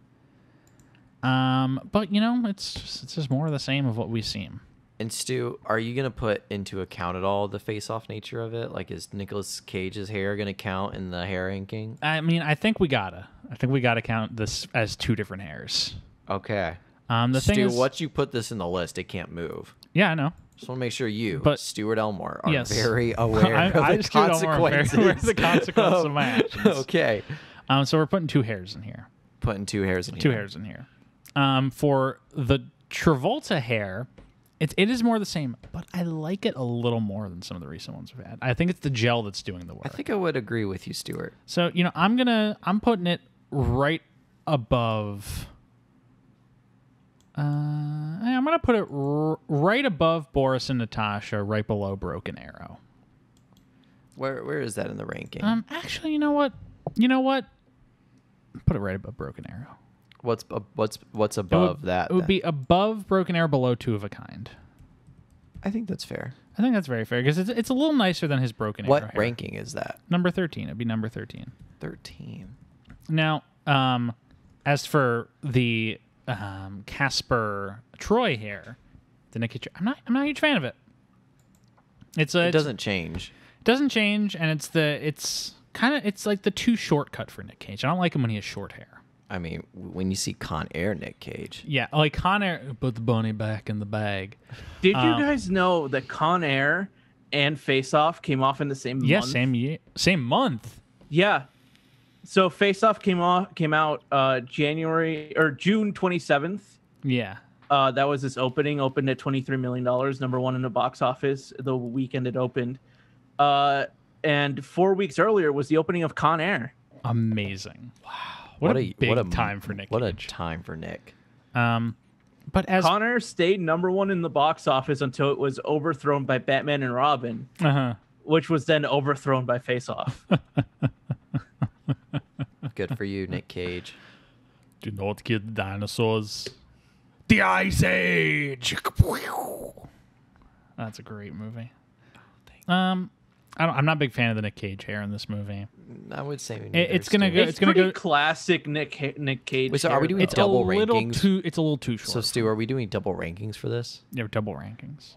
Um, but you know, it's just, it's just more of the same of what we've seen. And Stu, are you gonna put into account at all the face-off nature of it? Like, is Nicolas Cage's hair gonna count in the hair inking? I mean, I think we gotta. I think we gotta count this as two different hairs. Okay. Um, the Stu, thing is, once you put this in the list, it can't move. yeah, I know. Just want to make sure you, But- Stuart Elmore, are Yes. very aware I- of I, the am very consequences. the consequences of my actions. okay. Um, so we're putting two hairs in here. Putting two hairs in Two here. hairs in here. Um, for the Travolta hair, it, it is more the same, but I like it a little more than some of the recent ones we've had. I think it's the gel that's doing the work. I think I would agree with you, Stuart. So you know, I'm gonna I'm putting it right above. Uh, I'm gonna put it r- right above Boris and Natasha, right below Broken Arrow. Where where is that in the ranking? Um, actually, you know what? You know what? Put it right above Broken Arrow. what's ab- what's what's It above would, that? It would then? be above Broken Arrow, below Two of a Kind. I think that's fair. I think that's very fair because it's, it's a little nicer than his Broken Arrow. What ranking is that? Number thirteen. It'd be number thirteen. Thirteen. Now, um, as for the um, Castor Troy hair, the Nick Cage, I'm not I'm not a huge fan of it. It's a It doesn't change. It doesn't change, and it's the it's kind of it's like the too shortcut for Nick Cage. I don't like him when he has short hair. I mean, when you see Con Air Nick Cage, Yeah, like Con Air, put the bunny back in the bag. Did you Um, guys know that Con Air and Face Off came off in the same Yeah, month? same year, same month. Yeah. So Face Off came off came out uh January or June 27th. Yeah, Uh that was its opening, opened at 23 million dollars, number 1 in the box office the weekend it opened. Uh and 4 weeks earlier was the opening of Con Air. amazing. Wow, what, a, big what a time for Nick. What Cage. a time for Nick. um, but as Con Air stayed number 1 in the box office until it was overthrown by Batman and Robin, uh-huh. which was then overthrown by Face Off. Good for you, Nick Cage. Do not kill the dinosaurs. The Ice Age. That's a great movie. Um, I don't, I'm not a big fan of the Nick Cage hair in this movie. I would say It- it's gonna go- it's, it's gonna pretty go- classic Nick Nick Cage. Wait, so are we hair, doing though. It's double a little rankings? too. It's a little too short. So, Stu, are we doing double rankings for this? yeah, double rankings.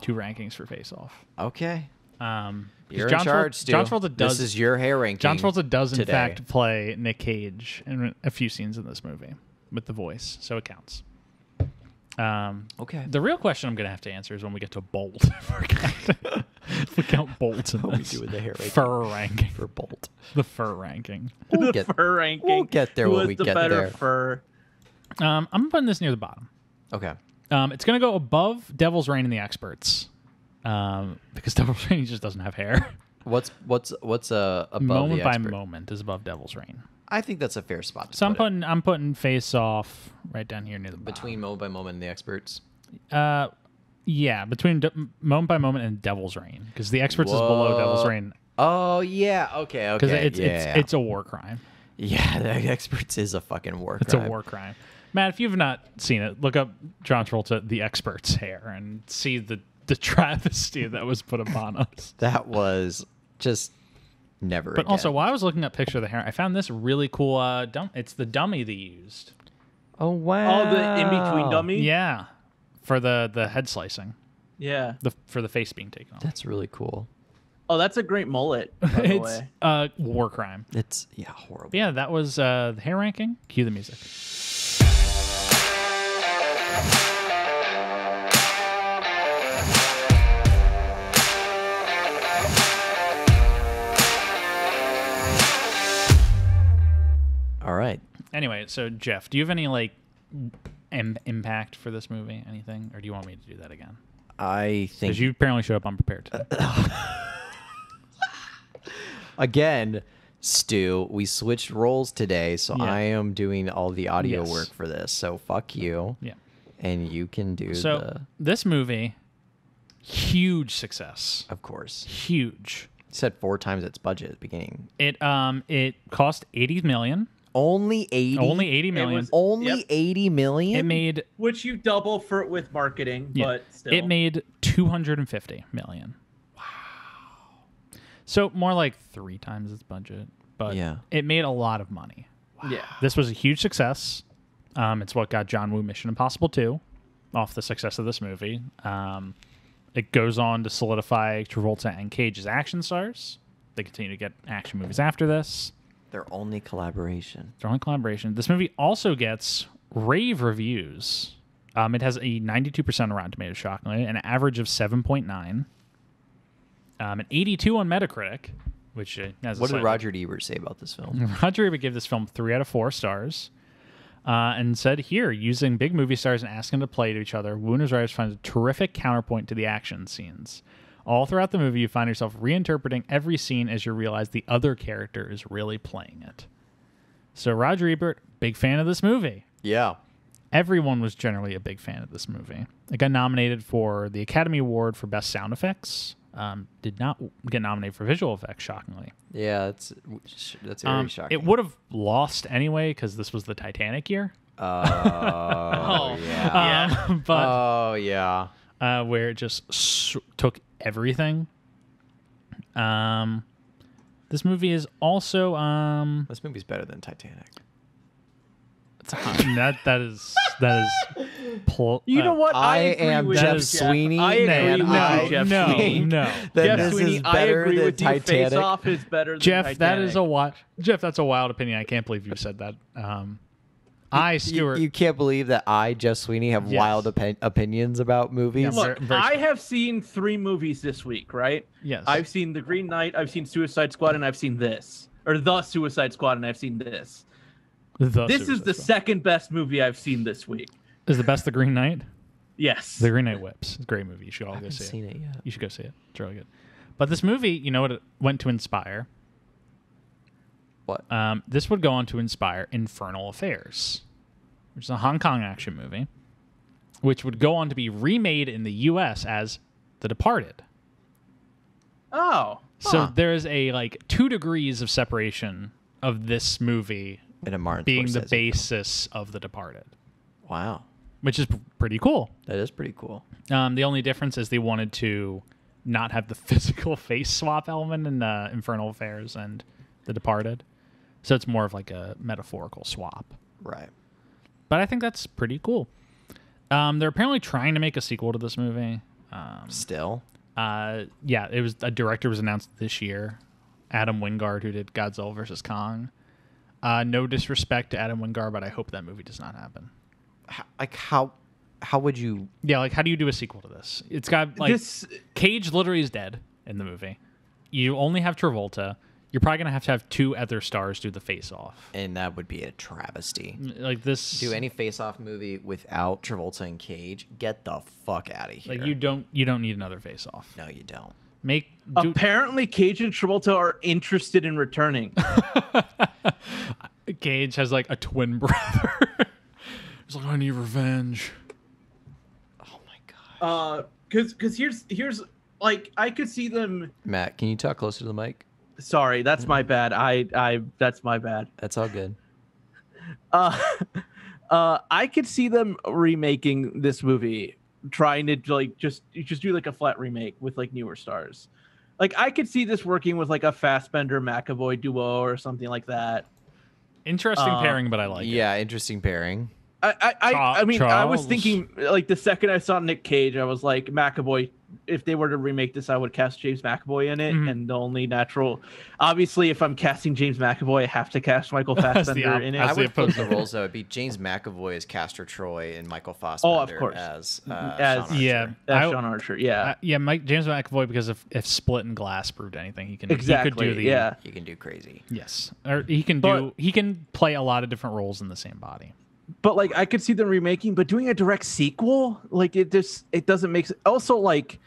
Two rankings for Face Off. Okay. Um, 'cause You're John in Tra- charge, Stu. John Travolta does. This is your hair ranking. John Travolta does in today. fact play Nick Cage in a few scenes in this movie with the voice, so it counts. Um, Okay. The real question I'm going to have to answer is when we get to Bolt. if we count- Bolt we count in What we this. do with the hair ranking. fur ranking. for Bolt. The fur ranking. We'll the get, fur ranking. we'll get there Who when we the get better there. fur? Um, I'm putting this near the bottom. okay. Um, it's going to go above Devil's Rain and the Experts. Um, because Devil's Rain just doesn't have hair. What's what's what's uh above moment the by expert? moment is above Devil's Rain. I think that's a fair spot. To So I'm put it. putting I'm putting Face Off right down here near the bottom. between moment by moment and the experts. Uh, Yeah, between D- Moment by Moment and Devil's Rain, because The Experts is below Devil's Whoa. Reign, Oh yeah. Okay. because Okay. it's yeah, it's yeah. it's a war crime. yeah. The experts is a fucking war. It's crime. It's a war crime. Matt, if you've not seen it, look up John Travolta, The Experts hair, and see the the travesty that was put upon us. That was just never. But also, while I was looking up picture of the hair, I found this really cool. Uh, dum- it's the dummy they used. oh wow. Oh, the in between dummy. Yeah, for the the head slicing, Yeah. the for the face being taken off. That's really cool. Oh, that's a great mullet. By it's way. uh war crime. It's yeah horrible. But yeah, that was uh the hair ranking. Cue the music. All right. Anyway, so Jeff, do you have any like Im- impact for this movie? Anything, or do you want me to do that again? I think Because you apparently showed up unprepared today. again, Stu. We switched roles today, so Yeah. I am doing all the audio Yes. work for this. So fuck you, yeah. and you can do So the. this movie, huge success, Of course, huge. said four times its budget at the beginning. It um it cost eighty million, Only eighty. only eighty million. was- Only Yep. eighty million. it made Which you double for it with marketing, Yeah. but still. It made 250 million. Wow. So more like three times its budget, but Yeah. it made a lot of money. Yeah. This was a huge success. Um, it's what got John Woo Mission Impossible 2 off the success of this movie. Um, it goes on to solidify Travolta and Cage as action stars. They continue to get action movies after this. Their only collaboration. Their only collaboration. This movie also gets rave reviews. Um, it has a 92% on Rotten Tomatoes, shockingly, an average of 7.9, um, an 82 on Metacritic, which uh, has a What did Roger Ebert say about this film? Roger Ebert gave this film three out of four stars, uh, and said, "Here, using big movie stars and asking them to play to each other, Wooner's writers finds a terrific counterpoint to the action scenes. All throughout the movie, you find yourself reinterpreting every scene as you realize the other character is really playing it." So Roger Ebert, big fan of this movie. yeah. Everyone was generally a big fan of this movie. It got nominated for the Academy Award for Best Sound Effects. Um, did not get nominated for visual effects, shockingly. Yeah, that's that's very Um, shocking. it would have lost anyway because this was the Titanic year. Oh, yeah. Um, but oh yeah. uh, where it just s- took everything. Um, this movie is also um, This movie's better than Titanic. it's a, that that is that is. Pl- You know uh, what? I agree am with Jeff Sweeney, I agree and with I you, Jeff no, Sweeney. no. That Jeff this Sweeney, is I better agree than with you. Face Titanic. Off is better than Jeff, Titanic. that is a wild. Jeff, that's a wild opinion. I can't believe you said that. Um, I, You, Stuart. you can't believe that I, Jeff Sweeney, have Yes. wild opi- opinions about movies. Yeah, Look, Very- very I have seen three movies this week, right? yes, I've seen The Green Knight, I've seen Suicide Squad, and I've seen this. Or The Suicide Squad, and I've seen this. The this is the Squad. second best movie I've seen this week. Is the best the Green Knight? Yes. The Green Knight Whips. It's a great movie. You should all I go haven't see it. it yet. You should go see it. It's really good. But this movie, you know what it went to inspire? What? Um, this would go on to inspire Infernal Affairs, which is a Hong Kong action movie, which would go on to be remade in the U.S. as The Departed. oh. So Huh. there is a like two degrees of separation of this movie In a Martin being the basis of The Departed, Wow, which is p- pretty cool. that is pretty cool. Um, the only difference is they wanted to not have the physical face swap element in uh, Infernal Affairs and The Departed, so it's more of like a metaphorical swap. Right. But I think that's pretty cool. Um, they're apparently trying to make a sequel to this movie. Um, Still. uh, yeah, it was a director was announced this year, Adam Wingard, who did Godzilla vs Kong. Uh, no disrespect to Adam Wingard, but I hope that movie does not happen. H- like how? How would you? Yeah, like how do you do a sequel to this? It's got like this Cage literally is dead in the movie. You only have Travolta. You're probably gonna have to have two other stars do the face off. And that would be a travesty. Like this, Do any face-off movie without Travolta and Cage? Get the fuck out of here. like you don't you don't need another face off. No, you don't. Make do, apparently Cage and Travolta are interested in returning. Cage has like a twin brother. He's like, I need revenge. Oh my god. uh because because here's here's like I could see them. Matt, can you talk closer to the mic? Sorry, that's my bad. I I that's my bad. That's all good. Uh, uh, I could see them remaking this movie, trying to like just just do like a flat remake with like newer stars. Like I could see this working with like a Fassbender McAvoy duo or something like that. Interesting Uh, pairing, but I like it. yeah, interesting pairing. I I I, I mean I was thinking like the second I saw Nick Cage, I was like McAvoy. If they were to remake this, I would cast James McAvoy in it, Mhm. and the only natural, obviously, if I'm casting James McAvoy, I have to cast Michael That's the Fassbender in it. that's I the would flip the roles though. It'd be James McAvoy as Castor Troy and Michael Oh, Fassbender course. as uh, As- Sean Archer. Yeah. That's I- Sean Archer, yeah, Uh, yeah, Mike James McAvoy because if, if Split and Glass proved anything, he can exactly, he could do the yeah. He can do crazy. yes, or he can But- do he can play a lot of different roles in the same body. but like I could see them remaking, but doing a direct sequel, like it just it doesn't make sense. Also, like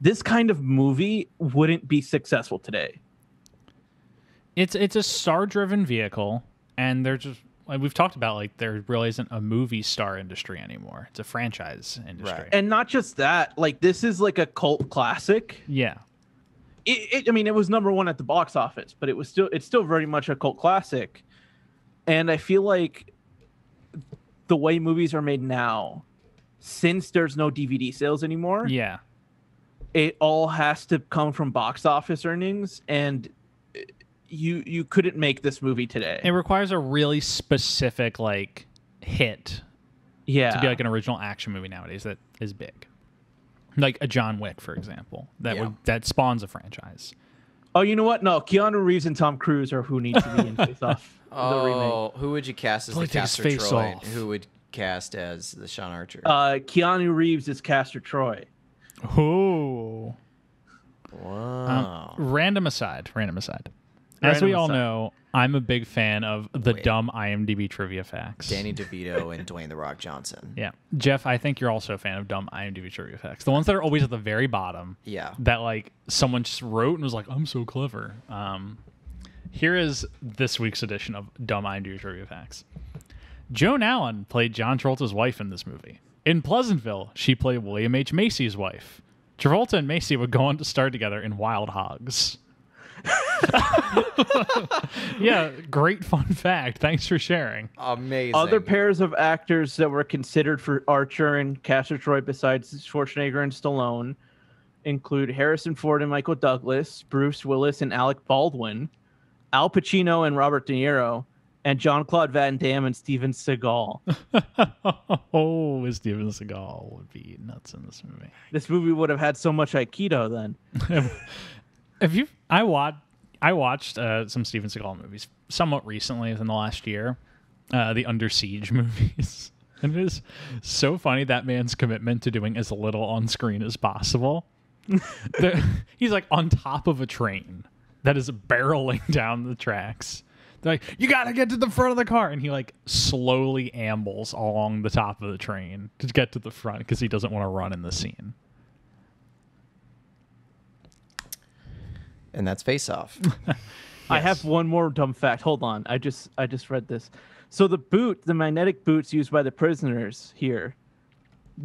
this kind of movie wouldn't be successful today. It's it's a star driven vehicle, and they're just like we've talked about like there really isn't a movie star industry anymore. It's a franchise industry. Right. And not just that, like this is like a cult classic. yeah, It, it, I mean, it was number one at the box office, but it was still it's still very much a cult classic. And I feel like the way movies are made now, since there's no DVD sales anymore, yeah. It all has to come from box office earnings and uh, you you couldn't make this movie today It requires a really specific like hit yeah to be like an original action movie nowadays that is big. Like a John Wick, for example, that Yeah. would that spawns a franchise. oh you know what no keanu reeves and tom cruise are who need to be in face off the remake Oh, who would you cast as Probably the take his Castor face Troy? off. Who would cast as the Sean Archer? uh keanu reeves is castor troy Ooh. wow. Um, random aside, random aside. As we all aside. know, I'm a big fan of the Wait. dumb IMDb trivia facts. Danny DeVito and Dwayne the Rock Johnson. Yeah. Jeff, I think you're also a fan of dumb IMDb trivia facts. The ones that are always at the very bottom Yeah. that like someone just wrote and was like, I'm so clever. Um, here is this week's edition of dumb IMDb trivia facts. Joan Allen played John Travolta's wife in this movie. In Pleasantville, she played William H. Macy's wife. Travolta and Macy would go on to star together in Wild Hogs. yeah, great fun fact. Thanks for sharing. Amazing. other pairs of actors that were considered for archer and castor troy besides schwarzenegger and stallone include harrison ford and michael douglas bruce willis and alec baldwin al pacino and robert de niro and Jean Claude Van Damme and Steven Seagal. oh, Steven Seagal would be nuts in this movie. this movie would have had so much Aikido then. Have you? I watched. I watched uh, some Steven Seagal movies somewhat recently, within the last year. Uh, the Under Siege movies, and it is so funny that man's commitment to doing as little on screen as possible. The- he's like on top of a train that is barreling down the tracks. They're like, you gotta get to the front of the car, and he like slowly ambles along the top of the train to get to the front because he doesn't want to run in the scene. and that's Face Off. I have one more dumb fact. Hold on. I just I just read this. So the boot, the magnetic boots used by the prisoners here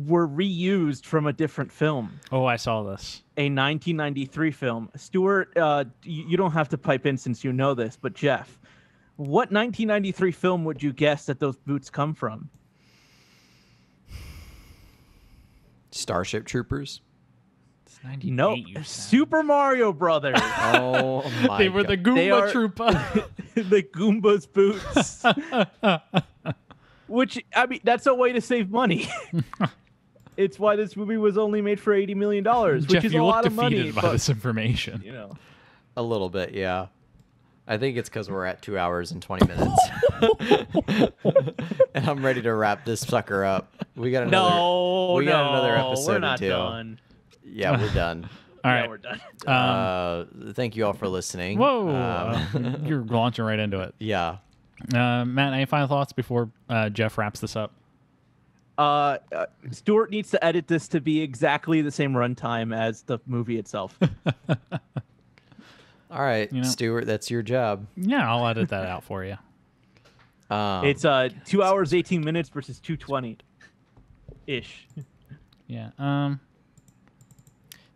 were reused from a different film, Oh, I saw this. a 1993 film. Stuart, uh, you, you don't have to pipe in since you know this, but Jeff, what 1993 film would you guess that those boots come from? Starship Troopers. It's No, you. Super Mario Brothers. Oh my They were the God. They Goomba are- Troopa. the Goomba's boots. Which I mean, that's a way to save money. it's why this movie was only made for eighty million dollars, which Jeff, is you a look lot of defeated money. by But, this information. you know, a little bit, yeah. I think it's because we're at two hours and twenty minutes, and I'm ready to wrap this sucker up. We got another. no, we got no, another episode we're or not two. done. Yeah, we're done. all right. yeah, we're done. Um, uh, thank you all for listening. whoa. Um, uh, you're launching right into it. yeah. Uh, Matt, any final thoughts before uh, Jeff wraps this up? Uh, uh, Stuart needs to edit this to be exactly the same runtime as the movie itself. All right, You know- Stuart, that's your job. Yeah, I'll edit that out for you. Um, it's uh two hours eighteen minutes versus two twenty, ish. Yeah. Um.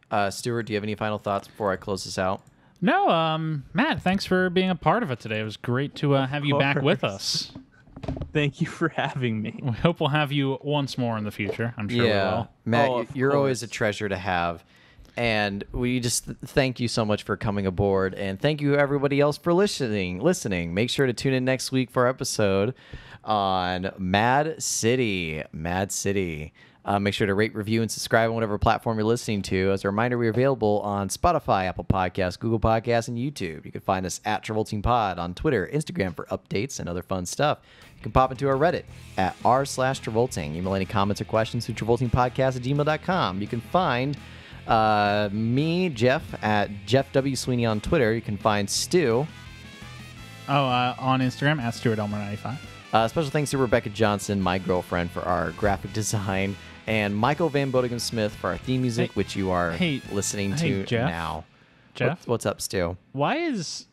Uh, Stuart, do you have any final thoughts before I close this out? No, um, Matt, thanks for being a part of it today. It was great to uh, have you back with us. Thank you for having me. We hope we'll have you once more in the future. I'm sure we will. Matt, Oh, you- of you're always a treasure to have. And we just thank you so much for coming aboard, and thank you everybody else for listening. Listening. Make sure to tune in next week for our episode on Mad City. Mad City. Uh, make sure to rate, review, and subscribe on whatever platform you're listening to. As a reminder, we're available on Spotify, Apple Podcasts, Google Podcasts, and YouTube. You can find us at Travolting Pod on Twitter, Instagram for updates and other fun stuff. You can pop into our Reddit at r slash Travolting. Email any comments or questions to travoltingpodcast at gmail.com. You can find uh, me, Jeff, at Jeff W. Sweeney on Twitter. You can find Stu. Oh, uh, on Instagram at Stuart Elmore 95. Uh, special thanks to Rebecca Johnson, my girlfriend, for our graphic design, and Michael Van Bodegom Smith for our theme music, Hey- which you are hey- listening hey, to Jeff? now. Jeff, What's, what's up, Stu? why is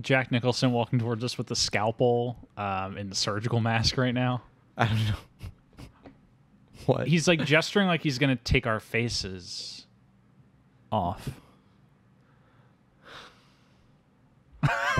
Jack Nicholson walking towards us with the scalpel um, in the surgical mask right now? I don't know. What? He's like gesturing like he's going to take our faces off.